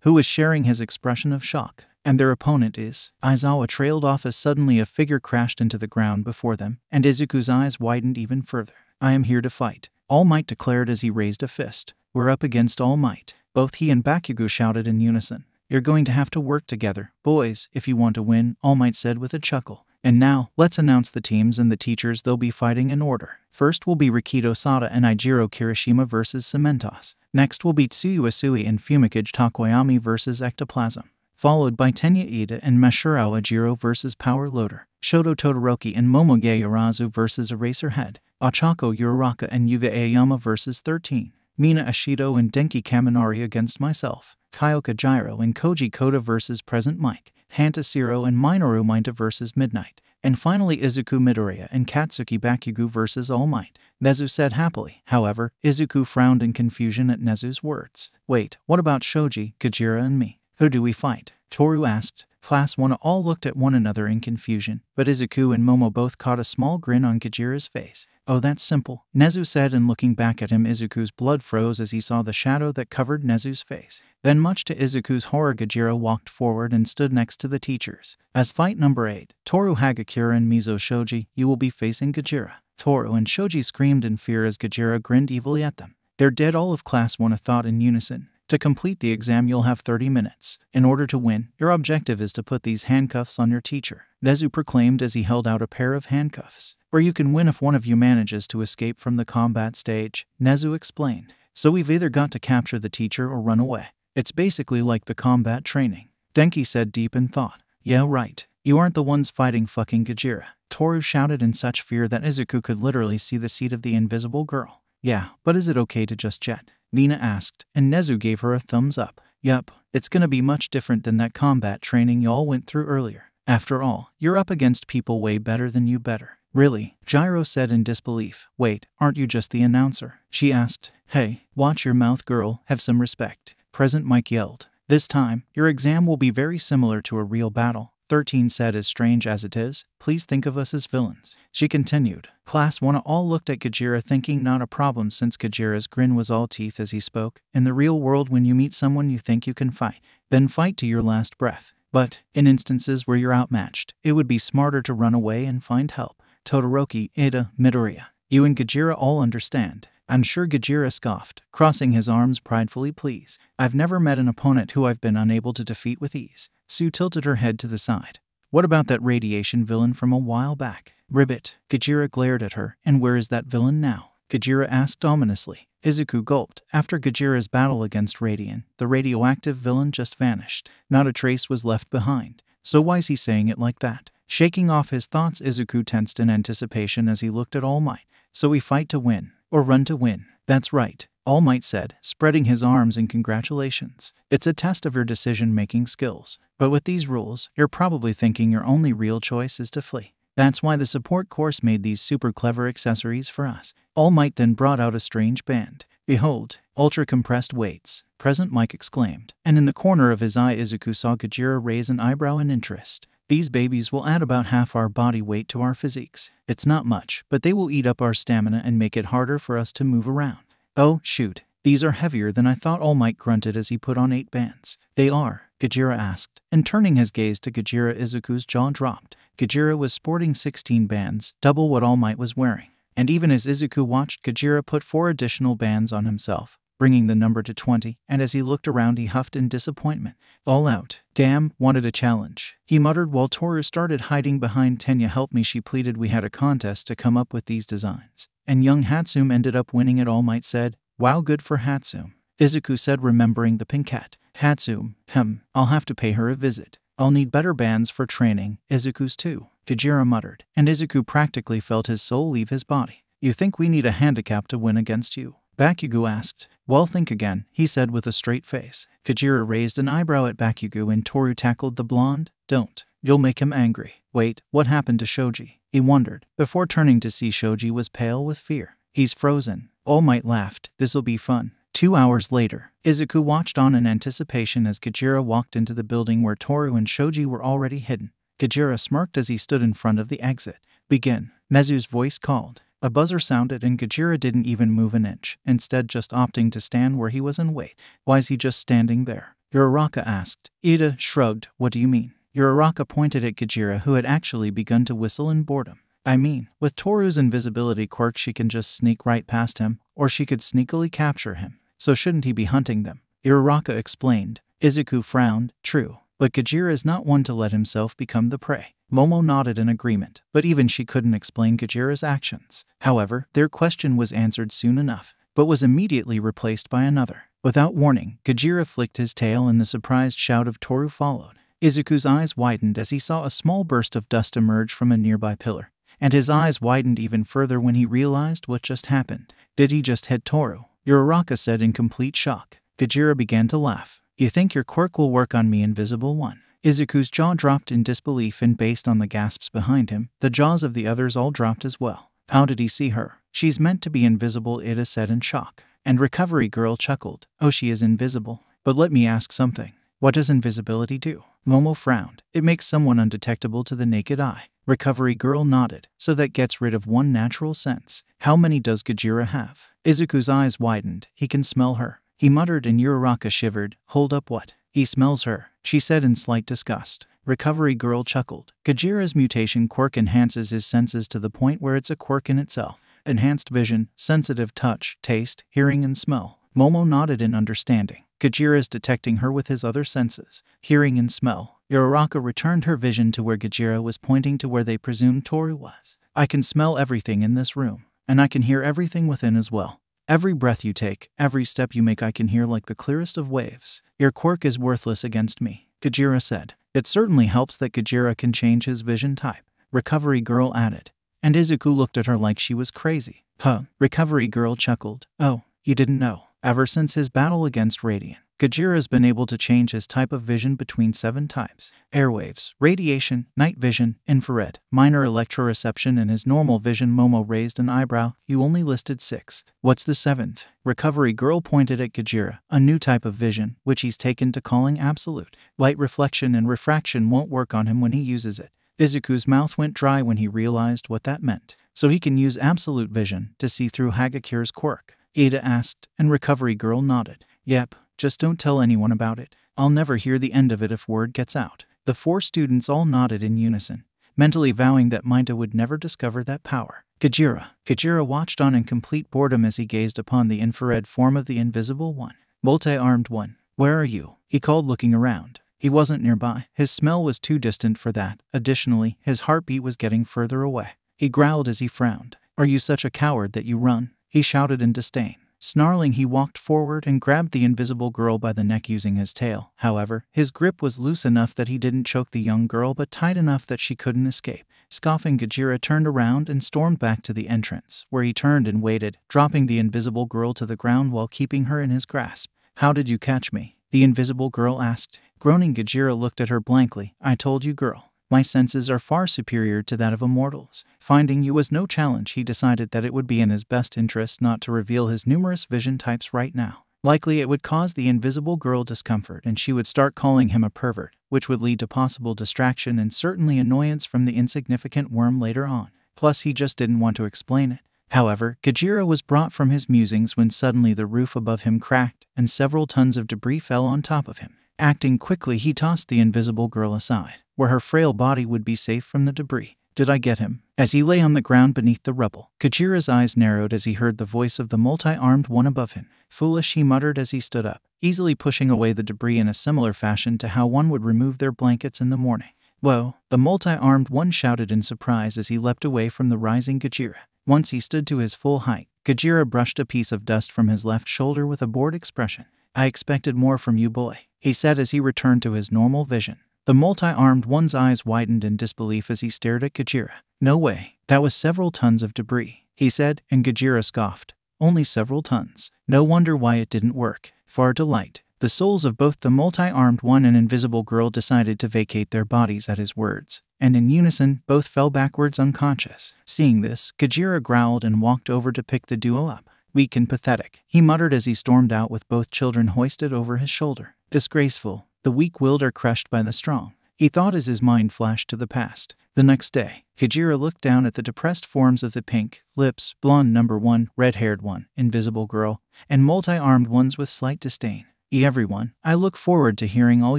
Speaker 1: who was sharing his expression of shock, and their opponent is. Aizawa trailed off as suddenly a figure crashed into the ground before them, and Izuku's eyes widened even further. I am here to fight. All Might declared as he raised a fist. We're up against All Might. Both he and Bakugo shouted in unison. You're going to have to work together, boys, if you want to win, All Might said with a chuckle. And now, let's announce the teams and the teachers they'll be fighting in order. First will be Rikido Sato and Eijiro Kirishima versus Cementos. Next will be Tsuyu Asui and Fumikage Tokoyami versus Ectoplasm. Followed by Tenya Iida and Mashirao Ojiro versus Power Loader. Shoto Todoroki and Momo Yaoyorozu versus Eraserhead. Ochaco Uraraka and Yuga Aoyama versus 13. Mina Ashido and Denki Kaminari against myself. Kyoka Jiro and Koji Koda versus Present Mike. Hanta Sero and Minoru Mineta versus Midnight. And finally Izuku Midoriya and Katsuki Bakugo versus All Might. Nezu said happily. However, Izuku frowned in confusion at Nezu's words. Wait, what about Shoji, Gajira, and me? Who do we fight? Toru asked. Class 1 all looked at one another in confusion, but Izuku and Momo both caught a small grin on Gajira's face. Oh, that's simple, Nezu said, and looking back at him, Izuku's blood froze as he saw the shadow that covered Nezu's face. Then, much to Izuku's horror, Gajira walked forward and stood next to the teachers. As fight number 8, Toru Hagakure and Mezo Shoji, you will be facing Gajira. Toru and Shoji screamed in fear as Gajira grinned evilly at them. They're dead, all of Class 1 thought in unison. To complete the exam, you'll have 30 minutes. In order to win, your objective is to put these handcuffs on your teacher, Nezu proclaimed as he held out a pair of handcuffs. Where you can win if one of you manages to escape from the combat stage, Nezu explained. So we've either got to capture the teacher or run away. It's basically like the combat training. Denki said deep in thought. Yeah, right. You aren't the ones fighting fucking Gajira. Toru shouted in such fear that Izuku could literally see the seat of the invisible girl. Yeah, but is it okay to just jet? Nina asked, and Nezu gave her a thumbs up. Yup, it's gonna be much different than that combat training y'all went through earlier. After all, you're up against people way better than you better. Really? Jiro said in disbelief. Wait, aren't you just the announcer? She asked. Hey, watch your mouth, girl, have some respect. Present Mike yelled. This time, your exam will be very similar to a real battle. 13 said, As strange as it is, please think of us as villains. She continued. Class 1 all looked at Gajira, thinking not a problem since Gajira's grin was all teeth as he spoke. In the real world, when you meet someone you think you can fight, then fight to your last breath. But, in instances where you're outmatched, it would be smarter to run away and find help. Todoroki, Iida, Midoriya. You and Gajira all understand. I'm sure Gajira scoffed, crossing his arms pridefully. Please, I've never met an opponent who I've been unable to defeat with ease. Tsu tilted her head to the side. What about that radiation villain from a while back? Ribbit. Gajira glared at her. And where is that villain now? Gajira asked ominously. Izuku gulped. After Gajira's battle against Radian, the radioactive villain just vanished. Not a trace was left behind. So why is he saying it like that? Shaking off his thoughts, Izuku tensed in anticipation as he looked at All Might. So we fight to win, or run to win. That's right, All Might said, spreading his arms in congratulations. It's a test of your decision making skills. But with these rules, you're probably thinking your only real choice is to flee. That's why the support course made these super clever accessories for us. All Might then brought out a strange band. Behold, ultra compressed weights, Present Mike exclaimed, and in the corner of his eye Izuku saw Gajira raise an eyebrow in interest. These babies will add about half our body weight to our physiques. It's not much, but they will eat up our stamina and make it harder for us to move around. Oh, shoot. These are heavier than I thought All Might grunted as he put on eight bands. They are, Gajira asked, and turning his gaze to Gajira Izuku's jaw dropped. Gajira was sporting 16 bands, double what All Might was wearing. And even as Izuku watched, Gajira put four additional bands on himself bringing the number to 20, and as he looked around, he huffed in disappointment. All out. Damn, wanted a challenge. He muttered while Toru started hiding behind Tenya. Help me, she pleaded. We had a contest to come up with these designs. And young Hatsume ended up winning it, All Might said. Wow, good for Hatsume. Izuku said, remembering the pink cat. Hatsume, hmm, hum, I'll have to pay her a visit. I'll need better bands for training, Izuku's too. Gajira muttered, and Izuku practically felt his soul leave his body. You think we need a handicap to win against you? Bakugo asked. Well, think again, he said with a straight face. Gajira raised an eyebrow at Bakugo and Toru tackled the blonde. Don't. You'll make him angry. Wait, what happened to Shoji? He wondered, before turning to see Shoji was pale with fear. He's frozen. All Might laughed. This'll be fun. Two hours later, Izuku watched on in anticipation as Gajira walked into the building where Toru and Shoji were already hidden. Gajira smirked as he stood in front of the exit. Begin. Nezu's voice called. A buzzer sounded and Gajira didn't even move an inch, instead just opting to stand where he was and wait. Why is he just standing there? Uraraka asked. Iida shrugged. What do you mean? Uraraka pointed at Gajira who had actually begun to whistle in boredom. I mean, with Toru's invisibility quirk she can just sneak right past him, or she could sneakily capture him. So shouldn't he be hunting them? Uraraka explained. Izuku frowned. True. But Gajira is not one to let himself become the prey. Momo nodded in agreement, but even she couldn't explain Gajira's actions. However, their question was answered soon enough, but was immediately replaced by another. Without warning, Gajira flicked his tail and the surprised shout of Toru followed. Izuku's eyes widened as he saw a small burst of dust emerge from a nearby pillar, and his hmm. eyes widened even further when he realized what just happened. Did he just hit Toru? Uraraka said in complete shock. Gajira began to laugh. You think your quirk will work on me, Invisible One? Izuku's jaw dropped in disbelief and based on the gasps behind him, the jaws of the others all dropped as well. How did he see her? She's meant to be invisible, Iida said in shock. And Recovery Girl chuckled. Oh, she is invisible. But let me ask something. What does invisibility do? Momo frowned. It makes someone undetectable to the naked eye. Recovery Girl nodded. So that gets rid of one natural sense. How many does Gajira have? Izuku's eyes widened. He can smell her. He muttered and Uraraka shivered. Hold up what? He smells her, she said in slight disgust. Recovery Girl chuckled. Gajira's mutation quirk enhances his senses to the point where it's a quirk in itself. Enhanced vision, sensitive touch, taste, hearing, and smell. Momo nodded in understanding. Gajira is detecting her with his other senses, hearing and smell. Uraraka returned her vision to where Gajira was pointing to where they presumed Toru was. I can smell everything in this room, and I can hear everything within as well. Every breath you take, every step you make, I can hear like the clearest of waves. Your quirk is worthless against me, Gajira said. It certainly helps that Gajira can change his vision type. Recovery Girl added. And Izuku looked at her like she was crazy. Huh. Recovery Girl chuckled. Oh, you didn't know. Ever since his battle against Radiant, Gajira's been able to change his type of vision between seven types airwaves, radiation, night vision, infrared, minor electroreception, and his normal vision. Momo raised an eyebrow. You only listed six. What's the seventh? Recovery Girl pointed at Gajira, a new type of vision, which he's taken to calling absolute. Light reflection and refraction won't work on him when he uses it. Izuku's mouth went dry when he realized what that meant. So he can use absolute vision to see through Hagakure's quirk. Ada asked, and Recovery Girl nodded. Yep, just don't tell anyone about it. I'll never hear the end of it if word gets out. The four students all nodded in unison, mentally vowing that Mineta would never discover that power. Gajira. Gajira watched on in complete boredom as he gazed upon the infrared form of the invisible one. Multi-armed one. Where are you? He called looking around. He wasn't nearby. His smell was too distant for that. Additionally, his heartbeat was getting further away. He growled as he frowned. Are you such a coward that you run? He shouted in disdain. Snarling, he walked forward and grabbed the invisible girl by the neck using his tail. However, his grip was loose enough that he didn't choke the young girl, but tight enough that she couldn't escape. Scoffing, Gajira turned around and stormed back to the entrance, where he turned and waited, dropping the invisible girl to the ground while keeping her in his grasp. How did you catch me? The invisible girl asked. Groaning, Gajira looked at her blankly. I told you, girl. My senses are far superior to that of immortals. Finding you was no challenge, he decided that it would be in his best interest not to reveal his numerous vision types right now. Likely it would cause the invisible girl discomfort and she would start calling him a pervert, which would lead to possible distraction and certainly annoyance from the insignificant worm later on. Plus, he just didn't want to explain it. However, Gajira was brought from his musings when suddenly the roof above him cracked and several tons of debris fell on top of him. Acting quickly, he tossed the invisible girl aside, where her frail body would be safe from the debris. Did I get him? As he lay on the ground beneath the rubble, Gajira's eyes narrowed as he heard the voice of the multi-armed one above him. Foolish, he muttered as he stood up, easily pushing away the debris in a similar fashion to how one would remove their blankets in the morning. Whoa, the multi-armed one shouted in surprise as he leapt away from the rising Gajira. Once he stood to his full height, Gajira brushed a piece of dust from his left shoulder with a bored expression. I expected more from you, boy he said as he returned to his normal vision. The multi armed one's eyes widened in disbelief as he stared at Gajira. No way, that was several tons of debris, he said, and Gajira scoffed. Only several tons. No wonder why it didn't work. Far delight. The souls of both the multi armed one and invisible girl decided to vacate their bodies at his words, and in unison, both fell backwards unconscious. Seeing this, Gajira growled and walked over to pick the duo up. Weak and pathetic, he muttered as he stormed out with both children hoisted over his shoulder. Disgraceful, the weak willed are crushed by the strong. He thought as his mind flashed to the past. The next day, Gajira looked down at the depressed forms of the pink, lips, blonde number one, red haired one, invisible girl, and multi armed ones with slight disdain. E everyone, I look forward to hearing all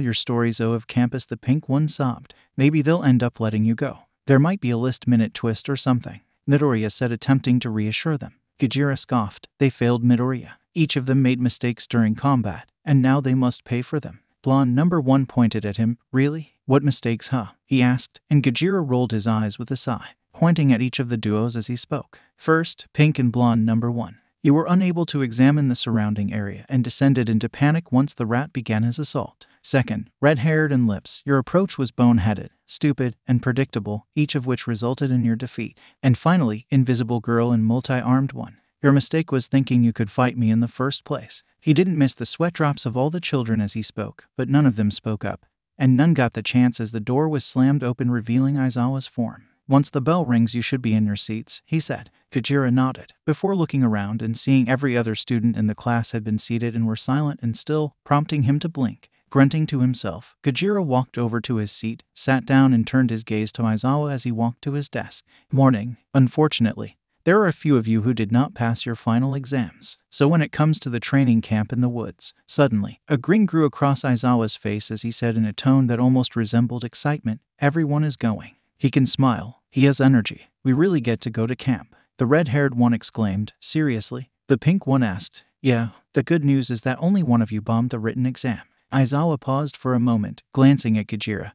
Speaker 1: your stories O of campus the pink one sobbed. Maybe they'll end up letting you go. There might be a list minute twist or something. Midoriya said attempting to reassure them. Gajira scoffed. They failed Midoriya. Each of them made mistakes during combat and now they must pay for them. Blonde number one pointed at him. Really? What mistakes, huh? he asked, and Gajira rolled his eyes with a sigh, pointing at each of the duos as he spoke. First, pink and blonde number one. You were unable to examine the surrounding area and descended into panic once the rat began his assault. Second, red haired and lips, your approach was boneheaded, stupid, and predictable, each of which resulted in your defeat. And finally, invisible girl and multi armed one. Your mistake was thinking you could fight me in the first place. He didn't miss the sweat drops of all the children as he spoke, but none of them spoke up. and none got the chance as the door was slammed open, revealing Aizawa's form. Once the bell rings, you should be in your seats, he said. Gajira nodded, before looking around and seeing every other student in the class had been seated and were silent and still, prompting him to blink. Grunting to himself, Gajira walked over to his seat, sat down, and turned his gaze to Aizawa as he walked to his desk. Morning. Unfortunately, there are a few of you who did not pass your final exams. So when it comes to the training camp in the woods, suddenly, a grin grew across Aizawa's face as he said in a tone that almost resembled excitement, Everyone is going. He can smile. He has energy. We really get to go to camp. The red haired one exclaimed, Seriously? The pink one asked, Yeah, the good news is that only one of you bombed the written exam. Aizawa paused for a moment, glancing at Gajira,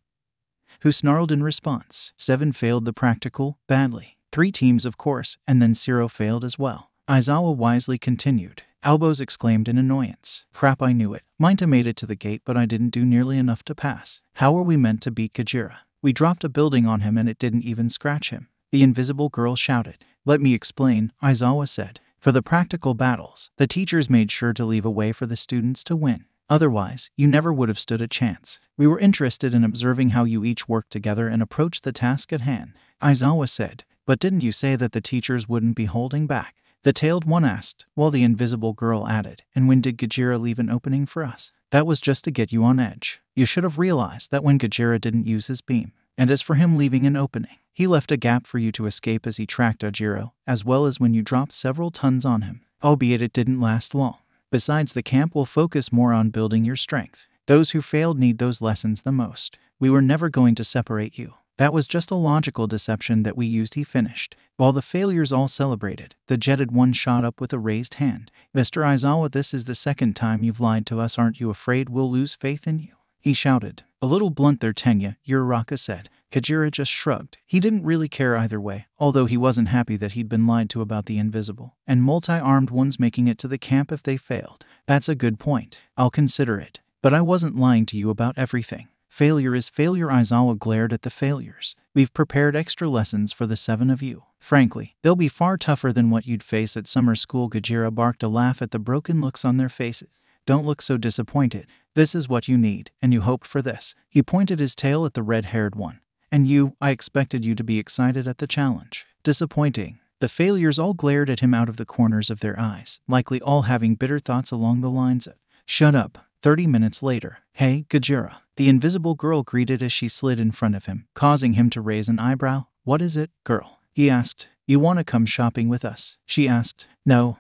Speaker 1: who snarled in response. Seven failed the practical, badly. Three teams, of course, and then Sero failed as well. Aizawa wisely continued. Elbows exclaimed in annoyance. Crap, I knew it. Mineta made it to the gate, but I didn't do nearly enough to pass. How were we meant to beat Gajira? We dropped a building on him and it didn't even scratch him. The invisible girl shouted. Let me explain, Aizawa said. For the practical battles, the teachers made sure to leave a way for the students to win. Otherwise, you never would have stood a chance. We were interested in observing how you each worked together and approached the task at hand. Aizawa said, But didn't you say that the teachers wouldn't be holding back? The tailed one asked, while the invisible girl added, And when did Gajira leave an opening for us? That was just to get you on edge. You should have realized that when Gajira didn't use his beam. And as for him leaving an opening, he left a gap for you to escape as he tracked Ojiro, as well as when you dropped several tons on him, albeit it didn't last long. Besides, the camp will focus more on building your strength. Those who failed need those lessons the most. We were never going to separate you. That was just a logical deception that we used, he finished. While the failures all celebrated, the jetted one shot up with a raised hand. Mr. Aizawa, this is the second time you've lied to us. Aren't you afraid we'll lose faith in you? He shouted. A little blunt there, Tenya, Uraraka said. Gajira just shrugged. He didn't really care either way, although he wasn't happy that he'd been lied to about the invisible and multi armed ones making it to the camp if they failed. That's a good point. I'll consider it. But I wasn't lying to you about everything. Failure is failure. Aizawa glared at the failures. We've prepared extra lessons for the seven of you. Frankly, they'll be far tougher than what you'd face at summer school. Gajira barked a laugh at the broken looks on their faces. Don't look so disappointed. This is what you need, and you hoped for this. He pointed his tail at the red haired one. And you, I expected you to be excited at the challenge. Disappointing. The failures all glared at him out of the corners of their eyes, likely all having bitter thoughts along the lines of, Shut up. Thirty minutes later, Hey, Gajira. The invisible girl greeted as she slid in front of him, causing him to raise an eyebrow. What is it, girl? He asked. You want to come shopping with us? She asked. No.